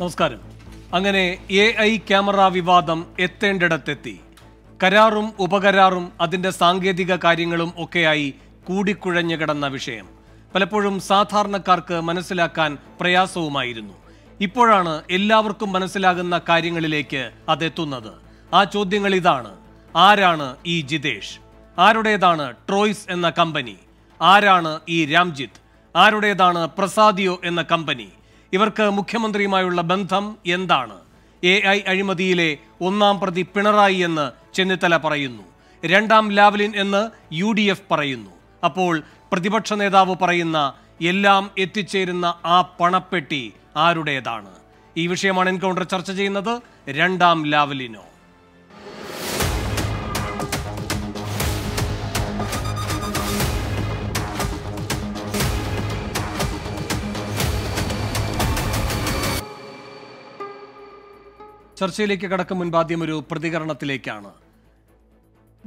നമസ്കാരം. അങ്ങനെ A I camera വിവാദം എത്തേണ്ടിടത്തെത്തി. കരാറും ഉപകരാറും അതിന്റെ സാങ്കേതിക കാര്യങ്ങളും ഒക്കെയായി കൂടിക്കുഴഞ്ഞു കിടന്ന വിഷയം. പലപ്പോഴും സാധാരണക്കാർക്ക് മനസ്സിലാക്കാൻ പ്രയാസവുമായിരുന്നു. ഇപ്പോഴാണ് എല്ലാവർക്കും മനസ്സിലാകുന്ന കാര്യങ്ങളിലേക്ക് അതെത്തുന്നത്. ആ ചോദ്യങ്ങൾ ഇതാണ്. ആരാണ് ഈ ജിതേഷ്? ആരുടേതാണ് ട്രോയ്സ് എന്ന കമ്പനി? ആരാണ് ഈ രാംജിത്ത്? ആരുടേതാണ് പ്രസാദിയോ എന്ന കമ്പനി? ഇവർക്ക് മുഖ്യമന്ത്രിയുമായുള്ള ബന്ധം എന്താണ്? എ ഐ അഴിമതിയിലെ ഒന്നാം പ്രതി പിണറായി എന്ന് ചെന്നിത്തല പറയുന്നു. രണ്ടാം ലാവലിൻ എന്ന് യു ഡി എഫ് പറയുന്നു. അപ്പോൾ പ്രതിപക്ഷ നേതാവ് പറയുന്ന എല്ലാം എത്തിച്ചേരുന്ന ആ പണപ്പെട്ടി ആരുടേതാണ്? ഈ വിഷയമാണ് എൻകൗണ്ടർ ചർച്ച ചെയ്യുന്നത്. രണ്ടാം ലാവലിനോ? ചർച്ചയിലേക്ക് കടക്കും മുൻപ് ആദ്യം ഒരു പ്രതികരണത്തിലേക്കാണ്.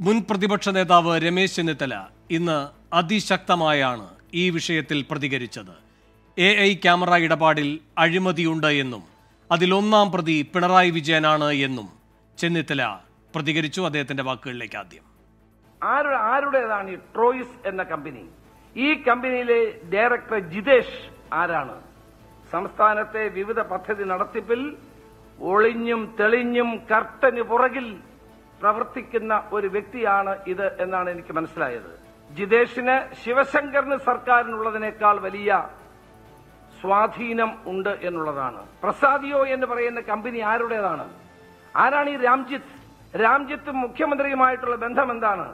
മുൻ പ്രതിപക്ഷ നേതാവ് രമേശ് ചെന്നിത്തല ഇന്ന് അതിശക്തമായാണ് ഈ വിഷയത്തിൽ പ്രതികരിച്ചത്. എ ഐ ക്യാമറ ഇടപാടിൽ അഴിമതിയുണ്ട് എന്നും അതിലൊന്നാം പ്രതി പിണറായി വിജയനാണ് എന്നും ചെന്നിത്തല പ്രതികരിച്ചു. അദ്ദേഹത്തിന്റെ വാക്കുകളിലേക്ക് ആദ്യം. ആരുടെ ആരുടേതാണ് ഈ ട്രോയിസ് എന്ന കമ്പനി? ഈ കമ്പനിയിലെ ഡയറക്ടർ ജിതേഷ് ആരാണ്? സംസ്ഥാനത്തെ വിവിധ പദ്ധതി നടത്തിപ്പിൽ ഒളിഞ്ഞും തെളിഞ്ഞും കർട്ടന് പുറകിൽ പ്രവർത്തിക്കുന്ന ഒരു വ്യക്തിയാണ് ഇത് എന്നാണ് എനിക്ക് മനസ്സിലായത്. ജിതേഷിന് ശിവശങ്കറിന് സർക്കാരിനുള്ളതിനേക്കാൾ വലിയ സ്വാധീനം ഉണ്ട് എന്നുള്ളതാണ്. പ്രസാദിയോ എന്ന് പറയുന്ന കമ്പനി ആരുടേതാണ്? ആരാണ് ഈ രാംജിത്ത്? രാംജിത്ത് മുഖ്യമന്ത്രിയുമായിട്ടുള്ള ബന്ധം എന്താണ്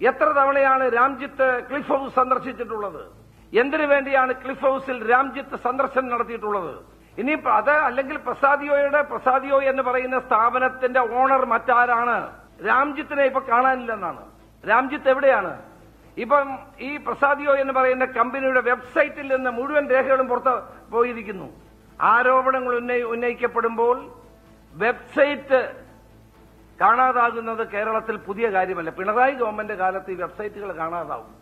എത്ര തവണയാണ് രാംജിത്ത് ക്ലിഫ് ഹൌസ് സന്ദർശിച്ചിട്ടുള്ളത്? എന്തിനു വേണ്ടിയാണ് ക്ലിഫ് ഹൌസിൽ രാംജിത്ത് സന്ദർശനം നടത്തിയിട്ടുള്ളത്? ഇനി അത് അല്ലെങ്കിൽ പ്രസാദിയോയുടെ പ്രസാദിയോ എന്ന് പറയുന്ന സ്ഥാപനത്തിന്റെ ഓണർ മറ്റാരാണ്? രാംജിത്തിനെ ഇപ്പൊ കാണാനില്ലെന്നാണ്. രാംജിത്ത് എവിടെയാണ്? ഇപ്പം ഈ പ്രസാദിയോ എന്ന് പറയുന്ന കമ്പനിയുടെ വെബ്സൈറ്റിൽ നിന്ന് മുഴുവൻ രേഖകളും പുറത്ത് പോയിരിക്കുന്നു. ആരോപണങ്ങൾ ഉന്നയി- ഉന്നയിക്കപ്പെടുമ്പോൾ വെബ്സൈറ്റ് കാണാതാകുന്നത് കേരളത്തിൽ പുതിയ കാര്യമല്ല. പിണറായി ഗവൺമെന്റ് കാലത്ത് ഈ വെബ്സൈറ്റുകൾ കാണാതാവും.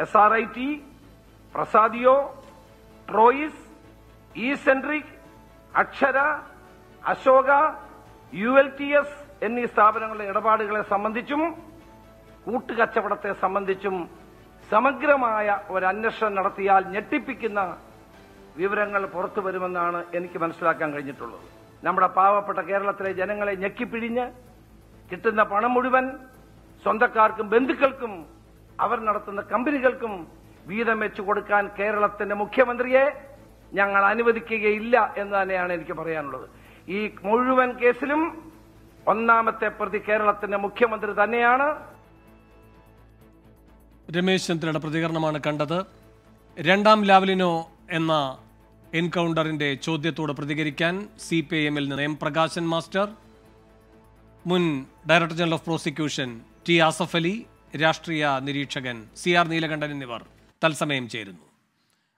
S R I T Presadio Troys E centric Akshara Ashoka U L T S എന്നീ സ്ഥാപനങ്ങളുടെ ഇടപാടുകളെ സംബന്ധിച്ചും കൂട്ടുകച്ചവടത്തെ സംബന്ധിച്ചും സമഗ്രമായ ഒരു അന്വേഷണം നടത്തിയാൽ ഞെട്ടിപ്പിക്കുന്ന വിവരങ്ങൾ പുറത്തു വരുമെന്നാണ് എനിക്ക് മനസ്സിലാക്കാൻ കഴിഞ്ഞിട്ടുള്ളത്. നമ്മുടെ പാവപ്പെട്ട കേരളത്തിലെ ജനങ്ങളെ ഞെക്കിപ്പിഴിഞ്ഞ് കിട്ടുന്ന പണം മുഴുവൻ സ്വന്തക്കാർക്കും ബന്ധുക്കൾക്കും അവർ നടത്തുന്ന കമ്പനികൾക്കും വീതം വെച്ചു കൊടുക്കാൻ കേരളത്തിന്റെ മുഖ്യമന്ത്രിയെ ഞങ്ങൾ അനുവദിക്കുകയില്ല എന്ന് തന്നെയാണ് എനിക്ക് പറയാനുള്ളത്. ഈ മുഴുവൻ കേസിലും ഒന്നാമത്തെ പ്രതി കേരളത്തിന്റെ മുഖ്യമന്ത്രി തന്നെയാണ്. രമേശ് ചന്ദ്രയുടെ പ്രതികരണമാണ് കണ്ടത്. രണ്ടാം ലാവലിനോ എന്ന എൻകൗണ്ടറിന്റെ ചോദ്യത്തോട് പ്രതികരിക്കാൻ സി പി ഐ എമ്മിൽ നിന്ന് എം പ്രകാശൻ മാസ്റ്റർ മുൻ director general of prosecution T Asaf Ali രാഷ്ട്രീയ നിരീക്ഷകൻ സി ആർ നീലകണ്ഠൻ എന്നിവർ തത്സമയം ചേരുന്നു.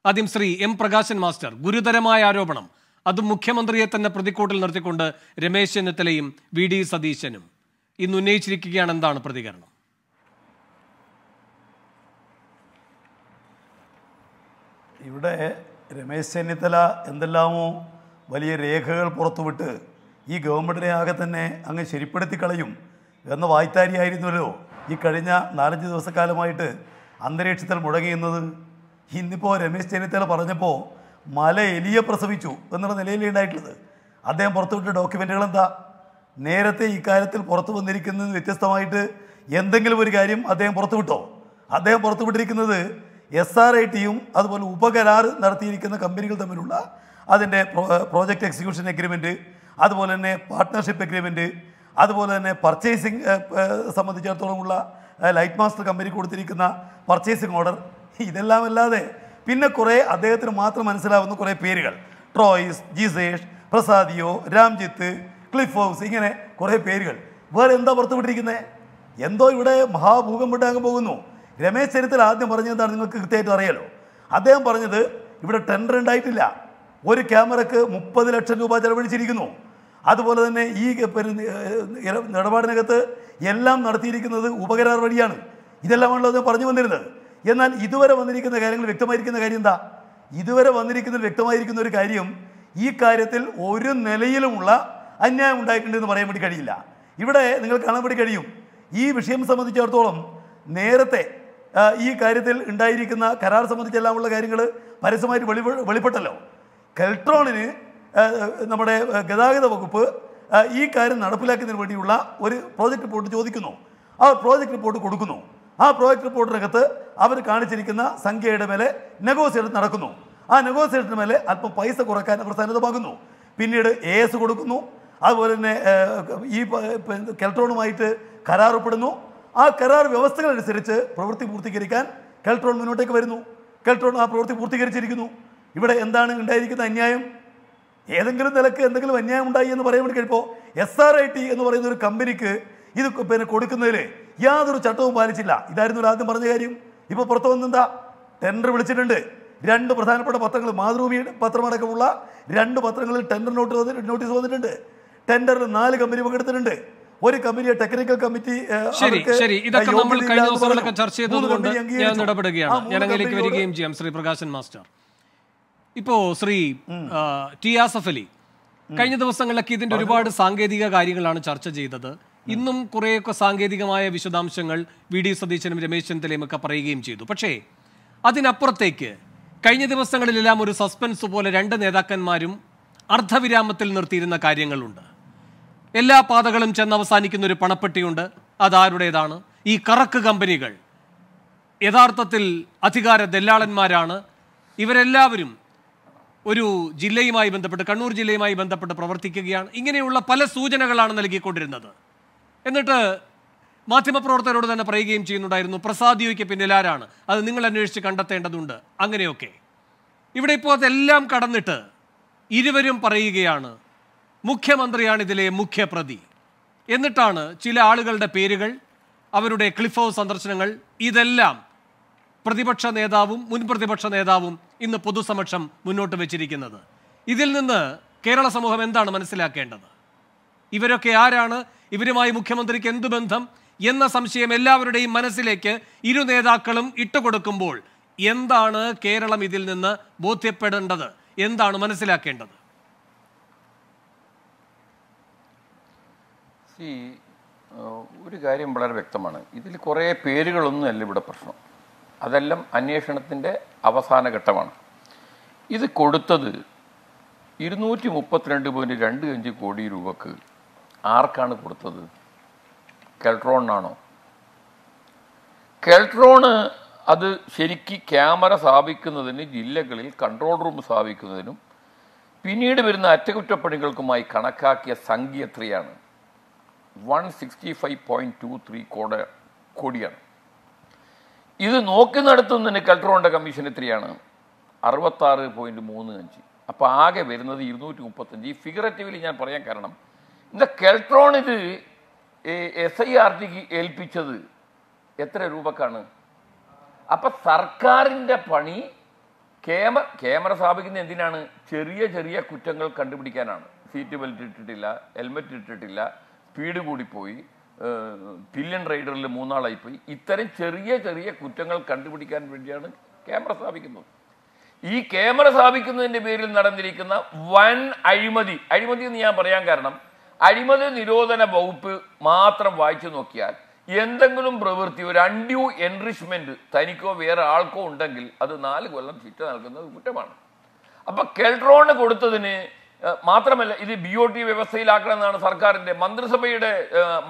ആദ്യം ശ്രീ എം പ്രകാശൻ മാസ്റ്റർ ഗുരുതരമായ ആരോപണം. അത് മുഖ്യമന്ത്രിയെ തന്നെ പ്രതിക്കൂട്ടിൽ നിർത്തിക്കൊണ്ട് രമേശ് ചെന്നിത്തലയും വി ഡി സതീശനും ഇന്ന് ഉന്നയിച്ചിരിക്കുകയാണ് എന്താണ് പ്രതികരണം? ഇവിടെ രമേശ് ചെന്നിത്തല എന്തെല്ലാമോ വലിയ രേഖകൾ പുറത്തുവിട്ട് ഈ ഗവൺമെന്റിനെ ആകെ തന്നെ അങ്ങ് ശരിപ്പെടുത്തി കളയും എന്ന വായ്ത്താരിയായിരുന്നല്ലോ ഈ കഴിഞ്ഞ നാലഞ്ച് ദിവസക്കാലമായിട്ട് അന്തരീക്ഷത്തിൽ മുഴങ്ങിയുന്നത് ഇന്നിപ്പോൾ രമേശ് ചെന്നിത്തല പറഞ്ഞപ്പോൾ മല എലിയെ പ്രസവിച്ചു എന്നുള്ള നിലയിലേ ഉണ്ടായിട്ടുള്ളത്. അദ്ദേഹം പുറത്തുവിട്ട ഡോക്യുമെന്റുകൾ എന്താ? നേരത്തെ ഇക്കാര്യത്തിൽ പുറത്തു വന്നിരിക്കുന്നതിന് വ്യത്യസ്തമായിട്ട് എന്തെങ്കിലും ഒരു കാര്യം അദ്ദേഹം പുറത്തുവിട്ടോ? അദ്ദേഹം പുറത്തുവിട്ടിരിക്കുന്നത് എസ് ആർ ഐ ടിയും അതുപോലെ ഉപകരാർ നടത്തിയിരിക്കുന്ന കമ്പനികൾ തമ്മിലുള്ള അതിന്റെ പ്രോജക്റ്റ് എക്സിക്യൂഷൻ എഗ്രിമെന്റ് അതുപോലെ തന്നെ പാർട്ട്ണർഷിപ്പ് എഗ്രിമെന്റ് അതുപോലെ തന്നെ പർച്ചേസിങ് സംബന്ധിച്ചിടത്തോളമുള്ള ലൈറ്റ് മാസ്റ്റർ കമ്പനി കൊടുത്തിരിക്കുന്ന പർച്ചേസിങ് ഓർഡർ ഇതെല്ലാം അല്ലാതെ പിന്നെ കുറേ അദ്ദേഹത്തിന് മാത്രം മനസ്സിലാവുന്ന കുറേ പേരുകൾ. Troyes Jisesh Prasadio Ramjith Cliff House ഇങ്ങനെ കുറേ പേരുകൾ. വേറെ എന്താ പുറത്തുവിട്ടിരിക്കുന്നത് എന്തോ ഇവിടെ മഹാഭൂകമ്പം ഉണ്ടാകാൻ പോകുന്നു. രമേശ് ചരിത്ര ആദ്യം പറഞ്ഞതാണ് നിങ്ങൾക്ക് കൃത്യമായിട്ട് അറിയാലോ? അദ്ദേഹം പറഞ്ഞത് ഇവിടെ ടെൻഡർ ഉണ്ടായിട്ടില്ല. ഒരു ക്യാമറക്ക് മുപ്പത് ലക്ഷം രൂപ ചെലവഴിച്ചിരിക്കുന്നു. അതുപോലെ തന്നെ ഈ ഇടപാടിനകത്ത് എല്ലാം നടത്തിയിരിക്കുന്നത് ഉപകരാർ വഴിയാണ്. ഇതെല്ലാമാണല്ലോ അദ്ദേഹം പറഞ്ഞു വന്നിരുന്നത്. എന്നാൽ ഇതുവരെ വന്നിരിക്കുന്ന കാര്യങ്ങൾ വ്യക്തമായിരിക്കുന്ന കാര്യം എന്താ? ഇതുവരെ വന്നിരിക്കുന്ന വ്യക്തമായിരിക്കുന്ന ഒരു കാര്യം ഈ കാര്യത്തിൽ ഒരു നിലയിലുമുള്ള അന്യായം ഉണ്ടായിട്ടുണ്ടെന്ന് പറയാൻ വേണ്ടി കഴിയില്ല. ഇവിടെ നിങ്ങൾ കാണാൻ വേണ്ടി കഴിയും. ഈ വിഷയം സംബന്ധിച്ചിടത്തോളം നേരത്തെ ഈ കാര്യത്തിൽ ഉണ്ടായിരിക്കുന്ന കരാർ സംബന്ധിച്ചെല്ലാമുള്ള കാര്യങ്ങൾ പരസ്യമായിട്ട് വെളി വെളിപ്പെട്ടല്ലോ. കെൽട്രോണിന് നമ്മുടെ ഗതാഗത വകുപ്പ് ഈ കാര്യം നടപ്പിലാക്കുന്നതിന് വേണ്ടിയുള്ള ഒരു പ്രോജക്റ്റ് റിപ്പോർട്ട് ചോദിക്കുന്നു. ആ പ്രോജക്റ്റ് റിപ്പോർട്ട് കൊടുക്കുന്നു. ആ പ്രോജക്റ്റ് റിപ്പോർട്ടിനകത്ത് അവർ കാണിച്ചിരിക്കുന്ന സംഖ്യയുടെ മേലെ നെഗോസിയേഷൻ നടക്കുന്നു. ആ നെഗോസിയേഷന് മേലെ അല്പം പൈസ കുറയ്ക്കാൻ അവർ സന്നദ്ധമാകുന്നു പിന്നീട് എ എസ് കൊടുക്കുന്നു. അതുപോലെ തന്നെ ഈ കെൽട്രോണുമായിട്ട് കരാർ ഒപ്പിടുന്നു ആ കരാർ വ്യവസ്ഥകളനുസരിച്ച് പ്രവൃത്തി പൂർത്തീകരിക്കാൻ കെൽട്രോൺ മുന്നോട്ടേക്ക് വരുന്നു. കെൽട്രോൺ ആ പ്രവൃത്തി പൂർത്തീകരിച്ചിരിക്കുന്നു. ഇവിടെ എന്താണ് ഉണ്ടായിരിക്കുന്ന അന്യായം? ഏതെങ്കിലും നിലയ്ക്ക് എന്തെങ്കിലും അന്യായം ഉണ്ടായി എന്ന് പറയാൻ വേണ്ടി കഴിയുമ്പോൾ എസ് ആർ ഐ ടി എന്ന് പറയുന്ന ഒരു കമ്പനിക്ക് ഇത് പിന്നെ കൊടുക്കുന്നതിൽ യാതൊരു ചട്ടവും പാലിച്ചില്ല. ഇതായിരുന്നു ആദ്യം പറഞ്ഞ കാര്യം. ഇപ്പോൾ പുറത്തു വന്നെന്താ? ടെൻഡർ വിളിച്ചിട്ടുണ്ട്. രണ്ട് പ്രധാനപ്പെട്ട പത്രങ്ങൾ മാതൃഭൂമി പത്രമടക്കമുള്ള രണ്ട് പത്രങ്ങളിൽ ടെൻഡർ നോട്ട് വന്നിട്ട് നോട്ടീസ് വന്നിട്ടുണ്ട്. ടെൻഡറിൽ നാല് കമ്പനി പങ്കെടുത്തിട്ടുണ്ട്. ഒരു കമ്പനിയെ ടെക്നിക്കൽ കമ്മിറ്റി ശരി ശരി. ഇതൊക്കെ നമ്മൾ കഴിഞ്ഞ ദിവസങ്ങളിലൊക്കെ ദിവസങ്ങളൊക്കെ ചർച്ച ചെയ്തുകൊണ്ട് ചെയ്തതുകൊണ്ട് ഞാൻ. ഇടപെടുകയാണ്. ജനങ്ങളിലേക്ക് വരികയും ചെയ്യാം ശ്രീ പ്രകാശൻ മാസ്റ്റർ. ഇപ്പോ ശ്രീ ടി ആസഫ് അലി കഴിഞ്ഞ ദിവസങ്ങളിലൊക്കെ ഇതിന്റെ ഒരുപാട് സാങ്കേതിക കാര്യങ്ങളാണ് ചർച്ച ചെയ്തത്. ഇന്നും കുറേയൊക്കെ സാങ്കേതികമായ വിശദാംശങ്ങൾ വി ഡി സതീശനും രമേശ് ചെന്നിത്തലയും ഒക്കെ പറയുകയും ചെയ്തു. പക്ഷേ അതിനപ്പുറത്തേക്ക് കഴിഞ്ഞ ദിവസങ്ങളിലെല്ലാം ഒരു സസ്പെൻസ് പോലെ രണ്ട് നേതാക്കന്മാരും അർദ്ധവിരാമത്തിൽ നിർത്തിയിരുന്ന കാര്യങ്ങളുണ്ട്. എല്ലാ പാതകളും ചെന്ന് അവസാനിക്കുന്ന ഒരു പണപ്പെട്ടിയുണ്ട്. അതാരുടേതാണ്? ഈ കറക്ക് കമ്പനികൾ. യഥാർത്ഥത്തിൽ അധികാര ദല്ലാളന്മാരാണ്. ഇവരെല്ലാവരും ഒരു ജില്ലയുമായി ബന്ധപ്പെട്ട് കണ്ണൂർ ജില്ലയുമായി ബന്ധപ്പെട്ട് പ്രവർത്തിക്കുകയാണ്. ഇങ്ങനെയുള്ള പല സൂചനകളാണ് നൽകിക്കൊണ്ടിരുന്നത്. എന്നിട്ട് മാധ്യമപ്രവർത്തകരോട് തന്നെ പറയുകയും ചെയ്യുന്നുണ്ടായിരുന്നു പ്രസാദ് യോയ്ക്ക് പിന്നിൽ ആരാണ്? അത് നിങ്ങൾ അന്വേഷിച്ച് കണ്ടെത്തേണ്ടതുണ്ട്. അങ്ങനെയൊക്കെ. ഇവിടെ ഇപ്പോൾ അതെല്ലാം കടന്നിട്ട് ഇരുവരും പറയുകയാണ് മുഖ്യമന്ത്രിയാണ് ഇതിലെ മുഖ്യപ്രതി. എന്നിട്ടാണ് ചില ആളുകളുടെ പേരുകൾ അവരുടെ ക്ലിഫ് ഹൗസ് സന്ദർശനങ്ങൾ ഇതെല്ലാം പ്രതിപക്ഷ നേതാവും മുൻ പ്രതിപക്ഷ നേതാവും ഇന്ന് പൊതുസമക്ഷം മുന്നോട്ട് വെച്ചിരിക്കുന്നത്. ഇതിൽ നിന്ന് കേരള സമൂഹം എന്താണ് മനസ്സിലാക്കേണ്ടത്? ഇവരൊക്കെ ആരാണ്? ഇവരുമായി മുഖ്യമന്ത്രിക്ക് എന്തു ബന്ധം? എന്ന സംശയം എല്ലാവരുടെയും മനസ്സിലേക്ക് ഇരു നേതാക്കളും ഇട്ടുകൊടുക്കുമ്പോൾ എന്താണ് കേരളം ഇതിൽ നിന്ന് ബോധ്യപ്പെടേണ്ടത്? എന്താണ് മനസ്സിലാക്കേണ്ടത്? ഒരു കാര്യം വളരെ വ്യക്തമാണ്. ഇതിൽ കുറേ പേരുകളൊന്നും അല്ല ഇവിടെ പ്രശ്നം. അതെല്ലാം അന്വേഷണത്തിന്റെ അവസാന ഘട്ടമാണ്. ഇത് കൊടുത്തത് ഇരുന്നൂറ്റി മുപ്പത്തിരണ്ട് പോയിന്റ് രണ്ട് അഞ്ച് കോടി രൂപക്ക് ആർക്കാണ് കൊടുത്തത്? കെൽട്രോണിനാണോ? കെൽട്രോണ് അത് ശരിക്ക് ക്യാമറ സ്ഥാപിക്കുന്നതിന് ജില്ലകളിൽ കൺട്രോൾ റൂം സ്ഥാപിക്കുന്നതിനും പിന്നീട് വരുന്ന അറ്റകുറ്റപ്പണികൾക്കുമായി കണക്കാക്കിയ സംഖ്യ എത്രയാണ് one sixty five point two three കോട കോടിയാണ്. ഇത് നോക്കി നടത്തുന്നതിന് കൽട്രോണിന്റെ കമ്മീഷൻ എത്രയാണ്? അറുപത്താറ് പോയിന്റ് മൂന്ന് അഞ്ച്. അപ്പോൾ ആകെ വരുന്നത് ഇരുന്നൂറ്റി മുപ്പത്തഞ്ച്. ഈ ഫിഗറേറ്റീവിൽ ഞാൻ പറയാൻ കാരണം ഇത് കെൽട്രോൺ ഇത് എസ് ഐ ആർ ടിക്ക് ഏൽപ്പിച്ചത് എത്ര രൂപക്കാണ്? അപ്പൊ സർക്കാരിന്റെ പണി ക്യാമറ ക്യാമറ സ്ഥാപിക്കുന്ന എന്തിനാണ്? ചെറിയ ചെറിയ കുറ്റങ്ങൾ കണ്ടുപിടിക്കാനാണ്. സീറ്റ് ബെൽറ്റ് ഇട്ടിട്ടില്ല ഹെൽമെറ്റ് ഇട്ടിട്ടില്ല സ്പീഡ് കൂടിപ്പോയി പില്യൺ റൈഡറിൽ മൂന്നാളായി പോയി ഇത്തരം ചെറിയ ചെറിയ കുറ്റങ്ങൾ കണ്ടുപിടിക്കാൻ വേണ്ടിയാണ് ക്യാമറ സ്ഥാപിക്കുന്നത്. ഈ ക്യാമറ സ്ഥാപിക്കുന്നതിന്റെ പേരിൽ നടന്നിരിക്കുന്ന വൻ അഴിമതി അഴിമതി എന്ന് ഞാൻ പറയാൻ കാരണം അഴിമതി നിരോധന വകുപ്പ് മാത്രം വായിച്ചു നോക്കിയാൽ എന്തെങ്കിലും പ്രവൃത്തി ഒരു അൺഡ്യൂ എൻറിച്ച്മെന്റ് തനിക്കോ വേറെ ആൾക്കോ ഉണ്ടെങ്കിൽ അത് നാല് കൊല്ലം ശിക്ഷ നൽകുന്നത് കുറ്റമാണ്. അപ്പൊ കെൽട്രോണ് കൊടുത്തതിന് മാത്രമല്ല ഇത് ബി ഒ ടി വ്യവസ്ഥയിലാക്കണമെന്നാണ് സർക്കാരിന്റെ മന്ത്രിസഭയുടെ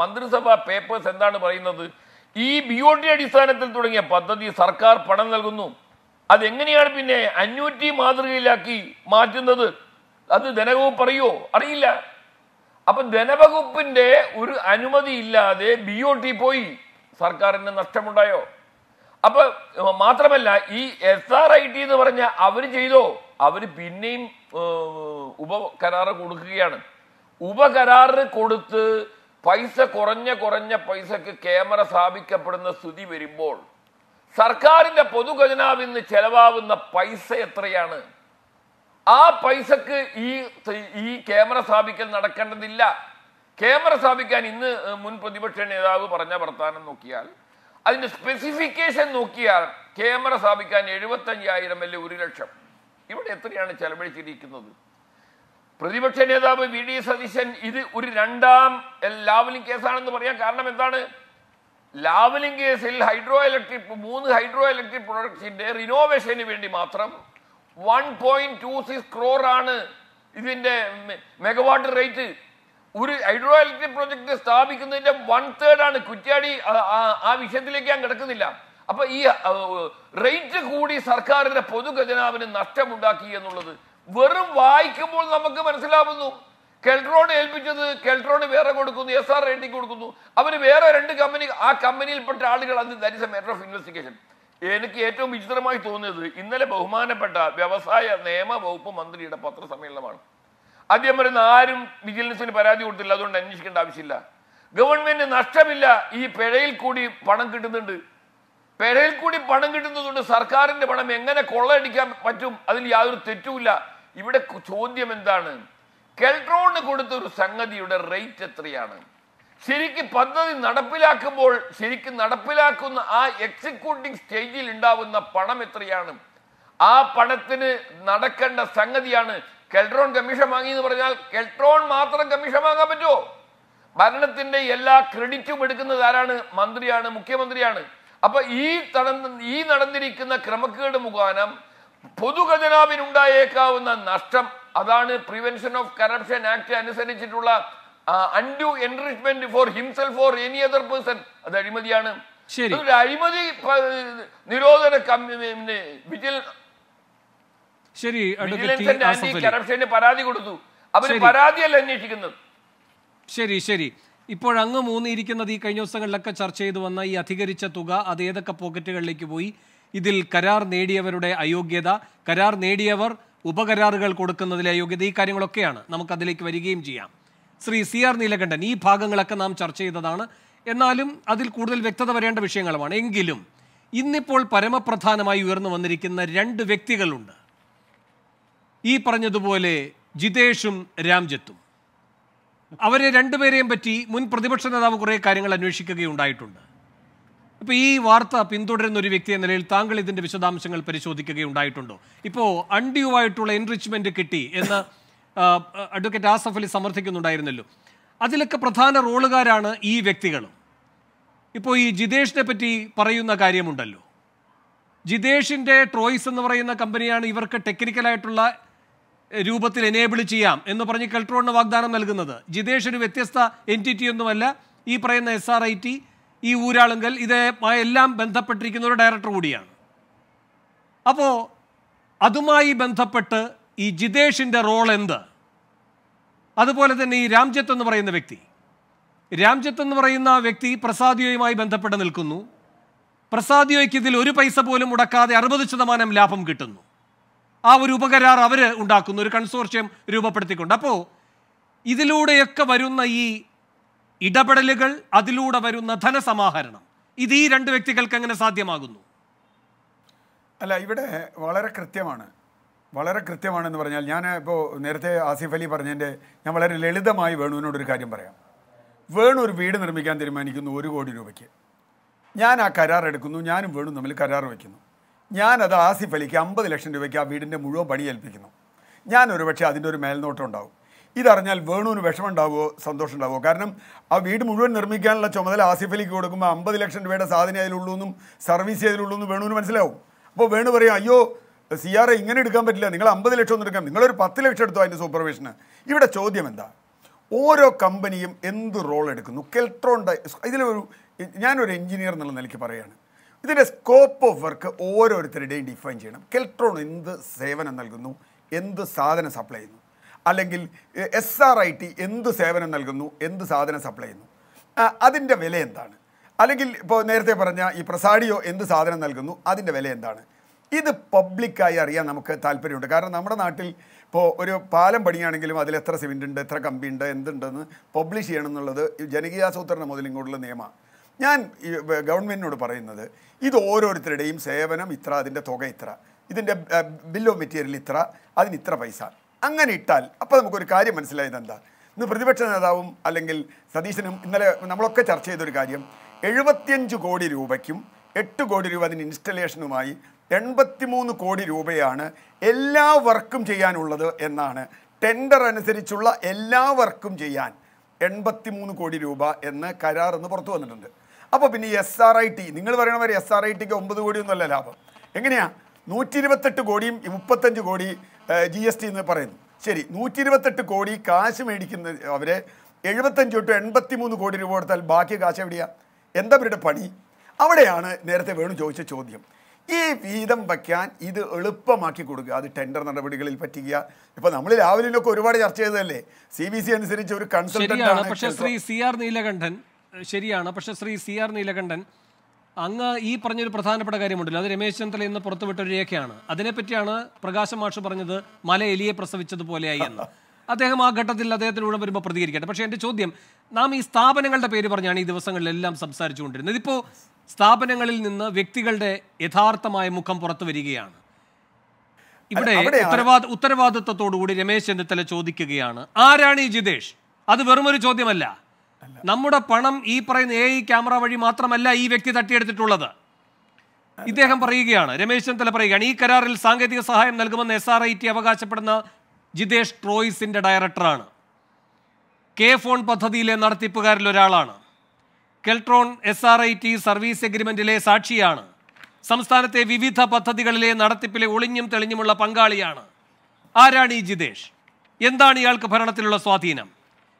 മന്ത്രിസഭ പേപ്പേഴ്സ് എന്താണ് പറയുന്നത്? ഈ ബി ഒ ടി അടിസ്ഥാനത്തിൽ തുടങ്ങിയ പദ്ധതി സർക്കാർ പണം നൽകുന്നു. അതെങ്ങനെയാണ് പിന്നെ അഞ്ഞൂറ്റി മാതൃകയിലാക്കി മാറ്റുന്നത്? അത് ധനകവും പറയോ? അറിയില്ല. അപ്പൊ ധനവകുപ്പിന്റെ ഒരു അനുമതി ഇല്ലാതെ ബി ഒ ടി പോയി. സർക്കാരിന് നഷ്ടമുണ്ടായോ? അപ്പൊ മാത്രമല്ല ഈ എസ് ആർ ഐ ടി എന്ന് പറഞ്ഞ അവർ ചെയ്തോ? അവർ പിന്നെയും ഉപ ഉപകരാറ് കൊടുക്കുകയാണ്. ഉപകരാറ് കൊടുത്ത് പൈസ കുറഞ്ഞ കുറഞ്ഞ പൈസക്ക് ക്യാമറ സ്ഥാപിക്കപ്പെടുന്ന സ്ഥിതി വരുമ്പോൾ സർക്കാരിന്റെ പൊതുഖജനാവിൽ നിന്ന് ചെലവാകുന്ന പൈസ എത്രയാണ്? ആ പൈസക്ക് ഈ ഈ ക്യാമറ സ്ഥാപിക്കൽ നടക്കേണ്ടതില്ല. ക്യാമറ സ്ഥാപിക്കാൻ ഇന്ന് മുൻ പ്രതിപക്ഷ നേതാവ് പറഞ്ഞ വർത്താനം നോക്കിയാൽ അതിന്റെ സ്പെസിഫിക്കേഷൻ നോക്കിയാൽ ക്യാമറ സ്ഥാപിക്കാൻ എഴുപത്തഞ്ചായിരം അല്ലെ ഒരു ലക്ഷം? ഇവിടെ എത്രയാണ് ചെലവഴിച്ചിരിക്കുന്നത്? പ്രതിപക്ഷ നേതാവ് വി. ഡി. സതീശൻ ഇത് ഒരു രണ്ടാം ലാവലിംഗ് കേസാണെന്ന് പറയാൻ കാരണം എന്താണ്? ലാവലിംഗ് കേസിൽ ഹൈഡ്രോ ഇലക്ട്രിക് മൂന്ന് ഹൈഡ്രോ ഇലക്ട്രിക് പ്രൊഡക്ട്സിന്റെ റിനോവേഷന് വേണ്ടി മാത്രം one point two six crore ആണ് ഇതിന്റെ മെഗവാട്ട് റേറ്റ് ഒരു ഹൈഡ്രോ ഇലക്ട്രിക് പ്രൊജക്ട് സ്ഥാപിക്കുന്നതിന്റെ വൺ തേർഡ് ആണ്. കുറ്റ്യാടി ആ- വിഷയത്തിലേക്ക് ഞാൻ കിടക്കുന്നില്ല. അപ്പൊ ഈ റേറ്റ് കൂടി സർക്കാരിന്റെ പൊതുഖജനാവിന് നഷ്ടമുണ്ടാക്കി എന്നുള്ളത് വെറും വായിക്കുമ്പോൾ നമുക്ക് മനസ്സിലാവുന്നു. കെൽട്രോൺ ഏൽപ്പിച്ചത് കെൽട്രോൺ വേറെ കൊടുക്കുന്നു എസ് ആർ റേറ്റിംഗ് കൊടുക്കുന്നു. അവർ വേറെ രണ്ട് കമ്പനി ആ കമ്പനിയിൽപ്പെട്ട ആളുകൾ അത് that is a matter of investigation എനിക്ക് ഏറ്റവും വിചിത്രമായി തോന്നിയത് ഇന്നലെ ബഹുമാനപ്പെട്ട വ്യവസായ നിയമ വകുപ്പ് മന്ത്രിയുടെ പത്രസമ്മേളനമാണ്. ആദ്യം വരുന്ന ആരും വിജിലൻസിന് പരാതി കൊടുത്തില്ല അതുകൊണ്ട് അന്വേഷിക്കേണ്ട ആവശ്യമില്ല. ഗവൺമെന്റ് നഷ്ടമില്ല ഈ പിഴയിൽ കൂടി പണം കിട്ടുന്നുണ്ട്. പിഴയിൽ കൂടി പണം കിട്ടുന്നതുകൊണ്ട് സർക്കാരിന്റെ പണം എങ്ങനെ കൊള്ളയടിക്കാൻ പറ്റും? അതിൽ യാതൊരു തെറ്റുമില്ല. ഇവിടെ ചോദ്യം എന്താണ്? കെൽട്രോണിന് കൊടുത്ത ഒരു സംഗതിയുടെ റേറ്റ് എത്രയാണ്? ശരിക്കും പദ്ധതി നടപ്പിലാക്കുമ്പോൾ ശരിക്കും നടപ്പിലാക്കുന്ന ആ എക്സിക്യൂട്ടിംഗ് സ്റ്റേജിൽ ഉണ്ടാവുന്ന പണം എത്രയാണ്? ആ പണത്തിന് നടക്കേണ്ട സംഗതിയാണ് കെൽട്രോൺ കമ്മീഷൻ വാങ്ങി എന്ന് പറഞ്ഞാൽ കെൽട്രോൺ മാത്രം കമ്മീഷൻ വാങ്ങാൻ പറ്റുമോ? ഭരണത്തിന്റെ എല്ലാ ക്രെഡിറ്റും എടുക്കുന്നത് ആരാണ്? മന്ത്രിയാണ് മുഖ്യമന്ത്രിയാണ്. അപ്പൊ ഈ തടന്ന് ഈ നടന്നിരിക്കുന്ന ക്രമക്കേട് മുഖാനം പൊതുഖജനാവിനുണ്ടായേക്കാവുന്ന നഷ്ടം അതാണ് പ്രിവെൻഷൻ ഓഫ് കറപ്ഷൻ ആക്ട് അനുസരിച്ചിട്ടുള്ള undue enrichment for himself for any other person അത് അഴിമതിയാണ്. ശരി. അതൊരു അഴിമതി നിരോധന വിജിൽ ശരി. വിജിലൻസിന്റെ ആന്റി കറപ്ഷന് പരാതി കൊടുത്തു. അവർ പരാതിയല്ല അന്വേഷിക്കുന്നത്. ശരി ശരി. ഇപ്പോൾ അങ്ങ് മൂന്നിയിരിക്കുന്നത് ഈ കഴിഞ്ഞ ദിവസങ്ങളിലൊക്കെ ചർച്ച ചെയ്തു വന്ന ഈ അധികരിച്ച തുക അത് ഏതൊക്കെ പോക്കറ്റുകളിലേക്ക് പോയി? ഇതിൽ കരാർ നേടിയവരുടെ അയോഗ്യത കരാർ നേടിയവർ ഉപകരാറുകൾ കൊടുക്കുന്നതിലെ അയോഗ്യത ഈ കാര്യങ്ങളൊക്കെയാണ് നമുക്ക് അതിലേക്ക് വരികയും ചെയ്യാം. ശ്രീ സി ആർ നീലകണ്ഠൻ ഈ ഭാഗങ്ങളൊക്കെ നാം ചർച്ച ചെയ്തതാണ്. എന്നാലും അതിൽ കൂടുതൽ വ്യക്തത വരേണ്ട വിഷയങ്ങളുമാണ്. എങ്കിലും ഇന്നിപ്പോൾ പരമപ്രധാനമായി ഉയർന്നു വന്നിരിക്കുന്ന രണ്ട് വ്യക്തികളുണ്ട്. ഈ പറഞ്ഞതുപോലെ ജിതേഷും രാംജത്തും. അവരെ രണ്ടുപേരെയും പറ്റി മുൻ പ്രതിപക്ഷ നേതാവ് കുറേ കാര്യങ്ങൾ അന്വേഷിക്കുകയുണ്ടായിട്ടുണ്ട്. അപ്പോൾ ഈ വാർത്ത പിന്തുടരുന്ന ഒരു വ്യക്തി എന്ന നിലയിൽ താങ്കൾ ഇതിന്റെ വിശദാംശങ്ങൾ പരിശോധിക്കുകയുണ്ടായിട്ടുണ്ടോ? ഇപ്പോൾ അൺഡ്യൂ ആയിട്ടുള്ള എൻറിച്ച്മെന്റ് കിട്ടി എന്ന് അഡ്വക്കേറ്റ് ആസഫ് അലി സമർത്ഥിക്കുന്നുണ്ടായിരുന്നല്ലോ. അതിലൊക്കെ പ്രധാന റോളുകാരാണ് ഈ വ്യക്തികളും. ഇപ്പോൾ ഈ ജിതേഷിനെ പറ്റി പറയുന്ന കാര്യമുണ്ടല്ലോ. ജിതേഷിന്റെ ട്രോയ്സ് എന്ന് പറയുന്ന കമ്പനിയാണ് ഇവർക്ക് ടെക്നിക്കലായിട്ടുള്ള രൂപത്തിൽ എനേബിൾ ചെയ്യാം എന്ന് പറഞ്ഞ് കെൽട്രോണിന് വാഗ്ദാനം നൽകുന്നത്. ജിതേഷ് ഒരു വ്യത്യസ്ത എന്റിറ്റി ഒന്നുമല്ല. ഈ പറയുന്ന എസ് ആർ ഐ ടി ഈ ഊരാളുങ്കൽ ഇതുമായി എല്ലാം ബന്ധപ്പെട്ടിരിക്കുന്ന ഒരു ഡയറക്ടർ കൂടിയാണ്. അപ്പോൾ അതുമായി ബന്ധപ്പെട്ട് ഈ ജിതേഷിന്റെ റോൾ എന്ത്? അതുപോലെ തന്നെ ഈ രാംജത്ത് എന്ന് പറയുന്ന വ്യക്തി. രാംജത്ത് എന്ന് പറയുന്ന വ്യക്തി പ്രസാദിയോയുമായി ബന്ധപ്പെട്ട് നിൽക്കുന്നു. പ്രസാദിയോയ്ക്ക് ഇതിൽ ഒരു പൈസ പോലും മുടക്കാതെ അറുപത് ശതമാനം ലാഭം കിട്ടുന്നു. ആ ഒരു ഉപകരാർ അവർ ഉണ്ടാക്കുന്നു ഒരു കൺസോർഷ്യം രൂപപ്പെടുത്തിക്കൊണ്ട്. അപ്പോൾ ഇതിലൂടെയൊക്കെ വരുന്ന ഈ ഇടപെടലുകൾ അതിലൂടെ വരുന്ന ധനസമാഹരണം ഇത് ഈ രണ്ട് വ്യക്തികൾക്ക് എങ്ങനെ സാധ്യമാകുന്നു? അല്ല ഇവിടെ വളരെ കൃത്യമാണ്. വളരെ കൃത്യമാണെന്ന് പറഞ്ഞാൽ ഞാൻ ഇപ്പോൾ നേരത്തെ ആസിഫ് അലി പറഞ്ഞതിന്റെ ഞാൻ വളരെ ലളിതമായി വേണുവിനോടൊരു കാര്യം പറയാം. വേണു ഒരു വീട് നിർമ്മിക്കാൻ തീരുമാനിക്കുന്നു ഒരു കോടി രൂപയ്ക്ക്. ഞാൻ ആ കരാർ എടുക്കുന്നു ഞാനും വേണു തമ്മിൽ കരാർ വയ്ക്കുന്നു. ഞാനത് ആസിഫ് അലിക്ക് അമ്പത് ലക്ഷം രൂപയ്ക്ക് ആ വീടിന്റെ മുഴുവൻ പണി ഏൽപ്പിക്കുന്നു. ഞാൻ ഒരു പക്ഷേ അതിന്റെ ഒരു മേൽനോട്ടം ഉണ്ടാവും. ഇതറിഞ്ഞാൽ വേണുവിന് വിഷമം ഉണ്ടാവുമോ സന്തോഷം ഉണ്ടാവുമോ കാരണം ആ വീട് മുഴുവൻ നിർമ്മിക്കാനുള്ള ചുമതല ആസിഫ് അലിക്ക് കൊടുക്കുമ്പോൾ അമ്പത് ലക്ഷം രൂപയുടെ സാധനം അതിലുള്ളൂ എന്നും സർവീസ് ചെയ്തിലുള്ളൂ എന്നും വേണുവിന് മനസ്സിലാവും. അപ്പോൾ വേണു പറയും അയ്യോ സി ആർ ഇങ്ങനെ എടുക്കാൻ പറ്റില്ല. നിങ്ങൾ അമ്പത് ലക്ഷം ഒന്നും എടുക്കാം നിങ്ങളൊരു പത്ത് ലക്ഷം എടുത്തോ അതിന്റെ സൂപ്പർവിഷന് ഇവിടെ ചോദ്യം എന്താ? ഓരോ കമ്പനിയും എന്ത് റോൾ എടുക്കുന്നു? കെൽട്രോണിന്റെ ഇതിലൊരു ഞാനൊരു എഞ്ചിനീയർ എന്നുള്ള നിലയ്ക്ക് പറയുകയാണ്. ഇതിന്റെ സ്കോപ്പ് ഓഫ് വർക്ക് ഓരോരുത്തരുടെയും ഡിഫൈൻ ചെയ്യണം. കെൽട്രോൺ എന്ത് സേവനം നൽകുന്നു? എന്ത് സാധനം സപ്ലൈ ചെയ്യുന്നു? അല്ലെങ്കിൽ എസ് ആർ ഐ ടി എന്ത് സേവനം നൽകുന്നു? എന്ത് സാധനം സപ്ലൈ ചെയ്യുന്നു? അതിന്റെ വില എന്താണ്? അല്ലെങ്കിൽ ഇപ്പോൾ നേരത്തെ പറഞ്ഞ ഈ പ്രസാഡിയോ എന്ത് സാധനം നൽകുന്നു? അതിന്റെ വില എന്താണ്? ഇത് പബ്ലിക്കായി അറിയാൻ നമുക്ക് താല്പര്യമുണ്ട്. കാരണം നമ്മുടെ നാട്ടിൽ ഇപ്പോൾ ഒരു പാലം പണിയാണെങ്കിലും അതിൽ എത്ര സിമെന്റ് ഉണ്ട് എത്ര കമ്പി ഉണ്ട് എന്തുണ്ടെന്ന് പബ്ലിഷ് ചെയ്യണം എന്നുള്ളത് ജനകീയാസൂത്രണ മുതൽ ഇങ്ങോട്ടുള്ള നിയമമാണ് ഞാൻ ഗവൺമെന്റിനോട് പറയുന്നത് ഇത് ഓരോരുത്തരുടെയും സേവനം ഇത്ര അതിന്റെ തുക ഇത്ര ഇതിന്റെ ബിൽ ഓഫ് മെറ്റീരിയൽ ഇത്ര അതിന് ഇത്ര പൈസ. അങ്ങനെ ഇട്ടാൽ അപ്പോൾ നമുക്കൊരു കാര്യം മനസ്സിലായത് എന്താ? ഇന്ന് പ്രതിപക്ഷ നേതാവും അല്ലെങ്കിൽ സതീശനും ഇന്നലെ നമ്മളൊക്കെ ചർച്ച ചെയ്തൊരു കാര്യം എഴുപത്തിയഞ്ച് കോടി രൂപയ്ക്കും എട്ട് കോടി രൂപ അതിന് ഇൻസ്റ്റലേഷനുമായി എൺപത്തിമൂന്ന് കോടി രൂപയാണ് എല്ലാ വർക്കും ചെയ്യാനുള്ളത് എന്നാണ്. ടെൻഡർ അനുസരിച്ചുള്ള എല്ലാ വർക്കും ചെയ്യാൻ എൺപത്തി മൂന്ന് കോടി രൂപ എന്ന് കരാർ എന്ന് പുറത്തു വന്നിട്ടുണ്ട്. അപ്പോൾ പിന്നെ എസ് ആർ ഐ ടി നിങ്ങൾ പറയണ വരെ എസ് ആർ ഐ ടിക്ക് ഒമ്പത് കോടിയൊന്നുമല്ല ലാഭം. എങ്ങനെയാണ് നൂറ്റി ഇരുപത്തെട്ട് കോടിയും മുപ്പത്തഞ്ച് കോടി ജി എസ് ടി എന്ന് പറയുന്നു. ശരി നൂറ്റി ഇരുപത്തെട്ട് കോടി കാശ് മേടിക്കുന്ന അവരെ എഴുപത്തഞ്ച് തൊട്ട് എൺപത്തി മൂന്ന് കോടി രൂപ കൊടുത്താൽ ബാക്കി കാശ് എവിടെയാണ് എന്താ അവരുടെ പണി? അവിടെയാണ് നേരത്തെ വേണു ചോദിച്ച ചോദ്യം. ഈ വീതം വയ്ക്കാൻ ഇത് എളുപ്പമാക്കി കൊടുക്കുക. അത് ടെൻഡർ നടപടികളിൽ പറ്റിക്കുക. ഇപ്പൊ നമ്മൾ രാവിലെയൊക്കെ ഒരുപാട് ചർച്ച ചെയ്തതല്ലേ? സി ബി സി അനുസരിച്ച് ഒരു കൺസൾട്ടന്റ് പക്ഷെ ശ്രീ സി ആർ നീലകണ്ഠൻ ശരിയാണ്. പക്ഷേ ശ്രീ സി ആർ നീലകണ്ഠൻ അങ്ങ് ഈ പറഞ്ഞൊരു പ്രധാനപ്പെട്ട കാര്യമുണ്ടല്ലോ. അത് രമേശ് ചെന്നിത്തല ഇന്ന് പുറത്തുവിട്ട ഒരു രേഖയാണ്. അതിനെപ്പറ്റിയാണ് പ്രകാശം മാഷ് പറഞ്ഞത് മല എലിയെ പ്രസവിച്ചതുപോലെയായി എന്ന്. അദ്ദേഹം ആ ഘട്ടത്തിൽ അദ്ദേഹത്തിലൂടെ വരുമ്പോൾ പ്രതികരിക്കട്ടെ. പക്ഷേ എന്റെ ചോദ്യം നാം ഈ സ്ഥാപനങ്ങളുടെ പേര് പറഞ്ഞാണ് ഈ ദിവസങ്ങളിലെല്ലാം സംസാരിച്ചുകൊണ്ടിരുന്നത്. ഇതിപ്പോൾ സ്ഥാപനങ്ങളിൽ നിന്ന് വ്യക്തികളുടെ യഥാർത്ഥമായ മുഖം പുറത്തു വരികയാണ്. ഇവിടെ ഉത്തരവാദ ഉത്തരവാദിത്വത്തോടുകൂടി രമേശ് ചെന്നിത്തല ചോദിക്കുകയാണ് ആരാണ് ഈ ജിതേഷ്? അത് വെറുമൊരു ചോദ്യമല്ല. നമ്മുടെ പണം ഈ പറയുന്ന എ ക്യാമറ വഴി മാത്രമല്ല ഈ വ്യക്തി തട്ടിയെടുത്തിട്ടുള്ളത്. ഇദ്ദേഹം പറയുകയാണ് രമേശ് ചെന്നിത്തല പറയുകയാണ് ഈ കരാറിൽ സാങ്കേതിക സഹായം നൽകുമെന്ന് എസ് ആർ ഐ ടി അവകാശപ്പെടുന്ന ജിതേഷ് ട്രോയ്സിന്റെ ഡയറക്ടറാണ്. കെ ഫോൺ പദ്ധതിയിലെ നടത്തിപ്പുകാരിൽ ഒരാളാണ്. Keltron S R I T service എഗ്രിമെന്റിലെ സാക്ഷിയാണ്. സംസ്ഥാനത്തെ വിവിധ പദ്ധതികളിലെ നടത്തിപ്പിലെ ഒളിഞ്ഞും തെളിഞ്ഞുമുള്ള പങ്കാളിയാണ്. ആരാണ് ഈ ജിതേഷ്? എന്താണ് ഇയാൾക്ക് ഭരണത്തിലുള്ള സ്വാധീനം?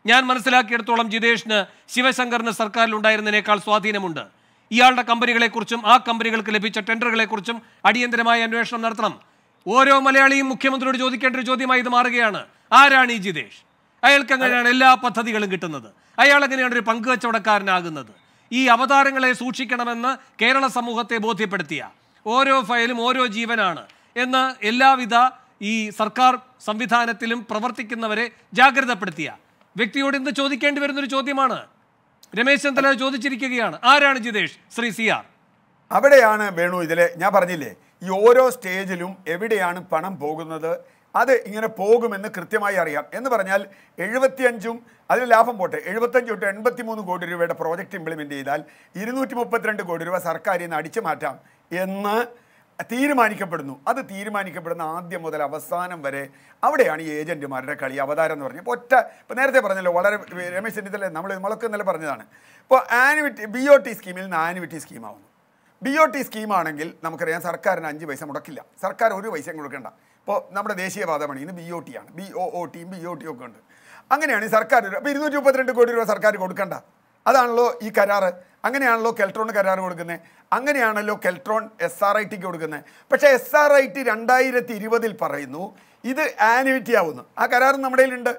ഞാൻ മനസ്സിലാക്കിയെടുത്തോളം ജിതേഷിന് ശിവശങ്കറിന് സർക്കാരിൽ ഉണ്ടായിരുന്നതിനേക്കാൾ സ്വാധീനമുണ്ട്. ഇയാളുടെ കമ്പനികളെക്കുറിച്ചും ആ കമ്പനികൾക്ക് ലഭിച്ച ടെൻഡറുകളെക്കുറിച്ചും അടിയന്തരമായ അന്വേഷണം നടത്തണം. ഓരോ മലയാളിയും മുഖ്യമന്ത്രിയോട് ചോദിക്കേണ്ട ഒരു ചോദ്യമായി ഇത് മാറുകയാണ്. ആരാണ് ഈ ജിതേഷ്? അയാൾക്ക് എങ്ങനെയാണ് എല്ലാ പദ്ധതികളും കിട്ടുന്നത്? അയാൾ എങ്ങനെയാണ് ഒരു പങ്കുവച്ചവടക്കാരനാകുന്നത് ഈ അവതാരങ്ങളെ സൂക്ഷിക്കണമെന്ന് കേരള സമൂഹത്തെ ബോധ്യപ്പെടുത്തിയ ഓരോ ഫയലും ഓരോ ജീവനാണ് എന്ന് എല്ലാവിധ ഈ സർക്കാർ സംവിധാനത്തിലും പ്രവർത്തിക്കുന്നവരെ ജാഗ്രതപ്പെടുത്തിയ വ്യക്തിയോട് ഇന്ന് ചോദിക്കേണ്ടി വരുന്നൊരു ചോദ്യമാണ്. രമേശ് ചെന്നിത്തല ചോദിച്ചിരിക്കുകയാണ്. ആരാണ് ജിതേഷ്? Shri C R. അവിടെയാണ് വേണു ഇതിലെ ഞാൻ പറഞ്ഞില്ലേ ഈ ഓരോ സ്റ്റേജിലും എവിടെയാണ് പണം പോകുന്നത് അത് ഇങ്ങനെ പോകുമെന്ന് കൃത്യമായി അറിയാം. എന്ന് പറഞ്ഞാൽ എഴുപത്തിയഞ്ചും അതിൽ ലാഭം പോട്ടെ എഴുപത്തഞ്ച് തൊട്ട് എൺപത്തി മൂന്ന് കോടി രൂപയുടെ പ്രോജക്റ്റ് ഇംപ്ലിമെന്റ് ചെയ്താൽ ഇരുന്നൂറ്റി മുപ്പത്തിരണ്ട് കോടി രൂപ സർക്കാരിൽ നിന്ന് അടിച്ചു മാറ്റാം എന്ന് തീരുമാനിക്കപ്പെടുന്നു. അത് തീരുമാനിക്കപ്പെടുന്ന ആദ്യം മുതൽ അവസാനം വരെ അവിടെയാണ് ഈ ഏജന്റുമാരുടെ കളി അവതാരം എന്ന് പറഞ്ഞത്. ഒറ്റ ഇപ്പോൾ നേരത്തെ പറഞ്ഞല്ലോ വളരെ രമേശ് ചെന്നിത്തല നമ്മൾ നമ്മളൊക്കെ ഇന്നലെ പറഞ്ഞതാണ്. ഇപ്പോൾ ആനുവിറ്റി ബി ഒ ടി സ്കീമിൽ നിന്ന് ആനുവിറ്റി സ്കീമാവുന്നു ബി ഒ ടി സ്കീമാണെങ്കിൽ നമുക്കറിയാം സർക്കാരിന് അഞ്ച് പൈസ മുടക്കില്ല. സർക്കാർ ഒരു പൈസയും കൊടുക്കേണ്ട. ഇപ്പോൾ നമ്മുടെ ദേശീയപാത പണിയുന്നത് ബി ഒ ടി ആണ്. ബി ഒ ഒ ടിയും ബി ഒ ടിയും ഒക്കെ ഉണ്ട്. അങ്ങനെയാണ് ഈ സർക്കാർ അപ്പോൾ ഇരുന്നൂറ്റി മുപ്പത്തിരണ്ട് കോടി രൂപ സർക്കാർ കൊടുക്കണ്ട. അതാണല്ലോ ഈ കരാറ്. അങ്ങനെയാണല്ലോ കെൽട്രോൺ കരാർ കൊടുക്കുന്നത് അങ്ങനെയാണല്ലോ കെൽട്രോൺ എസ് ആർ ഐ ടിക്ക് കൊടുക്കുന്നത് പക്ഷേ എസ് ആർ ഐ ടി രണ്ടായിരത്തി ഇരുപതിൽ പറയുന്നു ഇത് ആനുവിറ്റി ആവുന്നു. ആ കരാർ നമ്മുടെ കയ്യിലുണ്ട്.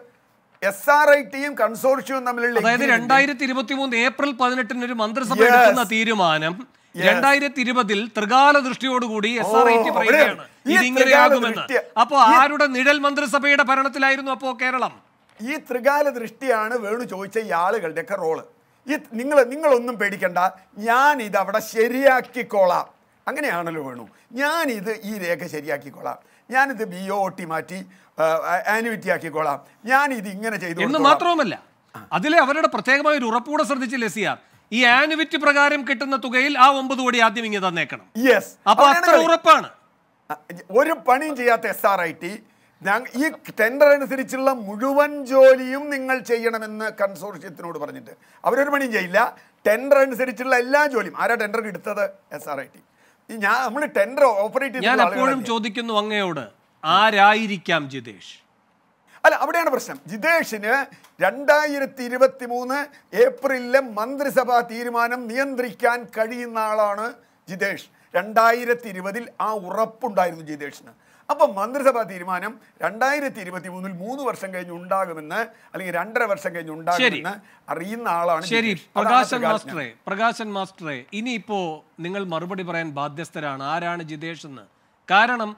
എസ് ആർ ഐ ടിയും കൺസോർഷ്യവും തമ്മിലുള്ള അതായത് രണ്ടായിരത്തി ഇരുപത്തി മൂന്ന് ഏപ്രിൽ പതിനെട്ടിന് ഒരു മന്ത്രിസഭ. എടുക്കുന്ന തീരുമാനം രണ്ടായിരത്തി ഇരുപതിൽ ത്രികാല ദൃഷ്ടിയോടുകൂടി എസ് ആർ ഐ ടി പറയുകയാണ്. ഇതിങ്ങനെയാകുമെന്ന് അപ്പോ ആരുടെ നിഴൽ മന്ത്രിസഭയുടെ ഭരണത്തിലായിരുന്നു അപ്പോ കേരളം? ഈ ത്രികാല ദൃഷ്ടിയാണ് വേണു ചോദിച്ച ഈ ആളുകളുടെയൊക്കെ റോൾ. ഈ നിങ്ങൾ നിങ്ങളൊന്നും പേടിക്കണ്ട. ഞാൻ ഇത് അവിടെ ശരിയാക്കിക്കോളാം. അങ്ങനെയാണല്ലോ വേണു. ഞാൻ ഇത് ഈ രേഖ ശരിയാക്കിക്കോളാം. ഞാനിത് ബി ഒ ടി മാറ്റി ആനുവിറ്റി ആക്കിക്കോളാം. ഞാൻ ഇത് ഇങ്ങനെ ചെയ്തു എന്ന്. മാത്രവുമല്ല അതിലെ അവരുടെ പ്രത്യേകമായ ഒരു ഉറപ്പൂടെ ശ്രദ്ധിച്ചില്ലേ സി ആർ ഈ ആനുവിറ്റി പ്രകാരം കിട്ടുന്ന തുകയിൽ ആ ഒമ്പത് കോടി ആദ്യം ഇങ്ങനെ തന്നേക്കണം. യെസ് അപ്പൊ അത്ര ഉറപ്പാണ്. ഒരു പണിയും ചെയ്യാത്ത എസ് ആർ ഐ ടി ഈ ടെൻഡർ അനുസരിച്ചുള്ള മുഴുവൻ ജോലിയും നിങ്ങൾ ചെയ്യണമെന്ന് കൺസോർഷ്യത്തിനോട് പറഞ്ഞിട്ട്. അവരൊരു പണിയും ചെയ്യില്ല. ടെൻഡർ അനുസരിച്ചുള്ള എല്ലാ ജോലിയും. ആരാ ടെൻഡർ എടുത്തത്? എസ് ആർ ഐ ടി ഞാൻ നമ്മൾ ടെൻഡർ ഓപ്പറേറ്റ് ഞാൻ ചെയ്ത എപ്പോഴും ചോദിക്കുന്നു അങ്ങയോട് ആരായിരിക്കാം ജിതേഷ്? അല്ല അവിടെയാണ് പ്രശ്നം. ജിതേഷിന് രണ്ടായിരത്തി ഇരുപത്തി മൂന്ന് ഏപ്രിലിലെ മന്ത്രിസഭാ തീരുമാനം നിയന്ത്രിക്കാൻ കഴിയുന്ന ആളാണ് ജിതേഷ്. രണ്ടായിരത്തി ഇരുപതിൽ ആ ഉറപ്പുണ്ടായിരുന്നു ജിതേഷിന്. അപ്പം മന്ത്രിസഭാ തീരുമാനം രണ്ടായിരത്തി ഇരുപത്തി മൂന്നിൽ മൂന്ന് വർഷം കഴിഞ്ഞ് ഉണ്ടാകുമെന്ന് അല്ലെങ്കിൽ രണ്ടര വർഷം കഴിഞ്ഞ് ഉണ്ടാകുമെന്ന് അറിയുന്ന ആളാണ് ശരി പ്രകാശൻ. മാസ്റ്ററെ പ്രകാശൻ മാസ്റ്ററെ ഇനിയിപ്പോ നിങ്ങൾ മറുപടി പറയാൻ ബാധ്യസ്ഥരാണ്. ആരാണ് ജിതേഷ് എന്ന് കാരണം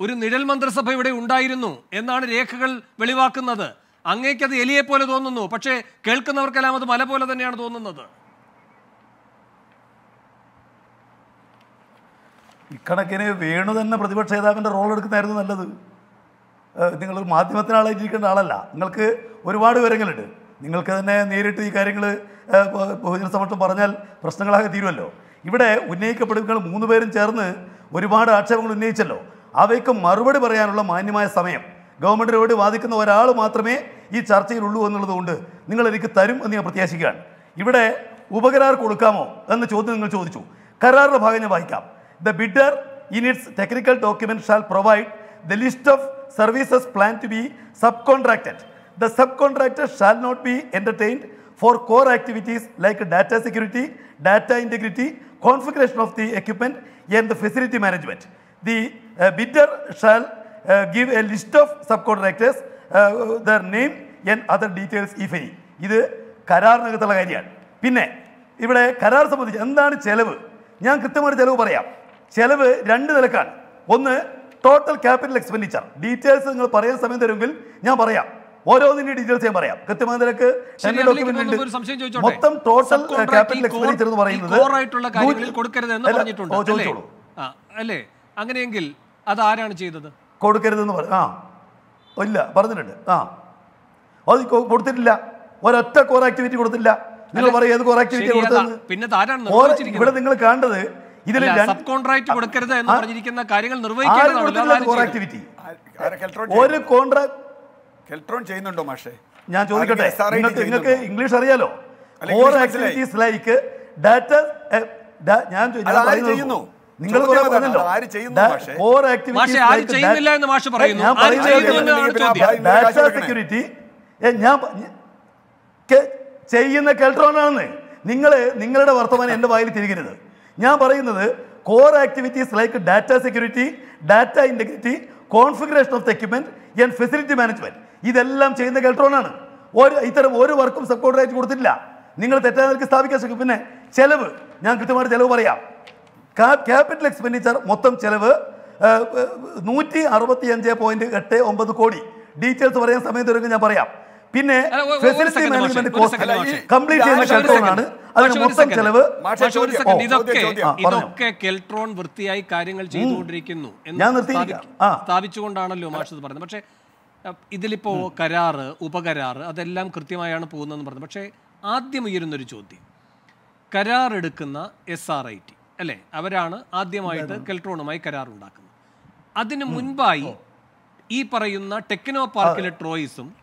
ഒരു നിഴൽ മന്ത്രിസഭ ഇവിടെ ഉണ്ടായിരുന്നു എന്നാണ് രേഖകൾ വെളിവാക്കുന്നത്. അങ്ങേക്കത് എലിയെ പോലെ തോന്നുന്നു. പക്ഷേ കേൾക്കുന്നവർക്കെല്ലാം അത് മല പോലെ തന്നെയാണ് തോന്നുന്നത്. ഇക്കണക്കിന് വേണു തന്നെ പ്രതിപക്ഷ നേതാവിന്റെ റോൾ എടുക്കുന്നതായിരുന്നു നല്ലത്. നിങ്ങൾ നിങ്ങളൊരു മാധ്യമത്തിനാളായിരിക്കേണ്ട ആളല്ല. നിങ്ങൾക്ക് ഒരുപാട് വിവരങ്ങളുണ്ട്. നിങ്ങൾക്ക് തന്നെ നേരിട്ട് ഈ കാര്യങ്ങൾ പൊതുജനസമക്ഷം പറഞ്ഞാൽ പ്രശ്നങ്ങളാകെ തീരുമല്ലോ. ഇവിടെ ഉന്നയിക്കപ്പെടുന്ന മൂന്ന് പേരും ചേർന്ന് ഒരുപാട് ആക്ഷേപങ്ങൾ ഉന്നയിച്ചല്ലോ. അവയ്ക്ക് മറുപടി പറയാനുള്ള മാന്യമായ സമയം. ഗവൺമെന്റിനോട് വാദിക്കുന്ന ഒരാൾ മാത്രമേ ഈ ചർച്ചയിലുള്ളൂ എന്നുള്ളതുകൊണ്ട് നിങ്ങൾ എനിക്ക് തരും എന്ന് ഞാൻ പ്രത്യാശിക്കുകയാണ്. ഇവിടെ ഉപകരാർ കൊടുക്കാമോ എന്ന ചോദ്യം നിങ്ങൾ ചോദിച്ചു. കരാറുടെ ഭാഗം ഞാൻ വായിക്കാം. The bidder in its technical document shall provide the list of services plan to be sub contracted the sub contractor shall not be entertained for core activities like data security data integrity configuration of the equipment and the facility management uh, bidder shall uh, give a list of subcontractors, uh, their name and other details if any. ഇത് കരാറിനകത്തുള്ള കാര്യമാണ്. പിന്നെ ഇവിടെ കരാർ സംബന്ധിച്ച് എന്താണ് ചെലവ്? ഞാൻ കൃത്യമായിട്ട് ചെലവ് പറയാം. ചെലവ് രണ്ട് നിലക്കാണ്. ഒന്ന് ടോട്ടൽ ക്യാപിറ്റൽ എക്സ്പെൻഡിച്ചർ ഡീറ്റെയിൽസ് നിങ്ങൾ പറയുന്ന സമയം തരുമെങ്കിൽ ഞാൻ പറയാം. ഓരോന്നിന്റെ ഡീറ്റെയിൽസ് ഞാൻ പറയാം. കൃത്യമായ നിലയ്ക്ക് എന്റെ പോകുമ്പോൾ ഉണ്ട്. മൊത്തം ടോട്ടൽ ക്യാപിറ്റൽ എക്സ്പെൻഡിച്ചർ എന്ന് പറയുന്നത്? ചോദിച്ചോളൂ. അല്ലേ? അങ്ങനെയെങ്കിൽ അത് ആരാണ് ചെയ്തത്? കൊടുക്കരുതെന്ന് പറ ആ ഓ, ഇല്ല പറഞ്ഞിട്ടുണ്ട്. ആ. അത് കൊടുത്തിട്ടില്ല. ഒരൊറ്റ കോർ ആക്ടിവിറ്റി കൊടുത്തില്ല. നിങ്ങൾ പറയും ഏത് കോർ ആക്ടിവിറ്റി കൊടുത്തത്? പിന്നെ ഇവിടെ നിങ്ങൾ കാണേണ്ടത് ഇതിൽ സബ് കോൺട്രാക്ട് കൊടുക്കരുത് എന്ന് പറഞ്ഞിരിക്കുന്ന കാര്യങ്ങൾ. ആക്ടിവിറ്റി ഒരു? കോൺട്രാക്ട് കെൽട്രോൺ ചെയ്യുന്നുണ്ടോ മാഷേ? ഞാൻ ചോദിക്കട്ടെ നിങ്ങൾക്ക് നിങ്ങൾക്ക് ഇംഗ്ലീഷ് അറിയാലോ? കോർ ആക്ടിവിറ്റീസ് ലൈക്ക് ഡാറ്റ ഞാൻ ചെയ്യുന്നു? നിങ്ങൾ ചെയ്യുന്നില്ല എന്ന് മാഷ് പറയുന്നു. സെക്യൂരിറ്റി ഞാൻ കെ- ചെയ്യുന്ന കെൽട്രോണാണെന്ന് നിങ്ങൾ നിങ്ങളുടെ വർത്തമാനം എന്റെ വായിൽ തിരികരുത്. ഞാൻ പറയുന്നത് core activities like data security data integrity configuration of the equipment and facility management ഇതെല്ലാം ചെയ്യുന്ന കെൽട്രോണാണ് ഒരു ഇത്തരം ഒരു വർക്കും സബ് കോൺട്രാക്ട് കൊടുത്തിട്ടില്ല. നിങ്ങൾ തെറ്റായ നിലയ്ക്ക് സ്ഥാപിക്കാൻ ശ്രമിക്കും. പിന്നെ ചെലവ്. ഞാൻ കൃത്യമായിട്ട് ചെലവ് പറയാം. ക്യാപിറ്റൽ എക്സ്പെൻഡിച്ചർ മൊത്തം ചെലവ് നൂറ്റി അറുപത്തി അഞ്ച് പോയിന്റ് എട്ട് ഒമ്പത് കോടി. ഡീറ്റെയിൽസ് പറയാൻ സമയം തരുമെങ്കിൽ ഞാൻ പറയാം. പിന്നെ ഫെസിലിറ്റി മാനേജ്മെന്റ് കോസ്റ്റ് കംപ്ലീറ്റ് ചെയ്യുന്ന. ഓ, ഇതൊക്കെ കെൽട്രോൺ വൃത്തിയായി കാര്യങ്ങൾ ചെയ്തുകൊണ്ടിരിക്കുന്നു എന്ന്. സ്ഥാപിച്ചുകൊണ്ടാണല്ലോ മാഷത് പറയുന്നത് പക്ഷേ ഇതിലിപ്പോ കരാറ് ഉപകരാറ് അതെല്ലാം കൃത്യമായാണ് പോകുന്നതെന്ന് പറഞ്ഞു പക്ഷേ ആദ്യം ഉയരുന്നൊരു ചോദ്യം. കരാറെടുക്കുന്ന എസ് ആർ ഐ ടി അല്ലേ? അവരാണ് ആദ്യമായിട്ട് കെൽട്രോണുമായി കരാറുണ്ടാക്കുന്നത്. അതിനു മുൻപായി ഈ പറയുന്ന ടെക്നോ പാർക്കിലെ ട്രോയിസും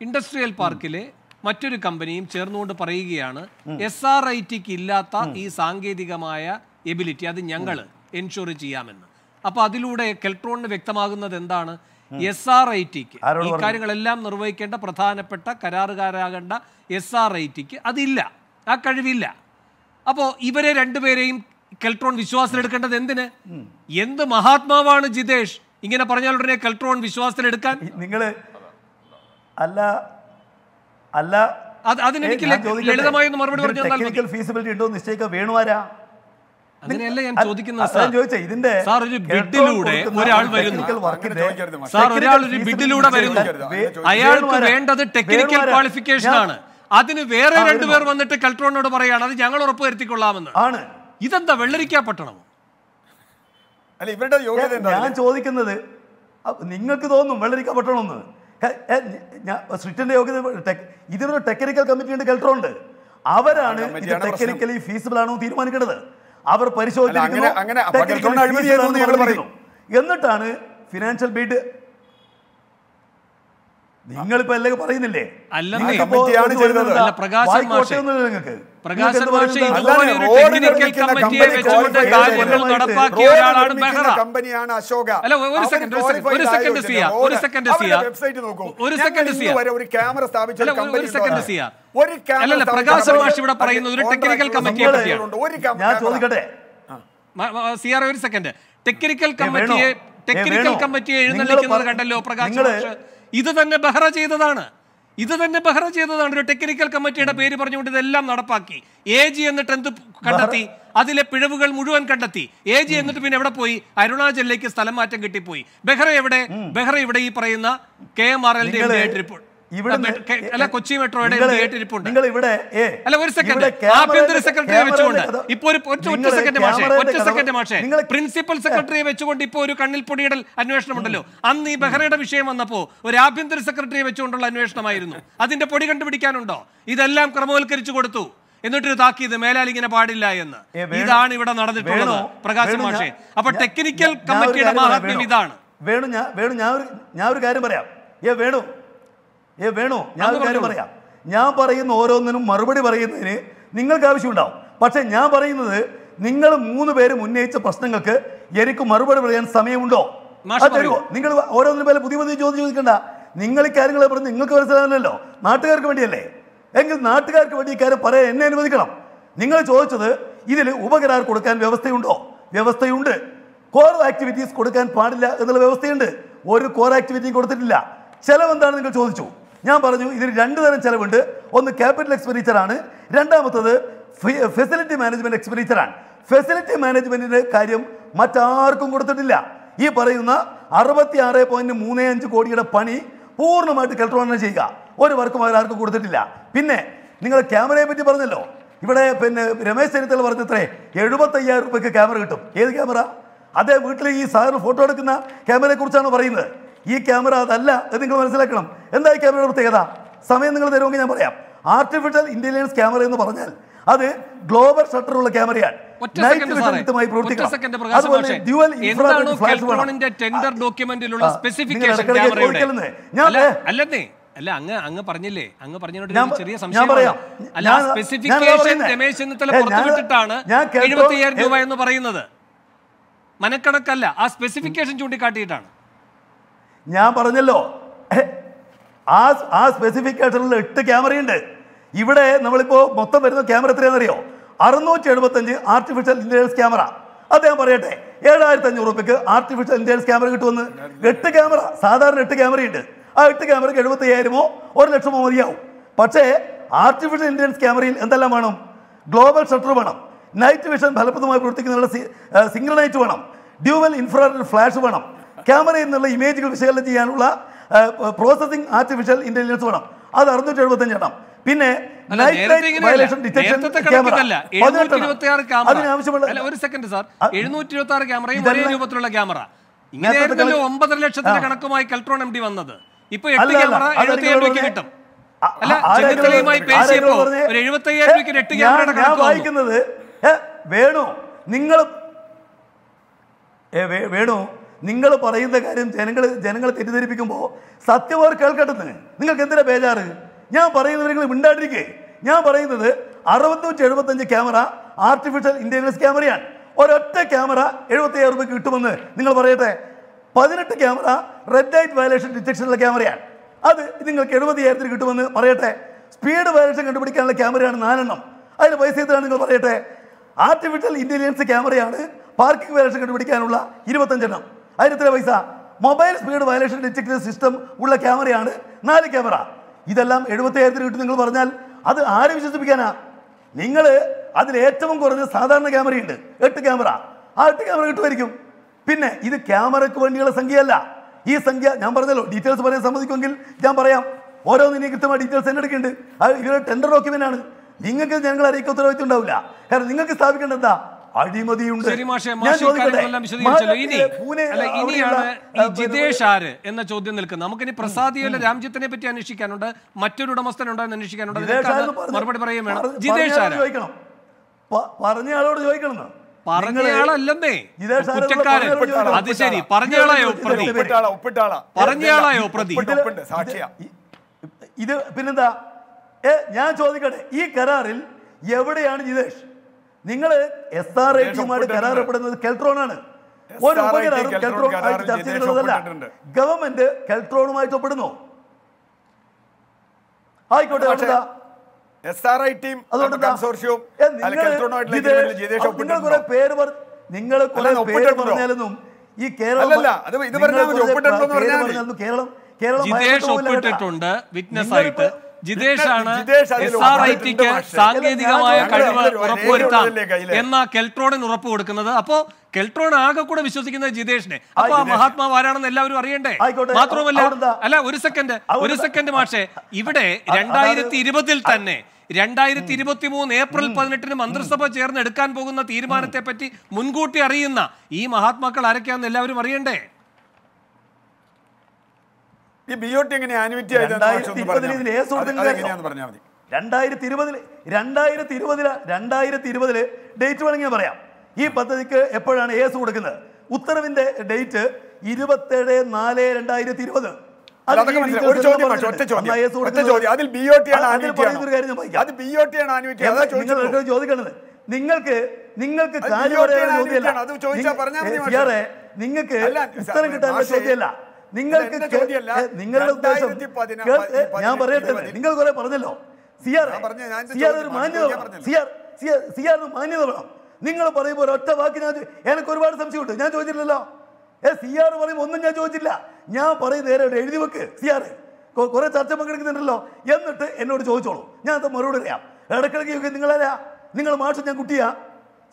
ഇൻഡസ്ട്രിയൽ പാർക്കിലെ മറ്റൊരു കമ്പനിയും ചേർന്നുകൊണ്ട് പറയുകയാണ് എസ് ആർ ഐ ടിക്ക് ഇല്ലാത്ത ഈ സാങ്കേതികമായ എബിലിറ്റി അത് ഞങ്ങൾ എൻഷുർ ചെയ്യാമെന്ന്. അപ്പൊ അതിലൂടെ കെൽട്രോണിന് വ്യക്തമാകുന്നത് എന്താണ്? എസ് ആർ ഐ ടിക്ക്. ഈ കാര്യങ്ങളെല്ലാം നിർവഹിക്കേണ്ട പ്രധാനപ്പെട്ട കരാറുകാരാകേണ്ട എസ് ആർ ഐ ടിക്ക് അതില്ല. ആ കഴിവില്ല. അപ്പോൾ ഇവരെ രണ്ടുപേരെയും കെൽട്രോൺ വിശ്വാസത്തിലെടുക്കേണ്ടത് എന്തിന്? എന്ത് മഹാത്മാവാണ് ജിതേഷ്? ഇങ്ങനെ പറഞ്ഞാൽ ഉടനെ കെൽട്രോൺ വിശ്വാസത്തിലെടുക്കാൻ? നിങ്ങൾ അല്ല അല്ല. അത് അതിനെനിക്ക് ലളിതമായി ഒന്ന് മറുപടി പറഞ്ഞു. ഫീസിബിലിറ്റി ഉണ്ടോ നിശ്ചയിക്കാൻ വേണുവാരാ? അങ്ങനെയല്ല ഞാൻ ചോദിക്കുന്നത് ഇതിന്റെ സാർ ഒരു ബിഡിലൂടെ ഒരാൾ വരുന്നു. സാർ ഒരാൾ ഒരു ബിഡിലൂടെ വരുന്നു. അയാൾക്ക്. വേണ്ടത് ടെക്നിക്കൽ ക്വാളിഫിക്കേഷൻ ആണ്. അതിന് വേറെ രണ്ടുപേർ വന്നിട്ട് കൽട്രോണിനോട് പറയാണ് അത് ഞങ്ങൾ ഉറപ്പുവരുത്തിക്കൊള്ളാമെന്ന്. ആണ്. ഇതെന്താ വെള്ളരിക്ക പട്ടണമോ? അല്ല ഇവരുടെ യോഗ്യത ഞാൻ? ചോദിക്കുന്നത് നിങ്ങൾക്ക് തോന്നും വെള്ളരിക്ക പട്ടണമെന്ന്? സ്ട്രിക്റ്റിന്റെ യോഗ്യത ഇതിനൊരു ടെക്നിക്കൽ കമ്മിറ്റി ഉണ്ട് കെൽട്രോൺ ഉണ്ട് അവരാണ് ഇത് ടെക്നിക്കലി ഫീസിബിൾ ആണോ തീരുമാനിക്കേണ്ടത് അവർ പരിശോധിക്കുന്നു എന്നിട്ടാണ് ഫിനാൻഷ്യൽ അപ്പൊ അല്ല, അല്ലെങ്കിൽ പറയുന്നില്ലേ നിങ്ങൾക്ക്? പ്രകാശൻ മാഷെ കമ്പനിയാണ് അശോക. അല്ല, ഒരു സെക്കൻഡ് ഒരു സെക്കൻഡ് qualified ഒരു സെക്കൻഡ് സിയാ, ഒരു second അവരുടെ വെബ്സൈറ്റ് നോക്കൂ. ഒരു സെക്കൻഡ് വരെ ഒരു ക്യാമറ സ്ഥാപിച്ച ഒരു സെക്കൻഡ് ഒരു സിയാ. അല്ലല്ല, മാഷ് ഇവിടെ പറയുന്നത് ഒരു ടെക്നിക്കൽ കമ്മിറ്റിയെ പറ്റിയാണ്. ഞാൻ ചോദിക്കട്ടെ? സിയാർ ഒരു സെക്കൻഡ് ടെക്നിക്കൽ കമ്മിറ്റിയെ ടെക്നിക്കൽ കമ്മിറ്റിയെ എഴുന്നള്ളിക്കുന്നത് കണ്ടല്ലോ പ്രകാശ് മാഷ്. ഇത് തന്നെ ബഹ്റ ചെയ്തതാണ്. ഇത് തന്നെ ബഹ്റ ചെയ്തതാണ്. ഒരു ടെക്നിക്കൽ കമ്മിറ്റിയുടെ പേര് പറഞ്ഞുകൊണ്ട് ഇതെല്ലാം നടപ്പാക്കി. എ ജി എന്നിട്ട് എന്ത് കണ്ടെത്തി അതിലെ പിഴവുകൾ മുഴുവൻ കണ്ടെത്തി. എ ജി എന്നിട്ട് പിന്നെ എവിടെ പോയി? അരുണാചലിലേക്ക് സ്ഥലം മാറ്റം കിട്ടിപ്പോയി. ബെഹ്റ എവിടെ? ബെഹ്റ ഇവിടെ ഈ പറയുന്ന K M R L report ഇവിടുന്ന് അല്ല കൊച്ചി മെട്രോയുടെ നിങ്ങൾ ഇവിടെ അല്ല ഒരു സെക്കൻഡ് ആഭ്യന്തര സെക്രട്ടറിയെ ക്യാമറയുടെ വെച്ചുകൊണ്ട്? ഇപ്പൊ ഒരു ഒറ്റ സെക്കൻഡ് മാഷേ ഒറ്റ സെക്കൻഡ് മാഷേ. പ്രിൻസിപ്പൽ സെക്രട്ടറിയെ വെച്ചുകൊണ്ട് ഇപ്പൊ ഒരു കണ്ണിൽ പൊടിയിടൽ അന്വേഷണം ഉണ്ടല്ലോ അന്ന് ഈ ബെഹ്റയുടെ വിഷയം വന്നപ്പോ ഒരു ആഭ്യന്തര സെക്രട്ടറിയെ വെച്ചുകൊണ്ടുള്ള അന്വേഷണമായിരുന്നു. അതിന്റെ പൊടി കണ്ടുപിടിക്കാനുണ്ടോ? ഇതെല്ലാം ക്രമവൽക്കരിച്ചു കൊടുത്തു. എന്നിട്ടൊരു താക്കീത് മേലാൽ ഇങ്ങനെ പാടില്ല എന്ന്. ഇതാണ് ഇവിടെ നടന്നിട്ടുള്ളത് പ്രകാശ് മാഷേ. അപ്പൊ ടെക്നിക്കൽ കമ്മിറ്റിയുടെ മഹാത്മ്യം ഇതാണ്. വേണു ഞാൻ വേണു ഞാൻ ഒരു ഞാൻ ഒരു കാര്യം പറയാം. ഏ വേണു ഏ വേണു? ഞാൻ കാര്യം. പറയാം. ഞാൻ പറയുന്ന ഓരോന്നിനും മറുപടി പറയുന്നതിന് നിങ്ങൾക്ക് ആവശ്യമുണ്ടാവും. പക്ഷെ ഞാൻ പറയുന്നത് നിങ്ങൾ മൂന്ന് പേരും ഉന്നയിച്ച പ്രശ്നങ്ങൾക്ക് എനിക്ക് മറുപടി പറയാൻ സമയമുണ്ടോ? തരുമോ നിങ്ങൾ ഓരോന്നിനും പേരെ പുതിയ പുതിയ ചോദ്യം ചോദിക്കണ്ട. നിങ്ങൾ ഈ കാര്യങ്ങളെ പറഞ്ഞ് നിങ്ങൾക്ക് മനസ്സിലാവില്ലല്ലോ. നാട്ടുകാർക്ക് വേണ്ടിയല്ലേ? എങ്കിൽ നാട്ടുകാർക്ക് വേണ്ടി ഇക്കാര്യം പറയാൻ എന്നെ അനുവദിക്കണം. നിങ്ങൾ ചോദിച്ചത് ഇതിൽ ഉപകരാർ കൊടുക്കാൻ വ്യവസ്ഥയുണ്ടോ? വ്യവസ്ഥയുണ്ട്. കോർ ആക്ടിവിറ്റീസ് കൊടുക്കാൻ പാടില്ല എന്നുള്ള വ്യവസ്ഥയുണ്ട്. ഒരു കോർ ആക്ടിവിറ്റിയും കൊടുത്തിട്ടില്ല. ചിലവെന്താണ് നിങ്ങൾ ചോദിച്ചു. ഞാൻ പറഞ്ഞു ഇതിന് രണ്ട് തരം ചെലവുണ്ട്. ഒന്ന് ക്യാപിറ്റൽ എക്സ്പെൻഡിച്ചർ ആണ്. രണ്ടാമത്തത് ഫെസിലിറ്റി മാനേജ്മെന്റ് എക്സ്പെൻഡിച്ചർ ആണ്. ഫെസിലിറ്റി മാനേജ്മെന്റിന്റെ കാര്യം മറ്റാർക്കും കൊടുത്തിട്ടില്ല. ഈ പറയുന്ന അറുപത്തി ആറ് പോയിന്റ് മൂന്ന് അഞ്ച് കോടിയുടെ പണി പൂർണമായിട്ട് കെൽട്രോണിനെ ചെയ്യുക. ഒരു വർക്കും അവരാർക്കും കൊടുത്തിട്ടില്ല. പിന്നെ നിങ്ങൾ ക്യാമറയെ പറ്റി പറഞ്ഞല്ലോ. ഇവിടെ പിന്നെ രമേശ് ചെന്നിത്തല പറഞ്ഞത്രേ എഴുപത്തി അയ്യായിരം രൂപയ്ക്ക് ക്യാമറ കിട്ടും. ഏത് ക്യാമറ? അതേ വീട്ടിൽ ഈ സാറിന് ഫോട്ടോ എടുക്കുന്ന ക്യാമറയെ കുറിച്ചാണ് പറയുന്നത്. ഈ ക്യാമറ അതല്ല എന്ന് നിങ്ങൾ മനസ്സിലാക്കണം. എന്താ ഈ ക്യാമറയുടെ പ്രത്യേകത? സമയം നിങ്ങൾ തരുമെങ്കിൽ ഞാൻ പറയാം. ആർട്ടിഫിഷ്യൽ ഇന്റലിജൻസ് ക്യാമറ എന്ന് പറഞ്ഞാൽ അത് ഗ്ലോബൽ ഷട്ടറുള്ള ക്യാമറയാണ്. അല്ല അങ്ങ് അങ്ങ് പറഞ്ഞില്ലേ? അങ്ങ് പറഞ്ഞതിനോട് ചെറിയ സംശയം. അല്ല സ്പെസിഫിക്കേഷൻ. രമേശ് ചെന്നിത്തല പുറത്തുവിട്ടിട്ടാണ് എഴുപത്തി അയ്യായിരം രൂപ എന്ന് പറയുന്നത്. മനക്കണക്കല്ല ആ സ്പെസിഫിക്കേഷൻ ചൂണ്ടിക്കാട്ടിയിട്ടാണ്. ഞാൻ പറഞ്ഞല്ലോ. ആ ആ സ്പെസിഫിക്കേഷനിൽ എട്ട് ക്യാമറയുണ്ട് ഇവിടെ നമ്മളിപ്പോൾ മൊത്തം വരുന്ന ക്യാമറ എത്രയാണെന്നറിയോ? അറുന്നൂറ്റി എഴുപത്തഞ്ച് ആർട്ടിഫിഷ്യൽ ഇന്റലിജൻസ് ക്യാമറ അദ്ദേഹം പറയട്ടെ ഏഴായിരത്തി അഞ്ഞൂറ് റുപ്യക്ക് ആർട്ടിഫിഷ്യൽ ഇന്റലിജൻസ് ക്യാമറ കിട്ടുമെന്ന്. എട്ട് ക്യാമറ സാധാരണ എട്ട് ക്യാമറയുണ്ട് ആ എട്ട് ക്യാമറയ്ക്ക് എഴുപത്തി അയ്യായിരമോ ഒരു ലക്ഷമോ മതിയാവും. പക്ഷേ ആർട്ടിഫിഷ്യൽ ഇന്റലിജൻസ് ക്യാമറയിൽ എന്തെല്ലാം വേണം? ഗ്ലോബൽ ഷട്ടർ വേണം. നൈറ്റ് വിഷൻ ഫലപ്രദമായി പ്രവർത്തിക്കുന്നതിനുള്ള നൈറ്റ് വേണം. ഡ്യൂവൽ ഇൻഫ്രാറെഡ് ഫ്ലാഷ് വേണം. ക്യാമറയിൽ നിന്നുള്ള ഇമേജുകൾ വിശകലനം ചെയ്യാനുള്ള പ്രോസസിംഗ് ആർട്ടിഫിഷ്യൽ ഇന്റലിജൻസ് വേണം. അത് അറുന്നൂറ്റി എഴുപത്തഞ്ച് എണ്ണം. പിന്നെ അല്ല, night നേരത്തെ light ഇങ്ങനെയല്ല. violation detection നേരത്തെ camera, കണക്കിനല്ല. പതിനെട്ട് 726 ക്യാമറ. അതിനാവശ്യമുള്ള അല്ല, ഒരു സെക്കൻഡ് സാർ ആ, എഴുന്നൂറ്റി ഇരുപത്തി ആറ് ക്യാമറയും ഒരേ രൂപത്തിലുള്ള ക്യാമറ. ഇങ്ങനെയായിരുന്നല്ലോ ഒമ്പതര ലക്ഷത്തിന്റെ കണക്കുമായി കൽട്രോൺ എം ഡി വന്നത്. ഇപ്പൊ എട്ട് ക്യാമറ എഴുപത്തി നിങ്ങൾ രൂപയ്ക്ക് കിട്ടും. അല്ല ചെന്നിത്തലയുമായി പേശിയപ്പോ ഒരു എഴുപത്തി അയ്യായിരം രൂപയ്ക്ക് എട്ട് ക്യാമറയുടെ കണക്ക് വായിക്കുന്നത് വേണു. നിങ്ങൾ വേണു. നിങ്ങൾ പറയുന്ന കാര്യം ജനങ്ങൾ ജനങ്ങളെ തെറ്റിദ്ധരിപ്പിക്കുമ്പോൾ സത്യം അവർ കേൾക്കട്ടെ നിങ്ങൾക്ക് എന്തിനാ ബേജാറ്? ഞാൻ പറയുന്നത് നിങ്ങൾ മിണ്ടാണ്ടിരിക്കേ. ഞാൻ പറയുന്നത് അറുപത്തഞ്ച് എഴുപത്തഞ്ച് ക്യാമറ ആർട്ടിഫിഷ്യൽ ഇന്റലിജൻസ് ക്യാമറയാണ്. ഒരൊറ്റ ക്യാമറ എഴുപത്തി അയ്യായിരം രൂപയ്ക്ക് കിട്ടുമെന്ന് നിങ്ങൾ പറയട്ടെ? പതിനെട്ട് ക്യാമറ റെഡ് ലൈറ്റ് വയലേഷൻ ഡിറ്റക്ഷനുള്ള ക്യാമറയാണ്. അത് നിങ്ങൾക്ക് എഴുപത്തി കിട്ടുമെന്ന് പറയട്ടെ? സ്പീഡ് വയലേഷൻ കണ്ടുപിടിക്കാനുള്ള ക്യാമറയാണ് നാലെണ്ണം. അതിന് പൈസ എത്രയാണ് നിങ്ങൾ പറയട്ടെ? ആർട്ടിഫിഷ്യൽ ഇന്റലിജൻസ് ക്യാമറയാണ് പാർക്കിംഗ് വയലേഷൻ കണ്ടുപിടിക്കാനുള്ള ഇരുപത്തഞ്ചെണ്ണം അതിന് എത്ര പൈസ? Mobile speed violation detector system ഉള്ള ക്യാമറയാണ് നാല് ക്യാമറ. ഇതെല്ലാം എഴുപത്തി അയ്യായിരത്തിന് കിട്ടും നിങ്ങൾ പറഞ്ഞാൽ അത് ആരെ വിശ്വസിപ്പിക്കാനാ? നിങ്ങൾ അതിൽ ഏറ്റവും കുറഞ്ഞ സാധാരണ ക്യാമറയുണ്ട്. എട്ട് ക്യാമറ. ആ എട്ട് ക്യാമറ കിട്ടുമായിരിക്കും. പിന്നെ ഇത് ക്യാമറയ്ക്ക് വേണ്ടിയുള്ള സംഖ്യയല്ല. ഈ സംഖ്യ ഞാൻ പറഞ്ഞല്ലോ ഡീറ്റെയിൽസ് പറയാൻ സമ്മതിക്കുമെങ്കിൽ ഞാൻ പറയാം. ഓരോന്നിനും ഇനി കൃത്യമായ ഡീറ്റെയിൽസ് എന്റെ എടുക്കുന്നുണ്ട്. അത് ഇവരുടെ ടെൻഡർ ഡോക്യുമെന്റ് ആണ്. നിങ്ങൾക്ക് ഞങ്ങൾ അറിയിക്കാൻ ഉത്തരവാദിത്വം ഉണ്ടാവില്ല. കാരണം നിങ്ങൾക്ക് സ്ഥാപിക്കേണ്ടത് എന്താ? അഴിമതിയുണ്ട്. ഇനിയാണ് ഈ ജിതേഷ് ആര് എന്ന ചോദ്യം നിൽക്കുന്നത്. നമുക്കിനി പ്രസാദിയുടെ രാംജിത്തിനെ പറ്റി അന്വേഷിക്കാനുണ്ട്. മറ്റൊരു ഉടമസ്ഥനുണ്ടോ എന്ന് അന്വേഷിക്കാനുണ്ട് മറുപടി പറയുകയും വേണം. ജിതേഷ് പറഞ്ഞ ആര്? ചോദിക്കണം. പ- പറഞ്ഞ ആളോട് ചോദിക്കണം പറഞ്ഞയാളല്ലെന്നേ കുറ്റക്കാരൻ. അത്. ശരി. പറഞ്ഞയാളായോ പ്രതി പറഞ്ഞയാളായോ പ്രതി ഇത് പിന്നെന്താ? ഏ ഞാൻ ചോദിക്കട്ടെ. ഈ കരാറിൽ എവിടെയാണ് ജിതേഷ്? നിങ്ങൾ എസ് ആർ ഐ ടിയുമായിട്ട് കരാറപ്പെടുന്നത് കെൽട്രോൺ ആണ് ഒരു ഉപകരണം കെൽട്രോൺ ആയിട്ട് ചർച്ച ചെയ്യുന്നതല്ല ഗവൺമെന്റ് കെൽട്രോണുമായിട്ട് ഒപ്പിടുന്നു. ആയിക്കോട്ടെ? എസ് ആർ ഐ ടീം അതുകൊണ്ട് നിങ്ങൾ കുറെ പേര് നിങ്ങൾ കുറെ പേര്? പറഞ്ഞാലൊന്നും ഈ കേരളം കേരളം കേരളം വിറ്റ്നസ് ആയിട്ട്. ജിതേഷ് ആണ് എസ് ആർ ഐ ടിക്ക് സാങ്കേതികമായ കഴിവ് ഉറപ്പുവരുത്താം എന്ന കെൽട്രോണിന് ഉറപ്പ് കൊടുക്കുന്നത്. അപ്പോ കെൽട്രോൺ ആകെ കൂടെ വിശ്വസിക്കുന്നത് ജിതേഷിനെ. അപ്പൊ ആ. മഹാത്മാവ് ആരാണെന്ന് എല്ലാവരും അറിയണ്ടേ. മാത്രവുമല്ല അല്ല ഒരു സെക്കൻഡ് ഒരു സെക്കൻഡ് മാഷെ ഇവിടെ രണ്ടായിരത്തി ഇരുപതിൽ തന്നെ രണ്ടായിരത്തി ഇരുപത്തി മൂന്ന് ഏപ്രിൽ പതിനെട്ടിന് മന്ത്രിസഭ ചേർന്ന് എടുക്കാൻ പോകുന്ന തീരുമാനത്തെ പറ്റി മുൻകൂട്ടി അറിയുന്ന ഈ മഹാത്മാക്കൾ ആരൊക്കെയാണെന്ന് എല്ലാവരും അറിയണ്ടേ? ഈ ബി ഒ ടി എങ്ങനെ ആനുവിറ്റി ആയിരുന്നു പറഞ്ഞാൽ മതി. രണ്ടായിരത്തി ഇരുപതിൽ രണ്ടായിരത്തി ഇരുപതിൽ രണ്ടായിരത്തി ഇരുപതിൽ ഡേറ്റ് വേണമെങ്കിൽ പറയാം. ഈ പദ്ധതിക്ക് എപ്പോഴാണ് ഏസ് കൊടുക്കുന്നത്? ഉത്തരവിന്റെ ഡേറ്റ് ഇരുപത്തേഴ് നാല് രണ്ടായിരത്തി ഇരുപത്. ചോദിക്കണത് നിങ്ങൾക്ക് നിങ്ങൾക്ക് നിങ്ങൾക്ക് ഉത്തരം കിട്ടാനുള്ള ചോദ്യമല്ല. നിങ്ങൾക്ക്. നിങ്ങളുടെ ഉദ്ദേശം ഞാൻ പറയട്ടെ നിങ്ങൾ കുറെ പറഞ്ഞല്ലോ. സിയാർ സിയാർ ഒരു മാന്യത. സിയാർ സിയാർ ഒരു മാന്യത വേണം. നിങ്ങൾ പറയുമ്പോൾ ഒറ്റ വാക്ക് ഞാൻ എനിക്ക് ഒരുപാട് സംശയമുണ്ട്. ഞാൻ ചോദിച്ചില്ലല്ലോ. ഏ സിയാർ പറയുമ്പോൾ ഒന്നും ഞാൻ ചോദിച്ചില്ല. ഞാൻ പറയും നേരെ എഴുതി വെക്ക് സിയാർ കുറെ ചർച്ച പങ്കെടുക്കുന്നുണ്ടല്ലോ. എന്നിട്ട് എന്നോട് ചോദിച്ചോളൂ. ഞാൻ അത് മറുപടി അറിയാം ഇടക്കിടയ്ക്ക് ചോദിക്കും നിങ്ങളാരാ നിങ്ങൾ മാഷം ഞാൻ കുട്ടിയാ?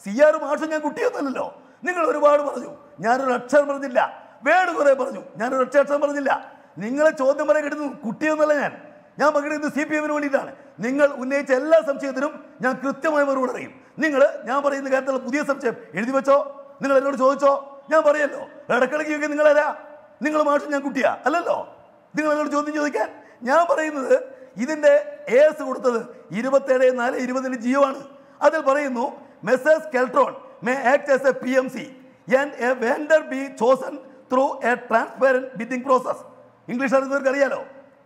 സിയാർ മാഷം ഞാൻ കുട്ടിയൊന്നുമല്ലല്ലോ. നിങ്ങൾ ഒരുപാട് പറഞ്ഞു. ഞാനൊരു അക്ഷരം പറഞ്ഞില്ല. വേട് കുറെ പറഞ്ഞു. ഞാൻ ഒരു അക്ഷരം പറഞ്ഞില്ല. നിങ്ങളെ ചോദ്യം പറയാൻ കിട്ടുന്നു കുട്ടിയൊന്നുമല്ല ഞാൻ. ഞാൻ പങ്കെടുക്കുന്നത് സി പി എമ്മിന് വേണ്ടിയിട്ടാണ്. നിങ്ങൾ ഉന്നയിച്ച എല്ലാ സംശയത്തിനും ഞാൻ കൃത്യമായി മറുപടി അറിയും നിങ്ങൾ ഞാൻ പറയുന്ന കാര്യത്തിലുള്ള പുതിയ സംശയം എഴുതി വെച്ചോ? നിങ്ങൾ എന്നോട് ചോദിച്ചോ? ഞാൻ പറയല്ലോ. ഇടക്കിടയ്ക്ക് ചോദിക്കാൻ നിങ്ങളാരാ നിങ്ങൾ മാഷ് ഞാൻ കുട്ടിയാ. അല്ലല്ലോ? നിങ്ങൾ എന്നോട് ചോദ്യം ചോദിക്കാൻ? ഞാൻ പറയുന്നത് ഇതിന്റെ എസ് കൊടുത്തത് ഇരുപത്തേഴ് നാല് ഇരുപതിന് ജിയോ ആണ്. അതിൽ പറയുന്നു messrs Keltron may act as a P M C and a vendor be chosen through a transparent bidding process English അറിയുന്നവർക്ക് അറിയാലോ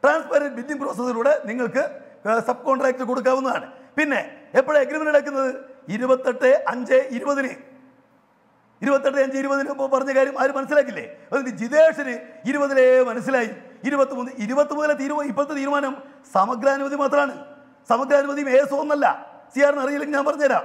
ട്രാൻസ്പെറന്റ് ബിഡിംഗ് പ്രോസസ്സിലൂടെ നിങ്ങൾക്ക് സബ് കോൺട്രാക്ട് കൊടുക്കാവുന്നതാണ്. പിന്നെ എപ്പോഴാണ് എഗ്രിമെന്റ് അടയ്ക്കുന്നത് ഇരുപത്തെട്ട് അഞ്ച് ഇരുപതിന്. ഇരുപത്തെട്ട് അഞ്ച് ഇരുപതിന് ഇപ്പോൾ പറഞ്ഞ കാര്യം ആരും മനസ്സിലാക്കില്ലേ? അതിന് ജിതേഷിന് ഇരുപതിലേ മനസ്സിലായി. ഇരുപത്തി മൂന്ന് ഇരുപത്തി മൂന്നിലെ തീരുമാനം ഇപ്പോഴത്തെ തീരുമാനം സമഗ്രാനുമതി മാത്രമാണ്. സമഗ്രാനുമതിയും എസ് ഒന്നല്ല സി ആറിന് അറിയില്ലെങ്കിൽ ഞാൻ പറഞ്ഞുതരാം.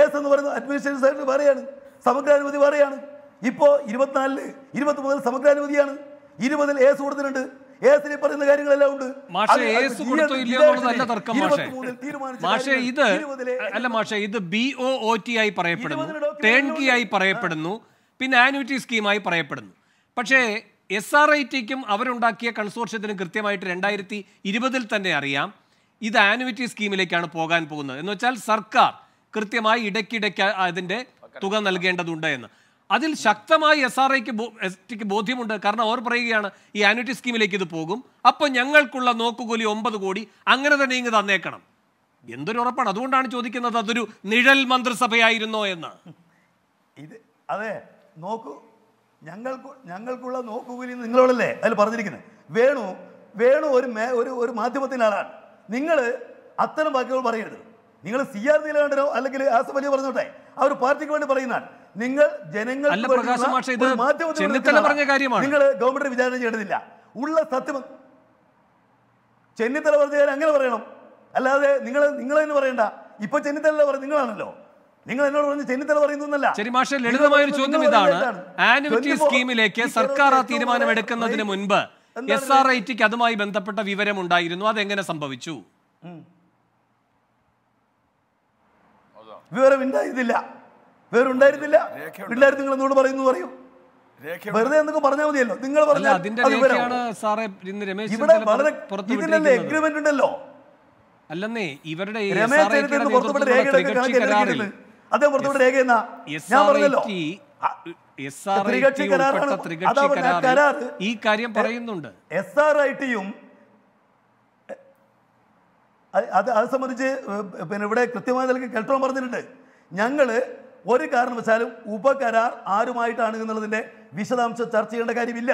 എസ് എന്ന് പറയുന്നത് അഡ്മിനിസ്ട്രേറ്റീവ് സൈഡിൽ പറയാണ് സമഗ്രാനുമതി വേറെയാണ് ഇപ്പോൾ ഇരുപത്തിനാലിൽ ഇരുപത്തി മുതൽ സമഗ്രാനുമതിയാണ്. ഇരുപതിൽ ഏസ് കൊടുത്തിട്ടുണ്ട്. ഏസിനെ പറയുന്ന കാര്യങ്ങളെല്ലാം ഉണ്ട്. മാഷേ അത് അത് ഏസ് ജി- കൊടുത്തോ ഇല്ലയോ എന്നുള്ളതല്ല തർക്കം മാഷെ. ഇരുപത്തിമൂന്നിൽ തീരുമാനിച്ച മാഷെ കാര്യങ്ങൾ ഇത് അല്ല മാഷെ ഇത് ബി ഒ ഒ ടി ആയി പറയപ്പെടുന്നു. ടേൺ കീ ആയി പറയപ്പെടുന്നു. പിന്നെ ആനുവിറ്റി സ്കീമായി പറയപ്പെടുന്നു. പക്ഷേ എസ് ആർ ഐ ടിക്കും അവരുണ്ടാക്കിയ കൺസോർഷ്യത്തിനും കൃത്യമായിട്ട് രണ്ടായിരത്തി ഇരുപതിൽ തന്നെ അറിയാം. ഇത് ആനുവിറ്റി സ്കീമിലേക്കാണ് പോകാൻ പോകുന്നത്. എന്ന് വെച്ചാൽ സർക്കാർ കൃത്യമായി ഇടയ്ക്കിടയ്ക്ക് അതിന്റെ തുക നൽകേണ്ടതുണ്ട് എന്ന്. അതിൽ ശക്തമായി എസ് ആർ ഐക്ക് എസ് ടിക്ക് ബോധ്യമുണ്ട്. കാരണം അവർ പറയുകയാണ് ഈ ആനുറ്റി സ്കീമിലേക്ക് ഇത് പോകും. അപ്പോൾ ഞങ്ങൾക്കുള്ള നോക്കുകൂലി ഒമ്പത് കോടി അങ്ങനെ തന്നെ ഇങ്ങ് തന്നേക്കണം. എന്തൊരു ഉറപ്പാണ്. അതുകൊണ്ടാണ് ചോദിക്കുന്നത് അതൊരു നിഴൽ മന്ത്രിസഭയായിരുന്നോ എന്ന്. ഇത് അതെ നോക്കൂ ഞങ്ങൾക്ക് ഞങ്ങൾക്കുള്ള നോക്കുകൂലി നിങ്ങളോടല്ലേ? അതിൽ പറഞ്ഞിരിക്കുന്നത്. വേണു വേണു ഒരു മേ ഒരു ഒരു മാധ്യമത്തിന്റെ ആളാണ്. നിങ്ങൾ അത്തരം വാക്കുകൾ പറയരുത്. നിങ്ങൾ സി ആർ നീലകണ്ഠനോ അല്ലെങ്കിൽ ആസഫ് അലി പറഞ്ഞോട്ടെ അവർ പാർട്ടിക്ക് വേണ്ടി പറയുന്നതാണ്. നിങ്ങൾ ജനങ്ങൾ ചെന്നിത്തല പറഞ്ഞ കാര്യമാണ്. നിങ്ങൾ ഗവൺമെന്റ് വിചാരണ ചെയ്യേണ്ടതില്ല ഉള്ള സത്യം ചെന്നിത്തല പറഞ്ഞ കാര്യം അങ്ങനെ പറയണം. അല്ലാതെ നിങ്ങൾ നിങ്ങൾ തന്നെ പറയണ്ട. ഇപ്പൊ ചെന്നിത്തല പറഞ്ഞു നിങ്ങളാണല്ലോ. നിങ്ങൾ എന്നോട് പറഞ്ഞ് ചെന്നിത്തല പറയുന്നല്ല ശരി മാഷെ ലളിതമായ ഒരു ചോദ്യം ഇതാണ്. ആനുവിറ്റി സ്കീമിലേക്ക് സർക്കാർ ആ തീരുമാനം എടുക്കുന്നതിന് മുൻപ് എസ് ആർ ഐ ടിക്ക് അതുമായി ബന്ധപ്പെട്ട വിവരം ഉണ്ടായിരുന്നു അതെങ്ങനെ സംഭവിച്ചു? വിവരം ഉണ്ടായിരുന്നില്ല. വിവരം ഉണ്ടായിരുന്നില്ല. പിള്ളേർ ഉണ്ടായിരുന്നു നിങ്ങൾ എന്നോട് പറയുന്നു പറയൂ. വെറുതെ എന്തൊക്കെ പറഞ്ഞാൽ മതിയല്ലോ. നിങ്ങൾ പറഞ്ഞാൽ അതിന്റെ അത് വിവരമാവും. രേഖയാണ് സാറെ ഇന്ന് രമേശ് ഇവിടെ വളരെ ഇതിനല്ലേ എഗ്രിമെന്റ് ഉണ്ടല്ലോ? അല്ലെന്നേ ഇവരുടെ രമേശ് ചെന്നിത്തല പുറത്തുവിട്ട അദ്ദേഹം പുറത്തുവിട്ട രേഖ എന്നാ? ഞാൻ പറഞ്ഞല്ലോ. ത്രികക്ഷി കരാറാണ്. ഈ കാര്യം പറയുന്നുണ്ട്. എസ് ആർ ഐ ടിയും അത് അത് സംബന്ധിച്ച് പിന്നെ ഇവിടെ കൃത്യമായ നിലയ്ക്ക് കെൽട്രോൺ പറഞ്ഞിട്ടുണ്ട്. ഞങ്ങൾ ഒരു കാരണവശാലും ഉപകരാർ ആരുമായിട്ടാണ് എന്നുള്ളതിന്റെ വിശദാംശം ചർച്ച ചെയ്യേണ്ട കാര്യമില്ല.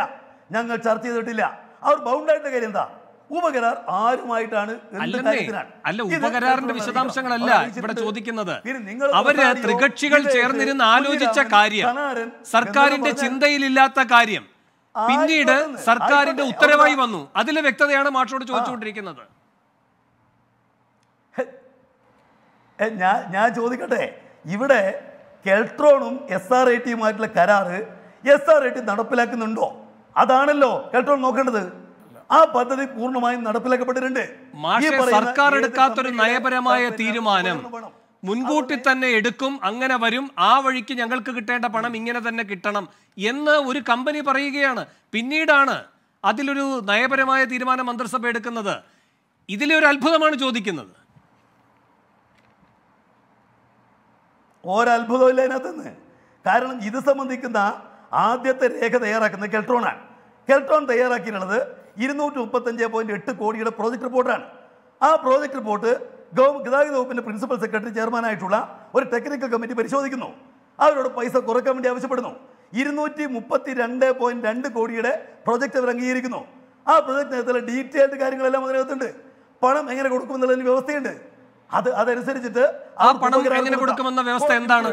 ഞങ്ങൾ ചർച്ച ചെയ്തിട്ടില്ല. അവർ ബൗണ്ടായിട്ടുള്ള കാര്യം എന്താ? ഉപകരാർ ആരുമായിട്ടാണ് അല്ല ഉപകരാറിന്റെ വിശദാംശങ്ങളല്ല ഇവിടെ ചോദിക്കുന്നത്. അവർ ത്രികക്ഷികൾ ചേർന്നിരുന്ന് ആലോചിച്ച കാര്യം സർക്കാരിന്റെ ചിന്തയിലില്ലാത്ത കാര്യം. പിന്നീട് സർക്കാരിന്റെ. ഉത്തരവായി വന്നു. അതിലെ വ്യക്തതയാണ് മാഷോട് ചോദിച്ചുകൊണ്ടിരിക്കുന്നത്. ഞാൻ ഞാൻ ചോദിക്കട്ടെ. ഇവിടെ കെൽട്രോണും എസ് ആർ ഐ ടിയുമായിട്ടുള്ള കരാറ് എസ് ആർ ഐ ടി നടപ്പിലാക്കുന്നുണ്ടോ? അതാണല്ലോ കെൽട്രോൺ നോക്കേണ്ടത്. ആ പദ്ധതി പൂർണമായും നടപ്പിലാക്കപ്പെട്ടിട്ടുണ്ട്. സർക്കാർ എടുക്കാത്തൊരു നയപരമായ തീരുമാനം. മുൻകൂട്ടി തന്നെ എടുക്കും അങ്ങനെ വരും. ആ വഴിക്ക് ഞങ്ങൾക്ക് കിട്ടേണ്ട പണം ഇങ്ങനെ തന്നെ കിട്ടണം എന്ന് ഒരു കമ്പനി പറയുകയാണ്. പിന്നീടാണ് അതിലൊരു നയപരമായ തീരുമാനം മന്ത്രിസഭ എടുക്കുന്നത്. ഇതിലെ ഒരു അത്ഭുതമാണ് ചോദിക്കുന്നത്. ഒരത്ഭുതമില്ല അതിനകത്തുനിന്ന് കാരണം ഇത് സംബന്ധിക്കുന്ന ആദ്യത്തെ രേഖ തയ്യാറാക്കുന്നത് കെൽട്രോണാണ്. കെൽട്രോൺ തയ്യാറാക്കിയിട്ടുള്ളത് ഇരുന്നൂറ്റി മുപ്പത്തഞ്ച് പോയിന്റ് എട്ട് കോടിയുടെ പ്രോജക്ട് റിപ്പോർട്ടാണ് ആ പ്രോജക്ട് റിപ്പോർട്ട് ഗതാഗത വകുപ്പിന്റെ പ്രിൻസിപ്പൽ സെക്രട്ടറി ചെയർമാനായിട്ടുള്ള ഒരു ടെക്നിക്കൽ കമ്മിറ്റി പരിശോധിക്കുന്നു. അവരോട് പൈസ കുറയ്ക്കാൻ വേണ്ടി ആവശ്യപ്പെടുന്നു. ഇരുന്നൂറ്റി മുപ്പത്തി രണ്ട് പോയിന്റ് രണ്ട് കോടിയുടെ പ്രോജക്റ്റ് അവർ അംഗീകരിക്കുന്നു. ആ പ്രൊജക്റ്റിനകത്തുള്ള ഡീറ്റെയിൽഡ് കാര്യങ്ങളെല്ലാം അതിനകത്തുണ്ട്. പണം എങ്ങനെ കൊടുക്കുമെന്നുള്ളതിന് വ്യവസ്ഥയുണ്ട്. അത് അതനുസരിച്ചിട്ട് ആ പണം എങ്ങനെ കൊടുക്കുമെന്ന വ്യവസ്ഥ എന്താണ്?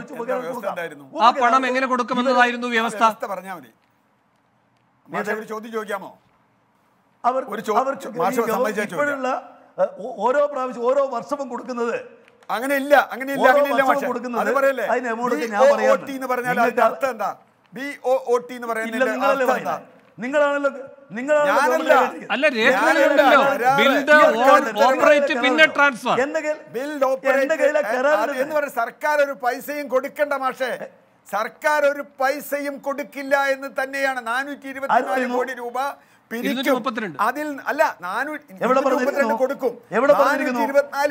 ആ പണം എങ്ങനെ കൊടുക്കുമെന്നതായിരുന്നു വ്യവസ്ഥ. പറഞ്ഞാൽ മതി. ഒരു ചോദ്യം ചോദിക്കാമോ? അവർ ഇപ്പോഴുള്ള ഓരോ പ്രാവശ്യം ഓരോ വർഷവും കൊടുക്കുന്നത് അങ്ങനെ ഇല്ല അങ്ങനെ ഇല്ല അങ്ങനെ ഇല്ല കൊടുക്കുന്നത് അത് പറയല്ലേ. എന്ന് പറഞ്ഞാൽ അതിന്റെ അർത്ഥം എന്താ? ബി ഒ ടി എന്ന് പറയുന്നത് നിങ്ങളാണല്ലോ അല്ല രേഖകളിലുണ്ടല്ലോ ബിൽഡ് ഓപ്പറേറ്റ് പിന്നെ ട്രാൻസ്ഫർ എന്ന് പറഞ്ഞ സർക്കാർ ഒരു പൈസയും കൊടുക്കണ്ട മാഷേ. സർക്കാർ ഒരു പൈസയും കൊടുക്കില്ല എന്ന് തന്നെയാണ് നാനൂറ്റി ഇരുപത്തിനാല്? കോടി രൂപ പിരിക്കും. അതിൽ അല്ല നാനൂറ്റി കൊടുക്കും. എവിടെ നാനൂറ്റി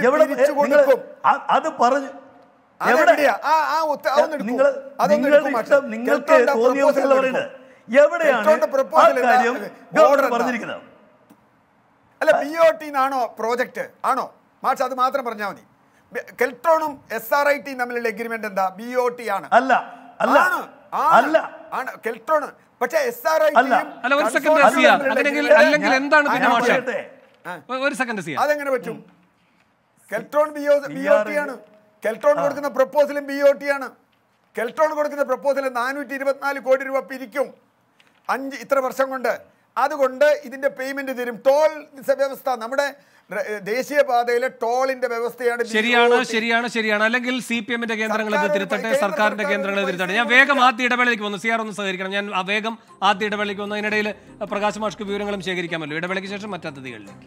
എവിടെ കൊടുക്കും. അത് പറഞ്ഞു നിങ്ങൾക്ക് തോന്നിയ പറയുന്നത്. എവിടെയാണ്? പറഞ്ഞിരിക്കുന്നത്. അല്ല ബി ഒ ടി ആണോ പ്രോജക്റ്റ് ആണോ? മാർച്ച് അത് മാത്രം പറഞ്ഞാൽ മതി. കെൽട്രോണും എസ് ആർ ഐ ടി തമ്മിലുള്ള എഗ്രിമെന്റ് എന്താ? ബി ഒ ടി ആണ്. അല്ല അല്ല അല്ല. ആണ് കെൽട്രോൺ പക്ഷേ എസ് ആർ ഐ അല്ല. ഒരു സെക്കൻഡ് അല്ലെങ്കിൽ അല്ലെങ്കിൽ എന്താണ് പിന്നെ മാഷെ? ഒരു സെക്കൻഡ് അതെങ്ങനെ പറ്റും? Keltron B O B O T ആണ്. കെൽട്രോൺ കൊടുക്കുന്ന പ്രപ്പോസലും ബി ഒ ടി ആണ്. കെൽട്രോൺ കൊടുക്കുന്ന പ്രപ്പോസൽ നാനൂറ്റി ഇരുപത്തിനാല് കോടി രൂപ പിരിക്കും. അഞ്ച് ഇത്ര വർഷം കൊണ്ട്. അതുകൊണ്ട് ഇതിന്റെ പേയ്മെന്റ് തരും. ടോൾ വ്യവസ്ഥ നമ്മുടെ ദേശീയപാതയിലെ ടോളിന്റെ വ്യവസ്ഥയാണ്. ശരിയാണ് ശരിയാണ് ശരിയാണ്. അല്ലെങ്കിൽ സി പി എമ്മിന്റെ കേന്ദ്രങ്ങൾ ഇത് തിരുത്തട്ടെ സർക്കാരിന്റെ കേന്ദ്രങ്ങളെ കേന്ദ്രങ്ങൾ തിരുത്തട്ടെ ഞാൻ വേഗം ആദ്യ ഇടവേളയ്ക്ക് വന്നു. സിയാർ ഒന്ന് സഹകരിക്കണം. ഞാൻ ആ വേഗം ആദ്യ ഇടവേളയ്ക്ക് വന്നു. അതിനിടയിൽ പ്രകാശ് മാഷ്ക്ക് വിവരങ്ങളും ശേഖരിക്കാമല്ലോ. ഇടവേളയ്ക്ക് ശേഷം മറ്റതിഥികളിലേക്ക്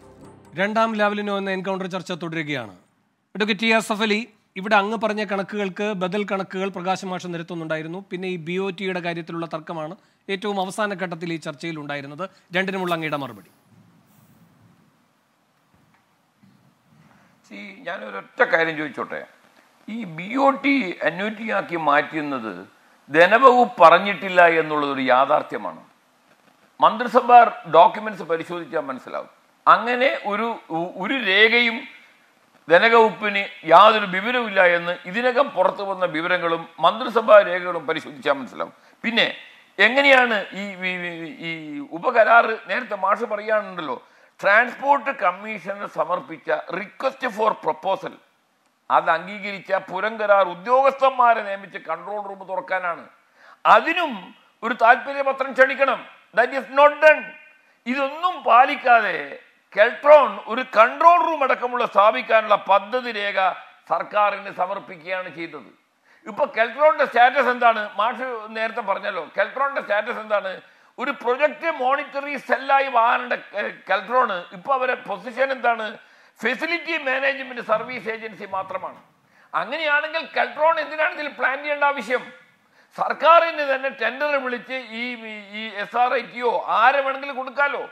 രണ്ടാം ലെവലിന് വന്ന എൻകൗണ്ടർ ചർച്ച തുടരുകയാണ്. Advocate T S F Ali ഇവിടെ അങ്ങ് പറഞ്ഞ കണക്കുകൾക്ക് ബദൽ കണക്കുകൾ പ്രകാശമാഷം നിരത്തുന്നുണ്ടായിരുന്നു. പിന്നെ ഈ ബി ഒ ടിയുടെ കാര്യത്തിലുള്ള തർക്കമാണ് ഏറ്റവും അവസാന ഘട്ടത്തിൽ ഈ ചർച്ചയിൽ ഉണ്ടായിരുന്നത്. രണ്ടിനുമുള്ള അങ്ങയുടെ മറുപടി. ഞാനൊരൊറ്റ കാര്യം ചോദിച്ചോട്ടെ. ഈ ബി ഒ ടി അന്യൂറ്റി ആക്കി മാറ്റുന്നത് ധനവകുപ്പ് പറഞ്ഞിട്ടില്ല എന്നുള്ളതൊരു യാഥാർത്ഥ്യമാണ്. മന്ത്രിസഭ ഡോക്യുമെന്റ്സ് പരിശോധിച്ചാൽ മനസ്സിലാവും. അങ്ങനെ ഒരു ഒരു രേഖയും ധനവകുപ്പിന് യാതൊരു വിവരവുമില്ല എന്ന് ഇതിനകം പുറത്തു വന്ന വിവരങ്ങളും മന്ത്രിസഭാ രേഖകളും പരിശോധിച്ചാൽ മനസ്സിലാവും. പിന്നെ എങ്ങനെയാണ് ഈ- ഈ ഉപകരാറ് നേരത്തെ മാഷ് പറയാനുണ്ടല്ലോ ട്രാൻസ്പോർട്ട് കമ്മീഷന് സമർപ്പിച്ച റിക്വസ്റ്റ് ഫോർ പ്രപ്പോസൽ. അത് അംഗീകരിച്ച പുരങ്കരാർ ഉദ്യോഗസ്ഥന്മാരെ നിയമിച്ച് കൺട്രോൾ റൂം തുറക്കാനാണ്. അതിനും ഒരു താല്പര്യപത്രം ക്ഷണിക്കണം. ദാറ്റ് ഇസ് നോട്ട് ഡൺ ഇതൊന്നും പാലിക്കാതെ കെൽട്രോൺ ഒരു കൺട്രോൾ റൂം അടക്കമുള്ള സ്ഥാപിക്കാനുള്ള പദ്ധതി രേഖ സർക്കാരിന് സമർപ്പിക്കുകയാണ് ചെയ്തത്. ഇപ്പൊ കെൽട്രോണിന്റെ സ്റ്റാറ്റസ് എന്താണ്? മാഷ് നേരത്തെ പറഞ്ഞല്ലോ കെൽട്രോണിന്റെ സ്റ്റാറ്റസ് എന്താണ്? ഒരു പ്രൊജക്ട് മോണിറ്ററി സെല്ലായി വാങ്ങേണ്ട കെൽട്രോണ് ഇപ്പൊ അവരെ പൊസിഷൻ എന്താണ്? ഫെസിലിറ്റി മാനേജ്മെന്റ് സർവീസ് ഏജൻസി മാത്രമാണ്. അങ്ങനെയാണെങ്കിൽ കെൽട്രോൺ എന്തിനാണ് ഇതിൽ പ്ലാൻ ചെയ്യേണ്ട ആവശ്യം? സർക്കാരിന് തന്നെ ടെൻഡർ വിളിച്ച് ഈ ഈ എസ് ആർ ഐ ടിയോ ആരെ വേണമെങ്കിലും കൊടുക്കാലോ?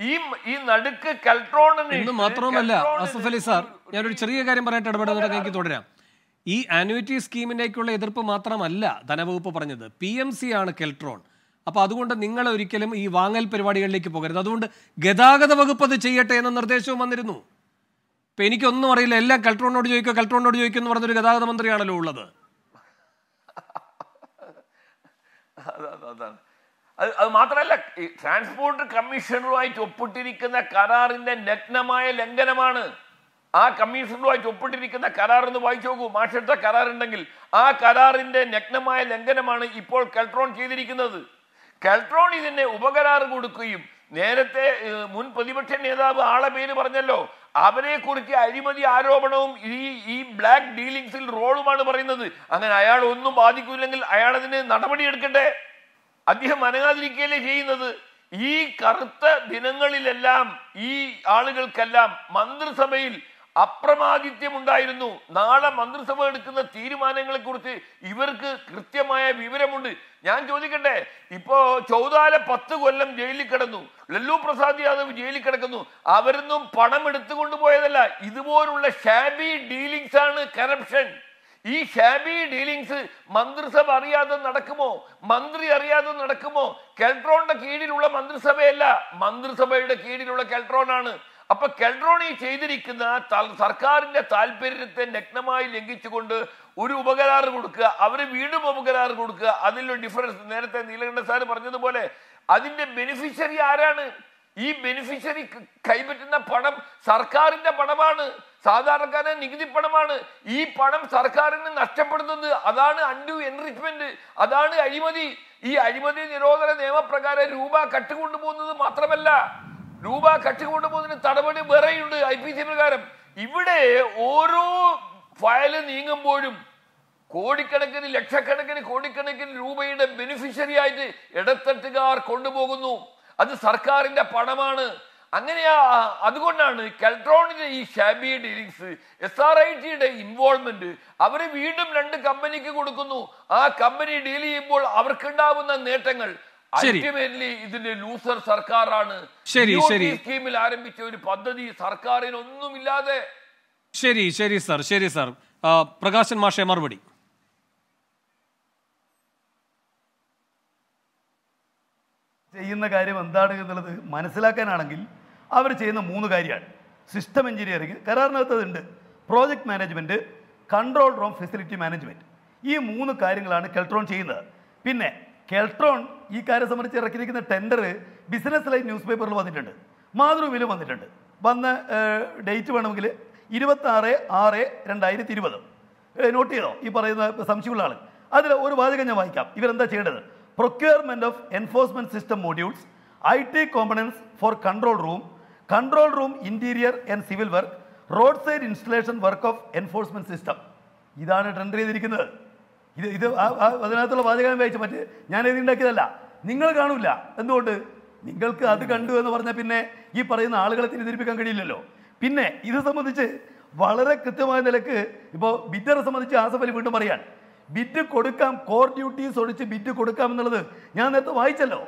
ഈ ഈ നടുക്ക് കെൽട്രോണിന് ഇന്ന് മാത്രവുമല്ല അസഫ് അലി സാർ ഞാനൊരു ചെറിയ കാര്യം പറയട്ടെ ഇടപെടുന്നതിന് എനിക്ക് തുടരാം. ഈ ആനുവിറ്റി സ്കീമിനേക്കുള്ള എതിർപ്പ് മാത്രമല്ല ധനവകുപ്പ് പറഞ്ഞത്. പി എം സി ആണ് കെൽട്രോൺ. അപ്പൊ അതുകൊണ്ട് നിങ്ങൾ ഒരിക്കലും ഈ വാങ്ങൽ പരിപാടികളിലേക്ക് പോകരുത്. അതുകൊണ്ട് ഗതാഗത വകുപ്പ് അത് ചെയ്യട്ടെ എന്ന നിർദ്ദേശവും വന്നിരുന്നു. ഇപ്പൊ എനിക്കൊന്നും അറിയില്ല. എല്ലാം കെൽട്രോണിനോട് ചോദിക്കുക കെൽട്രോണിനോട് ചോദിക്കുക എന്ന് പറഞ്ഞൊരു ഗതാഗത മന്ത്രിയാണല്ലോ ഉള്ളത്. അത് അത് അതാണ്. അത് അത് മാത്രമല്ല ഈ ട്രാൻസ്പോർട്ട് കമ്മീഷണറുമായിട്ട് ഒപ്പിട്ടിരിക്കുന്ന കരാറിന്റെ നഗ്നമായ ലംഘനമാണ്. ആ കമ്മീഷണറുമായിട്ട് ഒപ്പിട്ടിരിക്കുന്ന കരാർ എന്ന് വായിച്ചു നോക്കൂ. മാഷെടുത്ത കരാറുണ്ടെങ്കിൽ ആ കരാറിന്റെ നഗ്നമായ ലംഘനമാണ് ഇപ്പോൾ കെൽട്രോൺ ചെയ്തിരിക്കുന്നത്. കെൽട്രോൺ ഇതിന് ഉപകരാർ കൊടുക്കുകയും നേരത്തെ മുൻ പ്രതിപക്ഷ നേതാവ് ആളെ പേര് പറഞ്ഞല്ലോ. അവരെ കുറിച്ച് അഴിമതി ആരോപണവും ഈ ഈ ബ്ലാക്ക് ഡീലിംഗ്സിൽ റോളുമാണ് പറയുന്നത്. അങ്ങനെ അയാൾ ഒന്നും ബാധിക്കില്ലെങ്കിൽ അയാൾ അതിന് നടപടിയെടുക്കട്ടെ അദ്ദേഹം അനങ്ങാതിരിക്കുകയല്ലേ ചെയ്യുന്നത്? ഈ കറുത്ത ദിനങ്ങളിലെല്ലാം ഈ ആളുകൾക്കെല്ലാം മന്ത്രിസഭയിൽ അപ്രമാദിത്യം ഉണ്ടായിരുന്നു നാളെ മന്ത്രിസഭ എടുക്കുന്ന തീരുമാനങ്ങളെ കുറിച്ച് ഇവർക്ക് കൃത്യമായ വിവരമുണ്ട്. ഞാൻ ചോദിക്കട്ടെ ഇപ്പോ ചൗദാല പത്ത് കൊല്ലം ജയിലിൽ കിടന്നു ലല്ലു പ്രസാദ് യാദവ് ജയിലിൽ കിടക്കുന്നു അവരൊന്നും പണം എടുത്തുകൊണ്ട് പോയതല്ല ഇതുപോലുള്ള ഷാബി ഡീലിങ്സ് ആണ് കറപ്ഷൻ ഈ ഷാബി ഡീലിങ്സ് മന്ത്രിസഭ അറിയാതെ നടക്കുമോ? മന്ത്രി അറിയാതെ നടക്കുമോ? കെൽട്രോണിന്റെ കീഴിലുള്ള മന്ത്രിസഭയല്ല. മന്ത്രിസഭയുടെ കീഴിലുള്ള കെൽട്രോൺ ആണ് അപ്പൊ കെൽട്രോൺ ഈ ചെയ്തിരിക്കുന്ന സർക്കാരിന്റെ താല്പര്യത്തെ നഗ്നമായി ലംഘിച്ചുകൊണ്ട് ഒരു ഉപകരാറ് കൊടുക്കുക അവർ വീണ്ടും ഉപകരാറ് കൊടുക്കുക അതിലൊരു ഡിഫറൻസ് നേരത്തെ നീലകണ്ഠ സാർ പറഞ്ഞതുപോലെ അതിന്റെ ബെനിഫിഷ്യറി ആരാണ്? ഈ ബെനിഫിഷ്യറി കൈപ്പറ്റുന്ന പണം സർക്കാരിന്റെ പണമാണ് സാധാരണക്കാരൻ നികുതി പണമാണ്. ഈ പണം സർക്കാരിന് നഷ്ടപ്പെടുന്നത് അതാണ് അൺഡു എൻറിച്ച്മെന്റ് അതാണ് അഴിമതി. ഈ അഴിമതി നിരോധന നിയമപ്രകാരം രൂപ കട്ടുകൊണ്ടുപോകുന്നത് മാത്രമല്ല രൂപ കട്ടുകൊണ്ടുപോകുന്നതിന് നടപടി വേറെയുണ്ട് ഐ പി സി പ്രകാരം. ഇവിടെ ഓരോ ഫയൽ നീങ്ങുമ്പോഴും കോടിക്കണക്കിന് ലക്ഷക്കണക്കിന് കോടിക്കണക്കിന് രൂപയുടെ ബെനിഫിഷ്യറി ആയിട്ട് ഇടത്തട്ടുകാർ കൊണ്ടുപോകുന്നു. അത് സർക്കാരിന്റെ പണമാണ്. അങ്ങനെയാ അതുകൊണ്ടാണ് കെൽട്രോണിന്റെ ഈ shabby dealings S R I ടിയുടെ ഇൻവോൾവ്മെന്റ് അവർ വീണ്ടും രണ്ട് കമ്പനിക്ക് കൊടുക്കുന്നു. ആ കമ്പനി ഡീൽ ചെയ്യുമ്പോൾ അവർക്കുണ്ടാവുന്ന നേട്ടങ്ങൾ. അൾട്ടിമേറ്റ്ലി ഇതിന്റെ ലൂസർ സർക്കാരാണ്. ശരി, ശരി. സ്കീമിൽ ആരംഭിച്ച ഒരു പദ്ധതി സർക്കാരിന് ഒന്നുമില്ലാതെ ശരി ശരി സർ ശരി സർ പ്രകാശൻ മാഷെ മറുപടി. ചെയ്യുന്ന കാര്യം എന്താണ് എന്നുള്ളത് മനസ്സിലാക്കാനാണെങ്കിൽ അവർ ചെയ്യുന്ന മൂന്ന് കാര്യമാണ്. സിസ്റ്റം എഞ്ചിനീയറിംഗ് കരാറിനകത്ത് അതുണ്ട് project management control room facility management ഈ മൂന്ന് കാര്യങ്ങളാണ് കെൽട്രോൺ ചെയ്യുന്നത്. പിന്നെ കെൽട്രോൺ ഈ കാര്യം സംബന്ധിച്ച് ഇറക്കിയിരിക്കുന്ന ടെൻഡർ ബിസിനസ് ലൈൻ ന്യൂസ് പേപ്പറിൽ വന്നിട്ടുണ്ട്. മാതൃഭൂമിയിലും വന്നിട്ടുണ്ട്. വന്ന ഡേറ്റ് വേണമെങ്കിൽ ഇരുപത്താറ് ആറ് രണ്ടായിരത്തി ഇരുപത് നോട്ട് ചെയ്തോ? ഈ പറയുന്ന സംശയമുള്ള ആൾ അതിൽ ഒരു വാചകം ഞാൻ വായിക്കാം. ഇവരെന്താ ചെയ്യേണ്ടത്? Procurement of enforcement system modules, IT components for control room, control room interior and civil work, roadside road work of enforcement system. ഇതാണ് ടെൻഡർ ചെയ്തിരിക്കുന്നത്. ഇത് ഇത് അതിനകത്തുള്ള വാചകം വായിച്ച മറ്റ് ഞാൻ ഇത് ഉണ്ടാക്കിയതല്ല. നിങ്ങൾ കാണൂല. എന്തുകൊണ്ട്? നിങ്ങൾക്ക് അത് കണ്ടു എന്ന് പറഞ്ഞാൽ പിന്നെ ഈ പറയുന്ന ആളുകളെ തിരിതിരിപ്പിക്കാൻ കഴിയില്ലല്ലോ. പിന്നെ ഇത് സംബന്ധിച്ച് വളരെ കൃത്യമായ നിലയ്ക്ക് ഇപ്പോൾ ബിറ്ററെ സംബന്ധിച്ച് ആസഫ് വീണ്ടും പറയാൻ ബിഡ് കൊടുക്കാം കോർ ഡ്യൂട്ടീസ് ഒഴിച്ച് ബിഡ് കൊടുക്കാം എന്നുള്ളത് ഞാൻ നേരത്തെ വായിച്ചല്ലോ.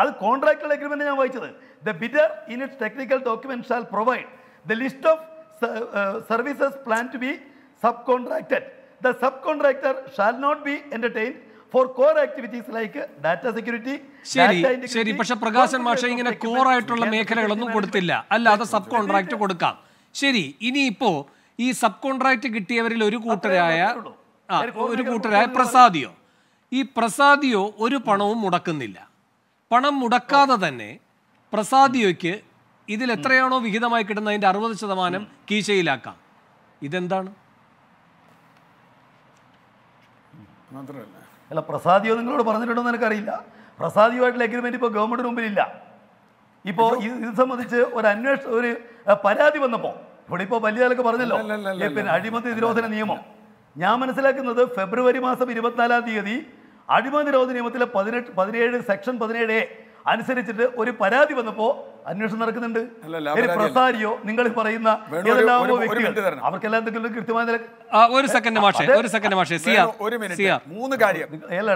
അത് കോൺട്രാക്ടൽ അഗ്രിമെന്റ് ഞാൻ വായിച്ചത്. The bidder in its technical document shall provide the list of services plan to be sub contracted the sub contractor shall not be entertain for core activities like data security ശരി ശരി. പക്ഷെ പ്രകാശൻ മാഷ ഇങ്ങനെ core ആയിട്ടുള്ള മേഖലകളൊന്നും കൊടുത്തില്ല. അല്ലാതെ sub contract കൊടുക്കാം. ശരി ഇനിയിപ്പോ ഈ സബ് കോൺട്രാക്ട് കിട്ടിയവരിൽ ഒരു കൂട്ടരായ ഒരു കൂട്ടരായ പ്രസാദിയോ. ഈ പ്രസാദിയോ ഒരു പണവും മുടക്കുന്നില്ല. പണം മുടക്കാതെ തന്നെ പ്രസാദിയോയ്ക്ക് ഇതിൽ എത്രയാണോ വിഹിതമായി കിട്ടുന്നതിന്റെ അറുപത് ശതമാനം കീശയിലാക്കാം ഇതെന്താണ്? മാത്രമല്ല. അല്ല പ്രസാദിയോ നിങ്ങളോട് പറഞ്ഞിട്ടുണ്ടോ എന്ന് എനിക്കറിയില്ല. പ്രസാദിയുമായിട്ടുള്ള എഗ്രിമെന്റ് ഇപ്പോൾ ഗവൺമെന്റിന് മുമ്പിലില്ല. ഇപ്പോൾ ഇത് ഇത് സംബന്ധിച്ച് ഒരു അന്വേഷണം ഒരു പരാതി വന്നപ്പോൾ ഇവിടെ ഇപ്പോ വലിയ പറഞ്ഞല്ലോ. പിന്നെ അഴിമതി നിരോധന നിയമം. ഞാൻ മനസ്സിലാക്കുന്നത് ഫെബ്രുവരി മാസം ഇരുപത്തിനാലാം തീയതി അഴിമതി നിരോധന നിയമത്തിലെ പതിനെട്ട് പതിനേഴ് സെക്ഷൻ പതിനേഴ് എ അനുസരിച്ചിട്ട് ഒരു പരാതി വന്നപ്പോൾ അന്വേഷണം നടക്കുന്നുണ്ട്. പ്രസാരിയോ നിങ്ങൾ പറയുന്ന ഏതെല്ലാമോ വ്യക്തികൾ? അവർക്കെല്ലാം എന്തെങ്കിലും കൃത്യമായ ഒരു സെക്കൻഡ് മാഷെ ഒരു സെക്കൻഡ് മാഷെ ഒരു മിനിറ്റ്. മൂന്ന് കാര്യം.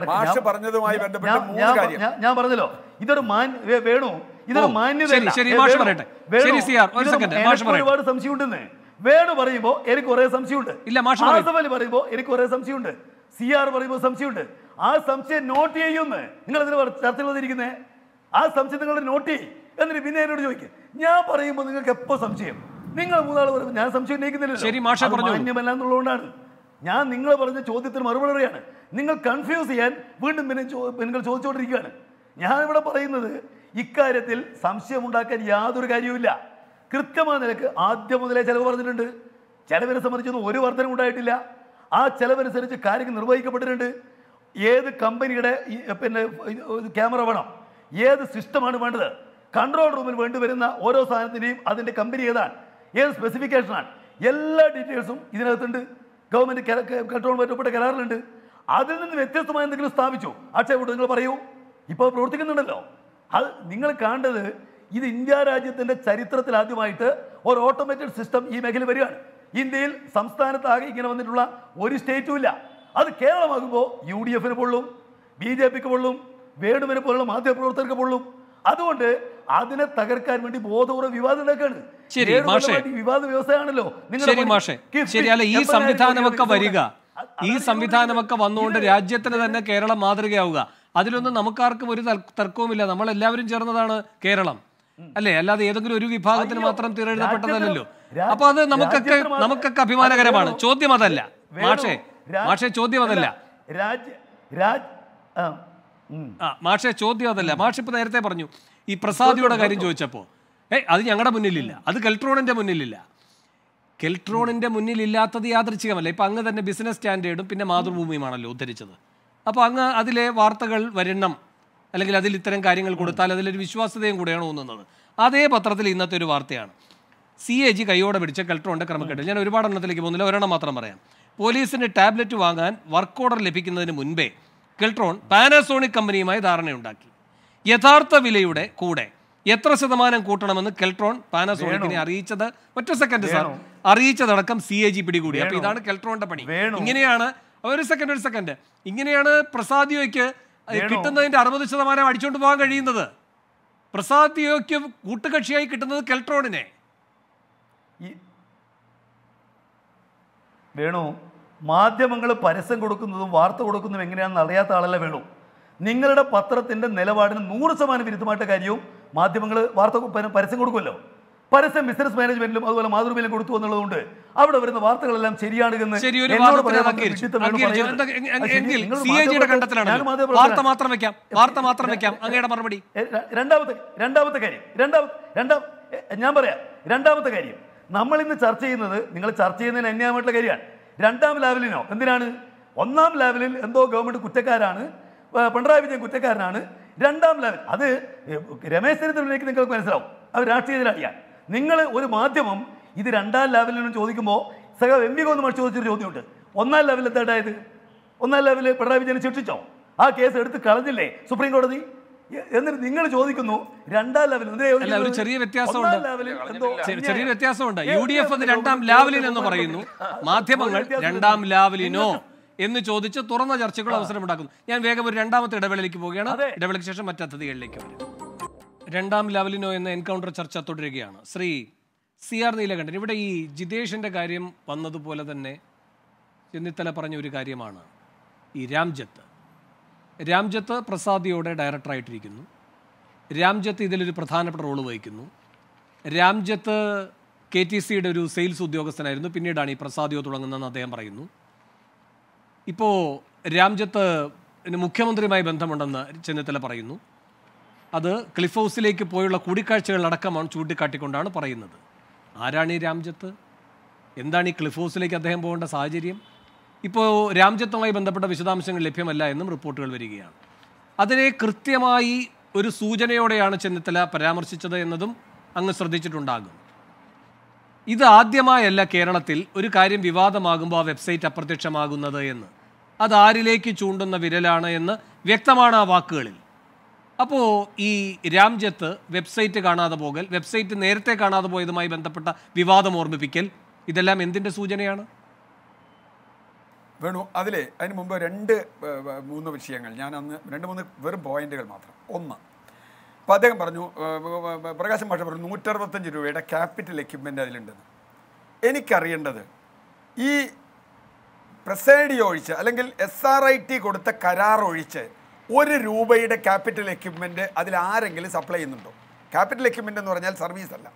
മാഷ് പറഞ്ഞതുമായി ബന്ധപ്പെട്ട് മൂന്ന് ഞാൻ- കാര്യം. ഞാൻ- ഞാൻ പറഞ്ഞല്ലോ. ഇതൊരു മാൻ വേണു ഇതൊരു മാന്യത ഒരുപാട് ശരി, ശരി, ഏ, മാഷ് വേണു, പറയട്ടെ. ശരി, സിയാർ, ഒരു സെക്കൻഡ്, എനിക്ക് മാഷ് പറയട്ടെ. ഒരുപാട് സംശയമുണ്ടെന്ന്. വേണു പറയുമ്പോ എനിക്ക് കുറെ സംശയമുണ്ട്. ഇല്ല. ആസഫ് അലി പറയുമ്പോ എനിക്ക് കുറെ സംശയമുണ്ട്. സി ആർ പറയുമ്പോൾ സംശയമുണ്ട്. ആ സംശയം നോട്ട് ചെയ്യുമെന്ന് നിങ്ങൾ ഇതിന് ചർച്ച വന്നിരിക്കുന്നേ? ആ സംശയം നിങ്ങൾ നോട്ട് ചെയ്യും. എന്നിട്ട് പിന്നെ എന്നോട് ചോദിക്കും. ഞാൻ പറയുമ്പോൾ നിങ്ങൾക്ക് എപ്പോ സംശയം? നിങ്ങൾ മൂന്നാൾ പറയുമ്പോൾ ഞാൻ സംശയം ഉന്നയിക്കുന്നില്ല ശരി, മാഷ പറഞ്ഞു പറഞ്ഞോളൂ. മാന്യമല്ല എന്നുള്ളതുകൊണ്ടാണ് ഞാൻ നിങ്ങൾ പറഞ്ഞ ചോദ്യത്തിന് മറുപടി പറയാണ് നിങ്ങൾ കൺഫ്യൂസ് ചെയ്യാൻ വീണ്ടും പിന്നെ നിങ്ങൾ ചോദിച്ചുകൊണ്ടിരിക്കുകയാണ് ഞാൻ ഇവിടെ പറയുന്നത് ഇക്കാര്യത്തിൽ സംശയമുണ്ടാക്കാൻ യാതൊരു കാര്യവുമില്ല. കൃത്യമായ നിലയ്ക്ക് ആദ്യം മുതലേ ചെലവ് പറഞ്ഞിട്ടുണ്ട്. ചെലവിനെ സംബന്ധിച്ചൊന്നും ഒരു വർധനം ഉണ്ടായിട്ടില്ല. ആ ചെലവനുസരിച്ച് കാര്യങ്ങൾ നിർവഹിക്കപ്പെട്ടിട്ടുണ്ട്. ഏത് കമ്പനിയുടെ പിന്നെ ക്യാമറ വേണം. ഏത് സിസ്റ്റമാണ് വേണ്ടത്? കൺട്രോൾ റൂമിൽ വേണ്ടിവരുന്ന ഓരോ സാധനത്തിന്റെയും അതിന്റെ കമ്പനി ഏതാണ്? ഏത് സ്പെസിഫിക്കേഷനാണ് എല്ലാ ഡീറ്റെയിൽസും ഇതിനകത്തുണ്ട്. ഗവൺമെന്റ് കൺട്രോൾ ബന്ധപ്പെട്ട കരാറിലുണ്ട്. അതിൽ നിന്ന് വ്യത്യസ്തമായ എന്തെങ്കിലും സ്ഥാപിച്ചു? ആക്ഷേപം നിങ്ങൾ പറയൂ. ഇപ്പോൾ പ്രവർത്തിക്കുന്നുണ്ടല്ലോ. അത് നിങ്ങൾ കാണേണ്ടത് ഇത് ഇന്ത്യ രാജ്യത്തിന്റെ ചരിത്രത്തിൽ ആദ്യമായിട്ട് ഒരു ഓട്ടോമേറ്റഡ് സിസ്റ്റം ഈ മേഖല വരികയാണ്. ഇന്ത്യയിൽ സംസ്ഥാനത്താകെ ഇങ്ങനെ വന്നിട്ടുള്ള ഒരു സ്റ്റേറ്റും ഇല്ല. അത് കേരളമാകുമ്പോൾ യു ഡി എഫിന് പൊള്ളും ബി ജെ പിക്ക് പൊള്ളും വേണുവിനെ പോലുള്ള മാധ്യമപ്രവർത്തകർക്ക് പൊള്ളും. അതുകൊണ്ട് അതിനെ തകർക്കാൻ വേണ്ടി ബോധപൂർവം വിവാദം ഉണ്ടാക്കാണ് ശരി, മാഷേ. ഈ വിവാദ വ്യവസായമാണല്ലോ നിങ്ങൾ ശരി പണി. ശരി അല്ല ഈ സംവിധാനമൊക്കെ വരിക. ഈ സംവിധാനമൊക്കെ വന്നുകൊണ്ട് രാജ്യത്തിന് തന്നെ കേരളം മാതൃകയാവുക. അതിലൊന്നും നമുക്കാർക്കും ഒരു തർക്കവുമില്ല. നമ്മൾ എല്ലാവരും ചേർന്നതാണ് കേരളം. അല്ലേ? അല്ലാതെ ഏതെങ്കിലും ഒരു വിഭാഗത്തിന് മാത്രം തിരഞ്ഞെടുക്കപ്പെട്ടതല്ലോ അപ്പൊ അത് നമുക്കൊക്കെ നമുക്കൊക്കെ അഭിമാനകരമാണ്. ചോദ്യം അതല്ല മാഷേ മാഷേ ചോദ്യം അതല്ല മാഷെ ചോദ്യം അതല്ല മാഷ് ഇപ്പൊ നേരത്തെ പറഞ്ഞു. ഈ പ്രസാദിയുടെ കാര്യം ചോദിച്ചപ്പോ. ഏയ് അത് ഞങ്ങളുടെ മുന്നിലില്ല. അത് കെൽട്രോണിന്റെ മുന്നിലില്ല. കെൽട്രോണിന്റെ മുന്നിലില്ലാത്തത് യാദൃച്ഛികമല്ല. ഇപ്പൊ അങ്ങ് തന്നെ ബിസിനസ് സ്റ്റാൻഡേർഡും പിന്നെ മാതൃഭൂമിയുമാണല്ലോ ഉദ്ധരിച്ചത്. അപ്പൊ അങ്ങ് അതിലെ വാർത്തകൾ വരണം. അല്ലെങ്കിൽ അതിൽ ഇത്തരം കാര്യങ്ങൾ കൊടുത്താൽ അതിലൊരു വിശ്വാസ്യതയും കൂടെയാണ് തോന്നുന്നത്. അതേ പത്രത്തിൽ ഇന്നത്തെ ഒരു വാർത്തയാണ്. സി എ ജി കൈയോടെ പിടിച്ച കലക്ടറുണ്ട് ക്രമക്കെട്ടിൽ. ഞാൻ ഒരുപാട് എണ്ണത്തിലേക്ക് പോകുന്നില്ല ഒരെണ്ണം മാത്രം പറയാം. പോലീസിന് ടാബ്ലറ്റ് വാങ്ങാൻ വർക്ക് ഓർഡർ ലഭിക്കുന്നതിന് മുൻപേ കെൽട്രോൺ പാനസോണിക് കമ്പനിയുമായി ധാരണയുണ്ടാക്കി. യഥാർത്ഥ വിലയുടെ കൂടെ എത്ര ശതമാനം കൂട്ടണമെന്ന് കെൽട്രോൺ പാനാസോണിക്കിനെ അറിയിച്ചത് ഒറ്റ സെക്കൻഡ് സാർ. അറിയിച്ചതടക്കം സി എ ജി പിടികൂടി. അപ്പൊ ഇതാണ് കെൽട്രോണിന്റെ പണി. ഇങ്ങനെയാണ് ഒരു സെക്കൻഡ് ഒരു സെക്കൻഡ്. ഇങ്ങനെയാണ് പ്രസാദിയോയ്ക്ക് കിട്ടുന്നതിന്റെ അറുപത് ശതമാനം അടിച്ചുകൊണ്ട് പോകാൻ കഴിയുന്നത്. പ്രസാദ് യോഗ്യ കൂട്ടുകക്ഷിയായി കിട്ടുന്നത് കെൽട്രോണിനെ. വേണു മാധ്യമങ്ങൾ പരസ്യം കൊടുക്കുന്നതും വാർത്ത കൊടുക്കുന്നതും എങ്ങനെയാണെന്ന് അറിയാത്ത ആളല്ല വേണു. നിങ്ങളുടെ പത്രത്തിന്റെ നിലപാടിന് നൂറ് ശതമാനം വിരുദ്ധമായിട്ട് കാര്യവും മാധ്യമങ്ങൾ വാർത്ത പരസ്യം കൊടുക്കുമല്ലോ. പരസ്യം ബിസിനസ് മാനേജ്മെന്റിലും അതുപോലെ മാതൃഭൂമിയിലും കൊടുത്തു എന്നുള്ളതുകൊണ്ട് അവിടെ വരുന്ന വാർത്തകളെല്ലാം ശരിയാണ് എന്ന് മറുപടി. രണ്ടാമത്തെ രണ്ടാമത്തെ കാര്യം. രണ്ടാമത്തെ ഞാൻ പറയാം. രണ്ടാമത്തെ കാര്യം. നമ്മൾ ഇന്ന് ചർച്ച ചെയ്യുന്നത് നിങ്ങൾ ചർച്ച ചെയ്യുന്നതിന് അന്യായമായിട്ടുള്ള കാര്യമാണ്. രണ്ടാം ലെവലിനോ എന്തിനാണ്? ഒന്നാം ലെവലിൽ എന്തോ ഗവൺമെന്റ് കുറ്റക്കാരാണ് പിണറായി വിജയൻ കുറ്റക്കാരനാണ്. രണ്ടാം ലെവൽ അത് രമേശ് ചരിത്രത്തിലേക്ക് നിങ്ങൾക്ക് മനസ്സിലാവും. രാഷ്ട്രീയ രാഷ്ട്രീയത്തിലറിയാൻ നിങ്ങൾ ഒരു മാധ്യമം ഇത് രണ്ടാം ലെവലിൽ നിന്ന് ചോദിക്കുമ്പോൾ സഹ എം വി ഗോവിന്ദമാർ ചോദിച്ചൊരു ചോദ്യമുണ്ട് ഒന്നാം ലെവലിൽ എന്താണ്ടായത് ഒന്നാം ലെവലിൽ പിണറായി വിജയനെ ശിക്ഷിച്ചോ ആ കേസ് എടുത്ത് കളഞ്ഞില്ലേ സുപ്രീം കോടതി എന്നിട്ട് നിങ്ങൾ ചോദിക്കുന്നു രണ്ടാം ലെവലിൽ ഒരു? ചെറിയ വ്യത്യാസമുണ്ട് ഒന്നാം ലെവലിൽ എന്തോ ചെറിയ-. വ്യത്യാസമുണ്ട് യു ഡി എഫ് രണ്ടാം ലാവലിൻ എന്ന് പറയുന്നു മാധ്യമങ്ങൾ രണ്ടാം. ലാവലിനോ എന്ന് ചോദിച്ച് തുറന്ന ചർച്ചകൾ അവസരമുണ്ടാക്കുന്നു ഞാൻ വേഗം ഒരു രണ്ടാമത്തെ ഇടവേളയിലേക്ക് പോവുകയാണ് ഇടവേളയ്ക്ക് ശേഷം മറ്റു അതിഥികളിലേക്ക് വരും രണ്ടാം ലെവലിനോ എന്ന എൻകൗണ്ടർ ചർച്ച തുടരുകയാണ്. ശ്രീ സി ആർ നീലകണ്ഠൻ ഇവിടെ ഈ ജിതേഷിന്റെ കാര്യം വന്നതുപോലെ തന്നെ ചെന്നിത്തല പറഞ്ഞ ഒരു കാര്യമാണ്. ഈ രാംജത്ത്. രാംജത്ത് പ്രസാദിയോടെ ഡയറക്ടറായിട്ടിരിക്കുന്നു. രാംജത്ത് ഇതിലൊരു പ്രധാനപ്പെട്ട റോൾ വഹിക്കുന്നു. രാംജത്ത് കെ ടി സിയുടെ ഒരു സെയിൽസ് ഉദ്യോഗസ്ഥനായിരുന്നു. പിന്നീടാണ് ഈ പ്രസാദിയോ തുടങ്ങുന്നതെന്ന് അദ്ദേഹം പറയുന്നു. ഇപ്പോൾ രാംജത്ത് മുഖ്യമന്ത്രിയുമായി ബന്ധമുണ്ടെന്ന് ചെന്നിത്തല പറയുന്നു. അത് ക്ലിഫ് ഹൗസിലേക്ക് പോയുള്ള കൂടിക്കാഴ്ചകളടക്കമാണ് ചൂണ്ടിക്കാട്ടിക്കൊണ്ടാണ് പറയുന്നത്. ആരാണ് ഈ രാംജത്ത്? എന്താണ് ഈ ക്ലിഫ് ഹൗസിലേക്ക് അദ്ദേഹം പോകേണ്ട സാഹചര്യം? ഇപ്പോൾ രാംജത്തുമായി ബന്ധപ്പെട്ട വിശദാംശങ്ങൾ ലഭ്യമല്ല എന്നും റിപ്പോർട്ടുകൾ വരികയാണ്. അതിനെ കൃത്യമായി ഒരു സൂചനയോടെയാണ് ചെന്നിത്തല പരാമർശിച്ചത് എന്നതും അങ്ങ് ശ്രദ്ധിച്ചിട്ടുണ്ടാകും. ഇത് ആദ്യമായല്ല കേരളത്തിൽ ഒരു കാര്യം വിവാദമാകുമ്പോൾ ആ വെബ്സൈറ്റ് അപ്രത്യക്ഷമാകുന്നത് എന്ന്. അത് ആരിലേക്ക് ചൂണ്ടുന്ന വിരലാണ് എന്ന് വ്യക്തമാണ് ആ വാക്കുകളിൽ. അപ്പോൾ ഈ രാംജത്ത് വെബ്സൈറ്റ് കാണാതെ പോകൽ വെബ്സൈറ്റ് നേരത്തെ കാണാതെ പോയതുമായി ബന്ധപ്പെട്ട വിവാദം ഓർമ്മിപ്പിക്കൽ ഇതെല്ലാം എന്തിന്റെ സൂചനയാണ്? വേണു അതിലെ അതിന് മുമ്പ് രണ്ട് മൂന്ന് വിഷയങ്ങൾ. ഞാൻ അന്ന് രണ്ട് മൂന്ന് വെറും പോയിന്റുകൾ മാത്രം. ഒന്ന് അപ്പോൾ അദ്ദേഹം പറഞ്ഞു പ്രകാശം ഭാഷ പറഞ്ഞു നൂറ്ററുപത്തഞ്ച് രൂപയുടെ ക്യാപിറ്റൽ എക്യുപ്മെന്റ് അതിലുണ്ടെന്ന്. എനിക്കറിയേണ്ടത് ഈ പ്രസൈഡി ഒഴിച്ച് അല്ലെങ്കിൽ എസ് ആർ ഐ ടി കൊടുത്ത കരാർ ഒഴിച്ച് ഒരു രൂപയുടെ ക്യാപിറ്റൽ എക്യുപ്മെന്റ് അതിൽ ആരെങ്കിലും സപ്ലൈ ചെയ്യുന്നുണ്ടോ? ക്യാപിറ്റൽ എക്യുപ്മെന്റ് എന്ന് പറഞ്ഞാൽ സർവീസ് അല്ല.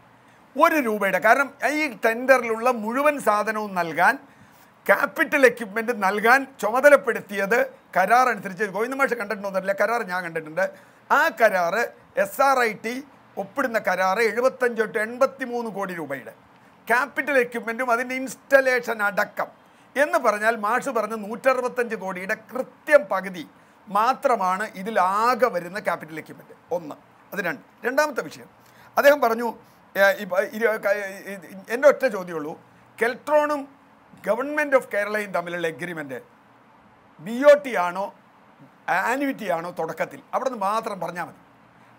ഒരു രൂപയുടെ കാരണം ഈ ടെൻഡറിലുള്ള മുഴുവൻ സാധനവും നൽകാൻ ക്യാപിറ്റൽ എക്യുപ്മെന്റ് നൽകാൻ ചുമതലപ്പെടുത്തിയത് കരാർ അനുസരിച്ച് കണ്ടിട്ടുണ്ടോ കണ്ടിട്ടുണ്ടോന്നറിയില്ല കരാർ ഞാൻ കണ്ടിട്ടുണ്ട്. ആ കരാർ എസ് ആർ ഐ ടി ഒപ്പിടുന്ന കരാർ എഴുപത്തഞ്ച് തൊട്ട് എൺപത്തി മൂന്ന് കോടി രൂപയുടെ. ക്യാപിറ്റൽ എക്യുപ്മെന്റും അതിന്റെ ഇൻസ്റ്റലേഷൻ അടക്കം. എന്ന് പറഞ്ഞാൽ മാഷ് പറഞ്ഞ നൂറ്ററുപത്തഞ്ച് കോടിയുടെ കൃത്യം പകുതി മാത്രമാണ് ഇതിലാകെ വരുന്ന ക്യാപിറ്റൽ എക്യുപ്മെന്റ് ഒന്ന് അത് രണ്ട്. രണ്ടാമത്തെ വിഷയം. അദ്ദേഹം പറഞ്ഞു എന്റെ ഒറ്റ ചോദ്യമുള്ളൂ. കെൽട്രോണും ഗവൺമെന്റ് ഓഫ് കേരളയും തമ്മിലുള്ള എഗ്രിമെന്റ് ബി ഒ ടി ആണോ ആനുവിറ്റി ആണോ തുടക്കത്തിൽ? അവിടെ നിന്ന് മാത്രം പറഞ്ഞാൽ മതി.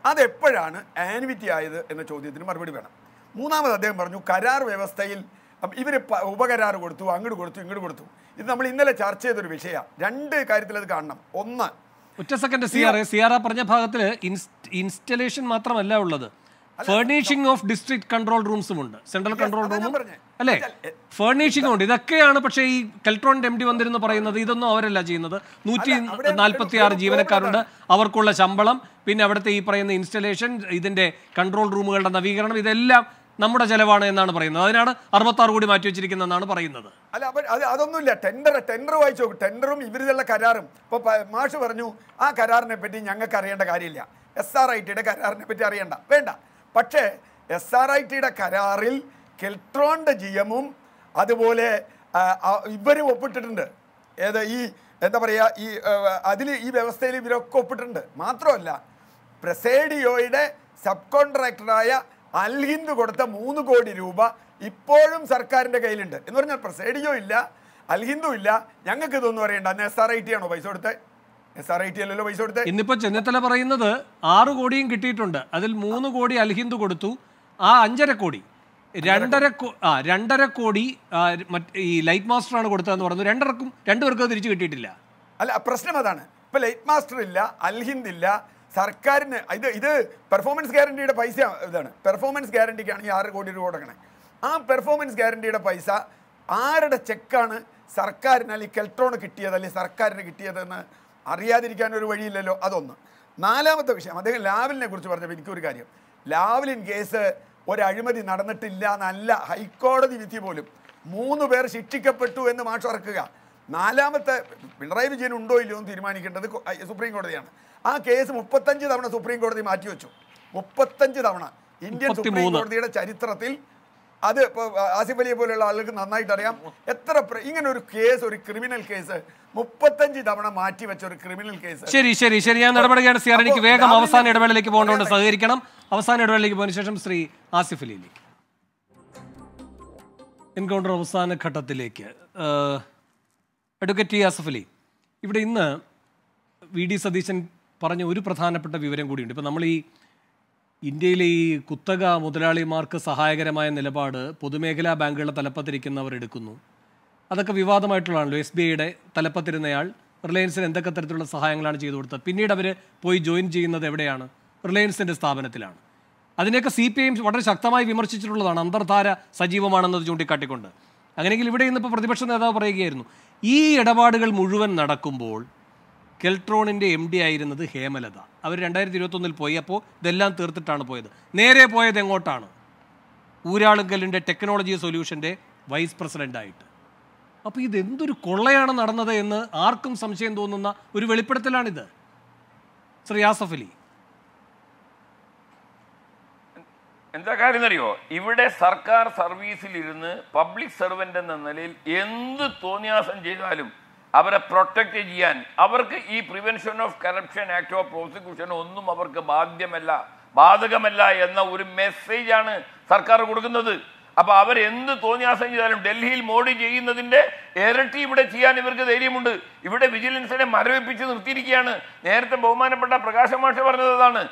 അതെപ്പോഴാണ് ആനുവിറ്റി ആയത് എന്ന ചോദ്യത്തിന് മറുപടി വേണം. മൂന്നാമത് അദ്ദേഹം പറഞ്ഞു കരാർ വ്യവസ്ഥയിൽ ഇവർ ഉപകരാർ കൊടുത്തു അങ്ങോട്ട് കൊടുത്തു ഇങ്ങോട്ട് കൊടുത്തു. ഇത് നമ്മൾ ഇന്നലെ ചർച്ച ചെയ്തൊരു വിഷയമാണ് രണ്ട് കാര്യത്തിൽ അത് കാണണം. ഒന്ന് ഒറ്റ second C R C R പറഞ്ഞ ഭാഗത്തിൽ ഇൻസ്റ്റലേഷൻ മാത്രമല്ല ഉള്ളത്. ഫേർണിഷിംഗ് ഓഫ് ഡിസ്ട്രിക്ട് കൺട്രോൾ റൂംസും ഉണ്ട്. സെൻട്രൽ കൺട്രോൾ റൂമും അല്ലെ? ഫർണിഷിംഗ് ഉണ്ട്. ഇതൊക്കെയാണ് പക്ഷേ ഈ കെൽട്രോണിന്റെ എം ഡി വന്നിരുന്നു പറയുന്നത്. ഇതൊന്നും അവരല്ല ചെയ്യുന്നത്. നൂറ്റി നാൽപ്പത്തി ആറ് ജീവനക്കാരുണ്ട്. അവർക്കുള്ള ശമ്പളം പിന്നെ അവിടുത്തെ ഈ പറയുന്ന ഇൻസ്റ്റലേഷൻ ഇതിന്റെ കൺട്രോൾ റൂമുകളുടെ നവീകരണം ഇതെല്ലാം നമ്മുടെ ചെലവാണ് എന്നാണ് പറയുന്നത്. അതിനാണ് അറുപത്തി ആറ് കോടി മാറ്റി വെച്ചിരിക്കുന്നതെന്നാണ് പറയുന്നത്. അല്ല അത് അതൊന്നുമില്ല. ടെൻഡർ ടെൻഡർ വായിച്ചു നോക്കും. ടെൻഡറും ഇവരിലുള്ള കരാറും. ഇപ്പോൾ മാഷ് പറഞ്ഞു ആ കരാറിനെ പറ്റി ഞങ്ങൾക്ക് അറിയേണ്ട കാര്യമില്ല. എസ് ആർ ഐ ടിയുടെ കരാറിനെ പറ്റി അറിയണ്ട. വേണ്ട. പക്ഷേ എസ് ആർ ഐ ടിയുടെ കരാറിൽ കെൽട്രോണിന്റെ ജി എമ്മും അതുപോലെ ഇവരും ഒപ്പിട്ടിട്ടുണ്ട്. ഏത് ഈ എന്താ പറയുക ഈ അതിൽ ഈ വ്യവസ്ഥയിൽ ഇവരൊക്കെ ഒപ്പിട്ടിട്ടുണ്ട്. മാത്രമല്ല പ്രസേഡിയോയുടെ സബ് കോൺട്രാക്ടറായ അൽഹിന്ദ് കൊടുത്ത മൂന്ന് കോടി രൂപ ഇപ്പോഴും സർക്കാരിന്റെ കയ്യിലുണ്ട്. എന്ന് പറഞ്ഞാൽ പ്രസേഡിയോ ഇല്ല അൽഹിന്ദു ഇല്ല. ഞങ്ങൾക്ക് ഇതൊന്നും അറിയണ്ട. അന്ന് എസ് ആർ ഐ ടി ആണോ പൈസ കൊടുത്തത് എസ് ആർ ഐ ടി അല്ലല്ലോ പൈസ കൊടുത്തത് ഇന്നിപ്പോ ചെന്നിത്തല പറയുന്നത് ആറ് കോടിയും കിട്ടിയിട്ടുണ്ട്. അതിൽ മൂന്ന് കോടി അൽഹിന്ദ് കൊടുത്തു. ആ അഞ്ചര കോടി രണ്ടര ആ രണ്ടര കോടി ഈ ലൈറ്റ് മാസ്റ്ററാണ് കൊടുത്തതെന്ന് പറഞ്ഞു. രണ്ടരക്കും രണ്ടുപേർക്കും തിരിച്ചു കിട്ടിയിട്ടില്ല. അല്ല പ്രശ്നം അതാണ്. ഇപ്പൊ ലൈറ്റ് മാസ്റ്റർ ഇല്ല അൽഹിന്ദ് ഇല്ല. സർക്കാരിന് ഇത് ഇത് പെർഫോമൻസ് ഗ്യാരണ്ടിയുടെ പൈസ ഇതാണ്. പെർഫോമൻസ് ഗ്യാരണ്ടിക്കാണ് ഈ ആറ് കോടി രൂപ കൊടുക്കണേ. ആ പെർഫോമൻസ് ഗ്യാരണ്ടിയുടെ പൈസ ആരുടെ ചെക്കാണ് സർക്കാരിന് അല്ലെങ്കിൽ കെൽട്രോണ് കിട്ടിയത് അല്ലെങ്കിൽ സർക്കാരിന് കിട്ടിയതെന്ന് അറിയാതിരിക്കാൻ ഒരു വഴിയില്ലല്ലോ? അതൊന്ന്. നാലാമത്തെ വിഷയം അദ്ദേഹം ലാവലിനെ കുറിച്ച് പറഞ്ഞപ്പോൾ എനിക്കൊരു കാര്യം. ലാവലിൻ കേസ് ഒരഴിമതി നടന്നിട്ടില്ല എന്നല്ല ഹൈക്കോടതി വിധി പോലും മൂന്ന് പേർ ശിക്ഷിക്കപ്പെട്ടു എന്ന് മാഷറക്കുക നാലാമത്തെ പിണറായി വിജയൻ ഉണ്ടോ ഇല്ലയോ എന്ന് തീരുമാനിക്കേണ്ടത് സുപ്രീം കോടതിയാണ്. ആ കേസ് മുപ്പത്തഞ്ച് തവണ സുപ്രീം കോടതി മാറ്റിവെച്ചു. മുപ്പത്തഞ്ച് തവണ. ഇന്ത്യൻ സുപ്രീം കോടതിയുടെ ചരിത്രത്തിൽ അത് ഇപ്പോൾ ആസിഫ് അലിയെ പോലെയുള്ള ആളുകൾക്ക് നന്നായിട്ട് അറിയാം. എത്ര ഇങ്ങനെ ഒരു കേസ് ഒരു ക്രിമിനൽ കേസ് മുപ്പത്തഞ്ച് തവണ മാറ്റി വെച്ച ഒരു ക്രിമിനൽ കേസ്. ശരി ശരി ശരി. ഞാൻ ഇടപെടുകയാണ് സിആർ എനിക്ക് വേഗം അവസാന ഇടവേളയിലേക്ക് പോകേണ്ടതുകൊണ്ട് സഹകരിക്കണം. അവസാന ഇടവേളയിലേക്ക് പോയതിനു ശേഷം ശ്രീ ആസിഫ് അലിയിലേക്ക്. എൻകൗണ്ടർ അവസാന ഘട്ടത്തിലേക്ക്. അഡ്വക്കേറ്റ് ടി ആസിഫ് അലി ഇവിടെ ഇന്ന് വി ഡി സതീശൻ പറഞ്ഞ ഒരു പ്രധാനപ്പെട്ട വിവരം കൂടിയുണ്ട്. ഇപ്പം നമ്മൾ ഈ ഇന്ത്യയിലെ ഈ കുത്തക മുതലാളിമാർക്ക് സഹായകരമായ നിലപാട് പൊതുമേഖലാ ബാങ്കുകളുടെ തലപ്പത്തിരിക്കുന്നവർ എടുക്കുന്നു. അതൊക്കെ വിവാദമായിട്ടുള്ളതാണല്ലോ. എസ് ബി ഐയുടെ തലപ്പത്തിരുന്നയാൾ റിലയൻസിന് എന്തൊക്കെ തരത്തിലുള്ള സഹായങ്ങളാണ് ചെയ്തു കൊടുത്തത്? പിന്നീട് അവർ പോയി ജോയിൻ ചെയ്യുന്നത് എവിടെയാണ്? റിലയൻസിന്റെ സ്ഥാപനത്തിലാണ്. അതിനെയൊക്കെ സി പി ഐ വളരെ ശക്തമായി വിമർശിച്ചിട്ടുള്ളതാണ്. അന്തർധാര സജീവമാണെന്നത് ചൂണ്ടിക്കാട്ടിക്കൊണ്ട്. അങ്ങനെയെങ്കിൽ ഇവിടെ ഇന്നിപ്പോൾ പ്രതിപക്ഷ നേതാവ് പറയുകയായിരുന്നു ഈ ഇടപാടുകൾ മുഴുവൻ നടക്കുമ്പോൾ കെൽട്രോണിന്റെ എം ഡി ആയിരുന്നത് ഹേമലത. അവർ രണ്ടായിരത്തി ഇരുപത്തൊന്നിൽ പോയി. അപ്പോൾ ഇതെല്ലാം തീർത്തിട്ടാണ് പോയത്. നേരെ പോയത് എങ്ങോട്ടാണ്? ഊരാളുങ്കലിന്റെ ടെക്നോളജി സൊല്യൂഷന്റെ വൈസ് പ്രസിഡന്റായിട്ട് അപ്പോൾ ഇതെന്തൊരു കൊള്ളയാണ് നടന്നത് എന്ന് ആർക്കും സംശയം തോന്നുന്ന ഒരു വെളിപ്പെടുത്തലാണിത്. ശ്രീ ആസഫ് അലി. എന്താ കാര്യം അറിയോ ഇവിടെ സർക്കാർ സർവീസിലിരുന്ന് പബ്ലിക് സർവന്റ് എന്ന നിലയിൽ എന്ത് തോന്നിയാസം ചെയ്താലും അവരെ പ്രൊട്ടക്റ്റ് ചെയ്യാൻ. അവർക്ക് ഈ prevention of corruption act of prosecution ഒന്നും അവർക്ക് ബാധ്യമല്ല ബാധകമല്ല എന്ന ഒരു മെസ്സേജാണ് സർക്കാർ കൊടുക്കുന്നത്. അപ്പൊ അവരെന്ത് തോന്നിയാസം ചെയ്താലും ഡൽഹിയിൽ മോഡി ചെയ്യുന്നതിന്റെ ഇരട്ടി ഇവിടെ ചെയ്യാൻ ഇവർക്ക് ധൈര്യമുണ്ട്. ഇവിടെ വിജിലൻസിനെ മരവിപ്പിച്ച് നിർത്തിയിരിക്കുകയാണ്. നേരത്തെ ബഹുമാനപ്പെട്ട പ്രകാശ മാഷ പറഞ്ഞത് അതാണ്.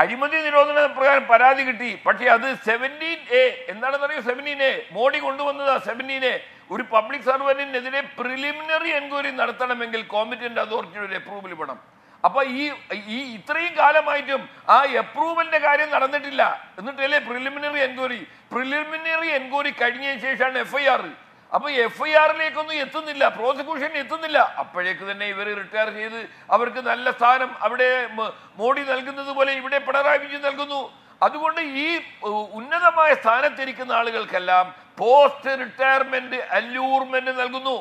അഴിമതി നിരോധന പ്രകാരം പരാതി കിട്ടി. പക്ഷേ അത് സെവന്റീൻ എ എന്താണെന്ന് പറയുക സെവന്റീൻ എ മോഡി കൊണ്ടുവന്നതാ സെവന്റീൻ എ ഒരു പബ്ലിക് സർവന്റിനെതിരെ പ്രിലിമിനറി എൻക്വയറി നടത്തണമെങ്കിൽ കോമ്പറ്റന്റ് അതോറിറ്റിയുടെ അപ്രൂവൽ വേണം അപ്പൊ ഈ ഈ ഇത്രയും കാലമായിട്ടും ആ അപ്രൂവലിന്റെ കാര്യം നടന്നിട്ടില്ല. എന്നിട്ടല്ലേ പ്രിലിമിനറി എൻക്വയറി പ്രിലിമിനറി എൻക്വയറി കഴിഞ്ഞതിന് ശേഷമാണ് എഫ് ഐ ആർ അപ്പൊ എഫ് ഐ ആറിലേക്കൊന്നും എത്തുന്നില്ല. പ്രോസിക്യൂഷൻ എത്തുന്നില്ല. അപ്പോഴേക്ക് തന്നെ ഇവർ റിട്ടയർ ചെയ്ത് അവർക്ക് നല്ല സ്ഥാനം അവിടെ മോഡി നൽകുന്നത് പോലെ ഇവിടെ പിണറായി വിജയൻ നൽകുന്നു. അതുകൊണ്ട് ഈ ഉന്നതമായ സ്ഥാനത്തിരിക്കുന്ന ആളുകൾക്കെല്ലാം പോസ്റ്റ് റിട്ടയർമെന്റ് അല്യൂർമെന്റ് നൽകുന്നു.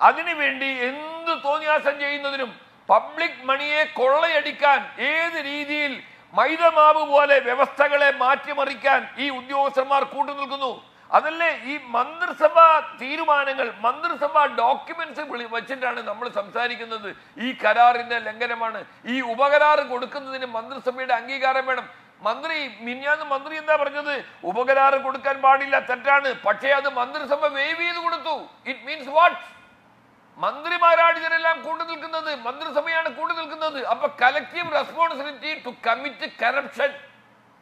അതിനുവേണ്ടി എന്ത് തോന്നിയാസം ചെയ്യുന്നതിനും പബ്ലിക് മണിയെ കൊള്ളയടിക്കാൻ ഏത് രീതിയിൽ മൈദമാവ് പോലെ വ്യവസ്ഥകളെ മാറ്റിമറിക്കാൻ ഈ ഉദ്യോഗസ്ഥന്മാർ കൂട്ടുനിൽക്കുന്നു അതല്ലേ ഈ മന്ത്രിസഭാ തീരുമാനങ്ങൾ മന്ത്രിസഭാ ഡോക്യുമെന്റ്സ് വെച്ചിട്ടാണ് നമ്മൾ സംസാരിക്കുന്നത്. ഈ കരാറിന്റെ ലംഘനമാണ്. ഈ ഉപകരാറ് കൊടുക്കുന്നതിന് മന്ത്രിസഭയുടെ അംഗീകാരം വേണം. മന്ത്രി മിന്നാന്ന് മന്ത്രി എന്താ പറഞ്ഞത്? ഉപകരാറ് കൊടുക്കാൻ പാടില്ല തെറ്റാണ്. പക്ഷേ അത് മന്ത്രിസഭ വേവ് ചെയ്ത് കൊടുത്തു. ഇറ്റ് മീൻസ് വാട്ട് മന്ത്രിമാരാണ് ഇതിനെല്ലാം കൂട്ടു നിൽക്കുന്നത്. മന്ത്രിസഭയാണ് കൂട്ടു നിൽക്കുന്നത്. അപ്പൊ collective responsibility to commit corruption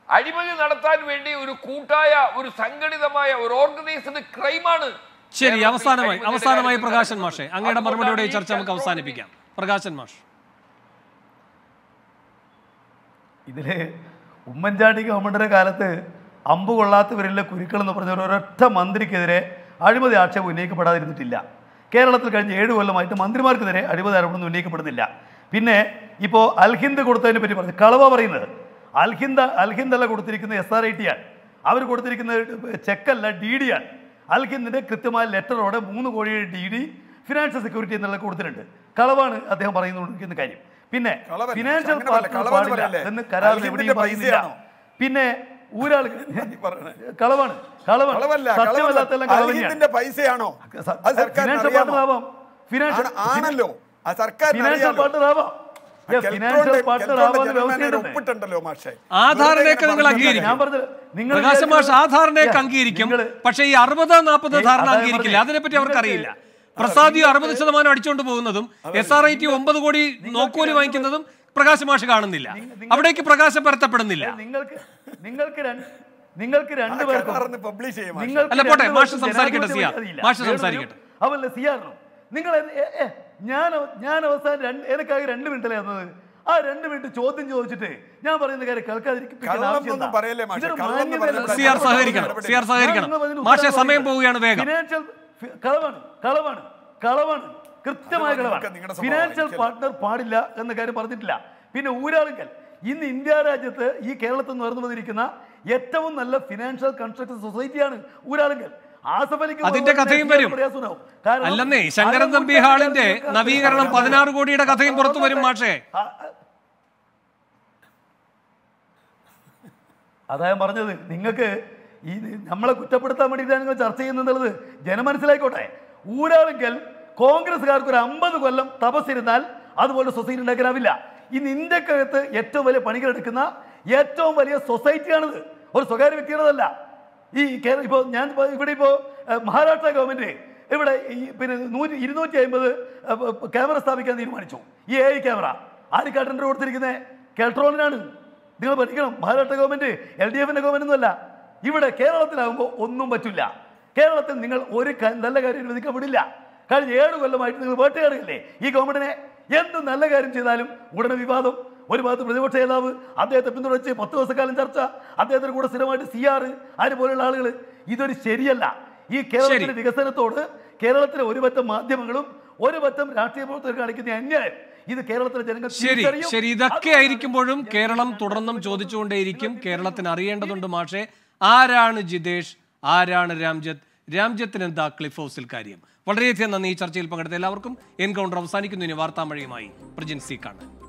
അഴിമതി നടത്താൻ വേണ്ടി ഒരു കൂട്ടായ ഒരു സംഘടിതമായ ഒരു ഓർഗനൈസ്ഡ് ക്രൈമാണ് ശരി അവസാനമായി അവസാനമായി പ്രകാശൻ. മാഷെ. അങ്ങയുടെ മറുപടിയോടെ ചർച്ച നമുക്ക് അവസാനിപ്പിക്കാം. പ്രകാശൻ മാഷ്. ഇതിൽ ഉമ്മൻചാണ്ടി ഗവൺമെന്റിന്റെ കാലത്ത് അമ്പ് കൊള്ളാത്തവരിലെ കുരുക്കൾ എന്ന് പറഞ്ഞ ഒരൊറ്റ മന്ത്രിക്കെതിരെ അഴിമതി ആക്ഷേപം ഉന്നയിക്കപ്പെടാതിരുന്നിട്ടില്ല. കേരളത്തിൽ കഴിഞ്ഞ ഏഴ് കൊല്ലമായിട്ട് മന്ത്രിമാർക്കെതിരെ അഴിമതി ആരോപണം ഉന്നയിക്കപ്പെടുന്നില്ല. പിന്നെ ഇപ്പോൾ അൽഹിന്ദ് കൊടുത്തതിനെ പറ്റി പറഞ്ഞു കളവ പറയുന്നത്. അൽഹിന്ദ് അൽഹിന്ദല്ല കൊടുത്തിരിക്കുന്നത് എസ് ആർ ഐ ടി ആണ്. അവർ കൊടുത്തിരിക്കുന്നത് ചെക്കല്ല ഡി ഡി ആണ്. അൽഹിന്ദിന്റെ കൃത്യമായ ലെറ്ററോടെ മൂന്ന് കോടിയുടെ ഡി ഡി ഫിനാൻഷ്യൽ സെക്യൂരിറ്റി എന്നുള്ള കൊടുത്തിട്ടുണ്ട്. കളവാണ് അദ്ദേഹം പറയുന്നുകൊണ്ടിരിക്കുന്ന കാര്യം. പിന്നെ ഫിനാൻഷ്യൽ പാടില്ല. എന്ന് കരാറിൽ എവിടെയും പറയുന്നില്ല? പിന്നെ. കളവാണ് കളവാണ്. സത്യമല്ലാത്തെല്ലാം. പൈസയാണോ? ഫിനാൻഷ്യൽ ഫിനാൻഷ്യൽ ആണല്ലോ. ആ സർക്കാർ ഫിനാൻഷ്യൽ നിങ്ങൾ അംഗീകരിക്കും. പ്രകാശ് മാഷ് അംഗീകരിക്കും. പക്ഷേ ഈ അറുപത് നാൽപ്പത് ധാരണ അംഗീകരിക്കില്ല. അതിനെപ്പറ്റി അവർക്ക് അറിയില്ല പ്രസാദിയോ അറുപത് ശതമാനം അടിച്ചുകൊണ്ട് പോകുന്നതും എസ് ആർ ഐ ടി ഒമ്പത് കോടി നോക്കോലി വാങ്ങിക്കുന്നതും പ്രകാശ് മാഷ് കാണുന്നില്ല. അവിടേക്ക് പ്രകാശം പരത്തപ്പെടുന്നില്ല. നിങ്ങൾക്ക് നിങ്ങൾക്ക് രണ്ട് നിങ്ങൾക്ക് രണ്ടുപേർക്കും പബ്ലിഷ് ചെയ്യും മാഷേ. സംസാരിക്കട്ടെ, സിയാ. മാഷ് സംസാരിക്കട്ടെ. അവല്ല സിയാറിനും. നിങ്ങൾ ഞാൻ ഞാൻ അവസാനം രണ്ട് എനിക്കാകെ രണ്ട് മിനിറ്റല്ലേ തന്നത് ആ രണ്ട് മിനിറ്റ് ചോദ്യം ചോദിച്ചിട്ട് ഞാൻ പറയുന്ന കാര്യം കേൾക്കാതിരിക്കും സമയം പോവുകയാണ് വേഗം. കളവാണ് കളവാണ് കളവാണ്. കൃത്യമായ കളവാണ്. ഫിനാൻഷ്യൽ. പാർട്ട്ണർ പാടില്ല എന്ന കാര്യം പറഞ്ഞിട്ടില്ല. പിന്നെ ഊരാളുങ്കൽ ഇന്ന് ഇന്ത്യ രാജ്യത്ത് ഈ കേരളത്തിൽ നിന്ന് ഉയർന്നു വന്നിരിക്കുന്ന ഏറ്റവും നല്ല ഫിനാൻഷ്യൽ കൺസ്ട്രക്ഷൻ സൊസൈറ്റിയാണ് ഊരാളുങ്കൽ. അതിന്റെ കഥയും വരും. അല്ലെന്നേ ശങ്കരൻ തമ്പി ഹാളിന്റെ നവീകരണം പതിനാറ് കോടിയുടെ കഥയും പുറത്തു വരും മാഷേ. അതാ ഞാൻ പറഞ്ഞത്. നിങ്ങൾക്ക് ഈ നമ്മളെ കുറ്റപ്പെടുത്താൻ വേണ്ടിയിട്ടാണ് നിങ്ങൾ ചർച്ച ചെയ്യുന്നത് ജനം മനസ്സിലായിക്കോട്ടെ? ഊരാളുങ്കൽ കോൺഗ്രസ്സുകാർക്ക് ഒരു അമ്പത് കൊല്ലം തപസ്സിരുന്നാൽ അതുപോലെ സൊസൈറ്റി ഉണ്ടാക്കാനാവില്ല ഇന്ന് ഇന്ത്യക്കകത്ത് ഏറ്റവും വലിയ പണികളെടുക്കുന്ന ഏറ്റവും വലിയ സൊസൈറ്റിയാണിത്. ഒരു സ്വകാര്യ വ്യക്തിയുടേതല്ല. ഈ കേരള ഇപ്പോൾ ഞാൻ ഇവിടെ ഇപ്പോൾ മഹാരാഷ്ട്ര ഗവൺമെന്റ് ഇവിടെ ഈ പിന്നെ നൂറ്റി ഇരുന്നൂറ്റി അമ്പത് ക്യാമറ സ്ഥാപിക്കാൻ തീരുമാനിച്ചു. ഈ എ ഐ ക്യാമറ. ആര് ടെൻഡർ കൊടുത്തിരിക്കുന്നത് കെൽട്രോണിനാണ് നിങ്ങൾ പഠിക്കണം. മഹാരാഷ്ട്ര ഗവൺമെന്റ് എൽ ഡി എഫിന്റെ ഗവൺമെന്റ് ഒന്നുമല്ല. ഇവിടെ കേരളത്തിലാകുമ്പോൾ ഒന്നും പറ്റില്ല. കേരളത്തിൽ നിങ്ങൾ ഒരു നല്ല കാര്യം അനുവദിക്കാൻ വിടില്ല. കഴിഞ്ഞ ഏഴ് കൊല്ലമായിട്ട് നിങ്ങൾ വേട്ടയാടുകയല്ലേ? ഈ ഗവൺമെന്റിനെ എന്ത് നല്ല കാര്യം ചെയ്താലും ഉടനെ വിവാദം. ഒരു ഭാഗത്ത് പ്രതിപക്ഷ നേതാവ് അദ്ദേഹത്തെ പിന്തുണച്ച് പത്ത് ദിവസക്കാലം ചർച്ച. അദ്ദേഹത്തിന് കൂടെ സ്ഥിരമായിട്ട് സി ആർ അതിന് പോലെയുള്ള ആളുകൾ ഇതൊരു ശരിയല്ല. ഈ കേരളത്തിന്റെ വികസനത്തോട് കേരളത്തിലെ ഒരു പറ്റം മാധ്യമങ്ങളും ഒരു പറ്റം രാഷ്ട്രീയ പ്രവർത്തകർ കാണിക്കുന്ന അന്യായം. ഇത് കേരളത്തിലെ ജനങ്ങൾ ശരി ശരി. ഇതൊക്കെ ആയിരിക്കുമ്പോഴും കേരളം തുടർന്നും ചോദിച്ചുകൊണ്ടേയിരിക്കും. കേരളത്തിന് അറിയേണ്ടതുണ്ട് മാഷെ. ആരാണ് ജിതേഷ്? ആരാണ് രാംജത്ത്? രാംജത്തിന് എന്താ ക്ലിഫ് ഹൗസിൽ കാര്യം? വളരെയധികം നന്ദി ഈ ചർച്ചയിൽ പങ്കെടുത്ത എല്ലാവർക്കും. എൻകൗണ്ടർ അവസാനിക്കുന്നു. ഇനി വാർത്താമഴയുമായി പ്രജിൻ സി കാണാൻ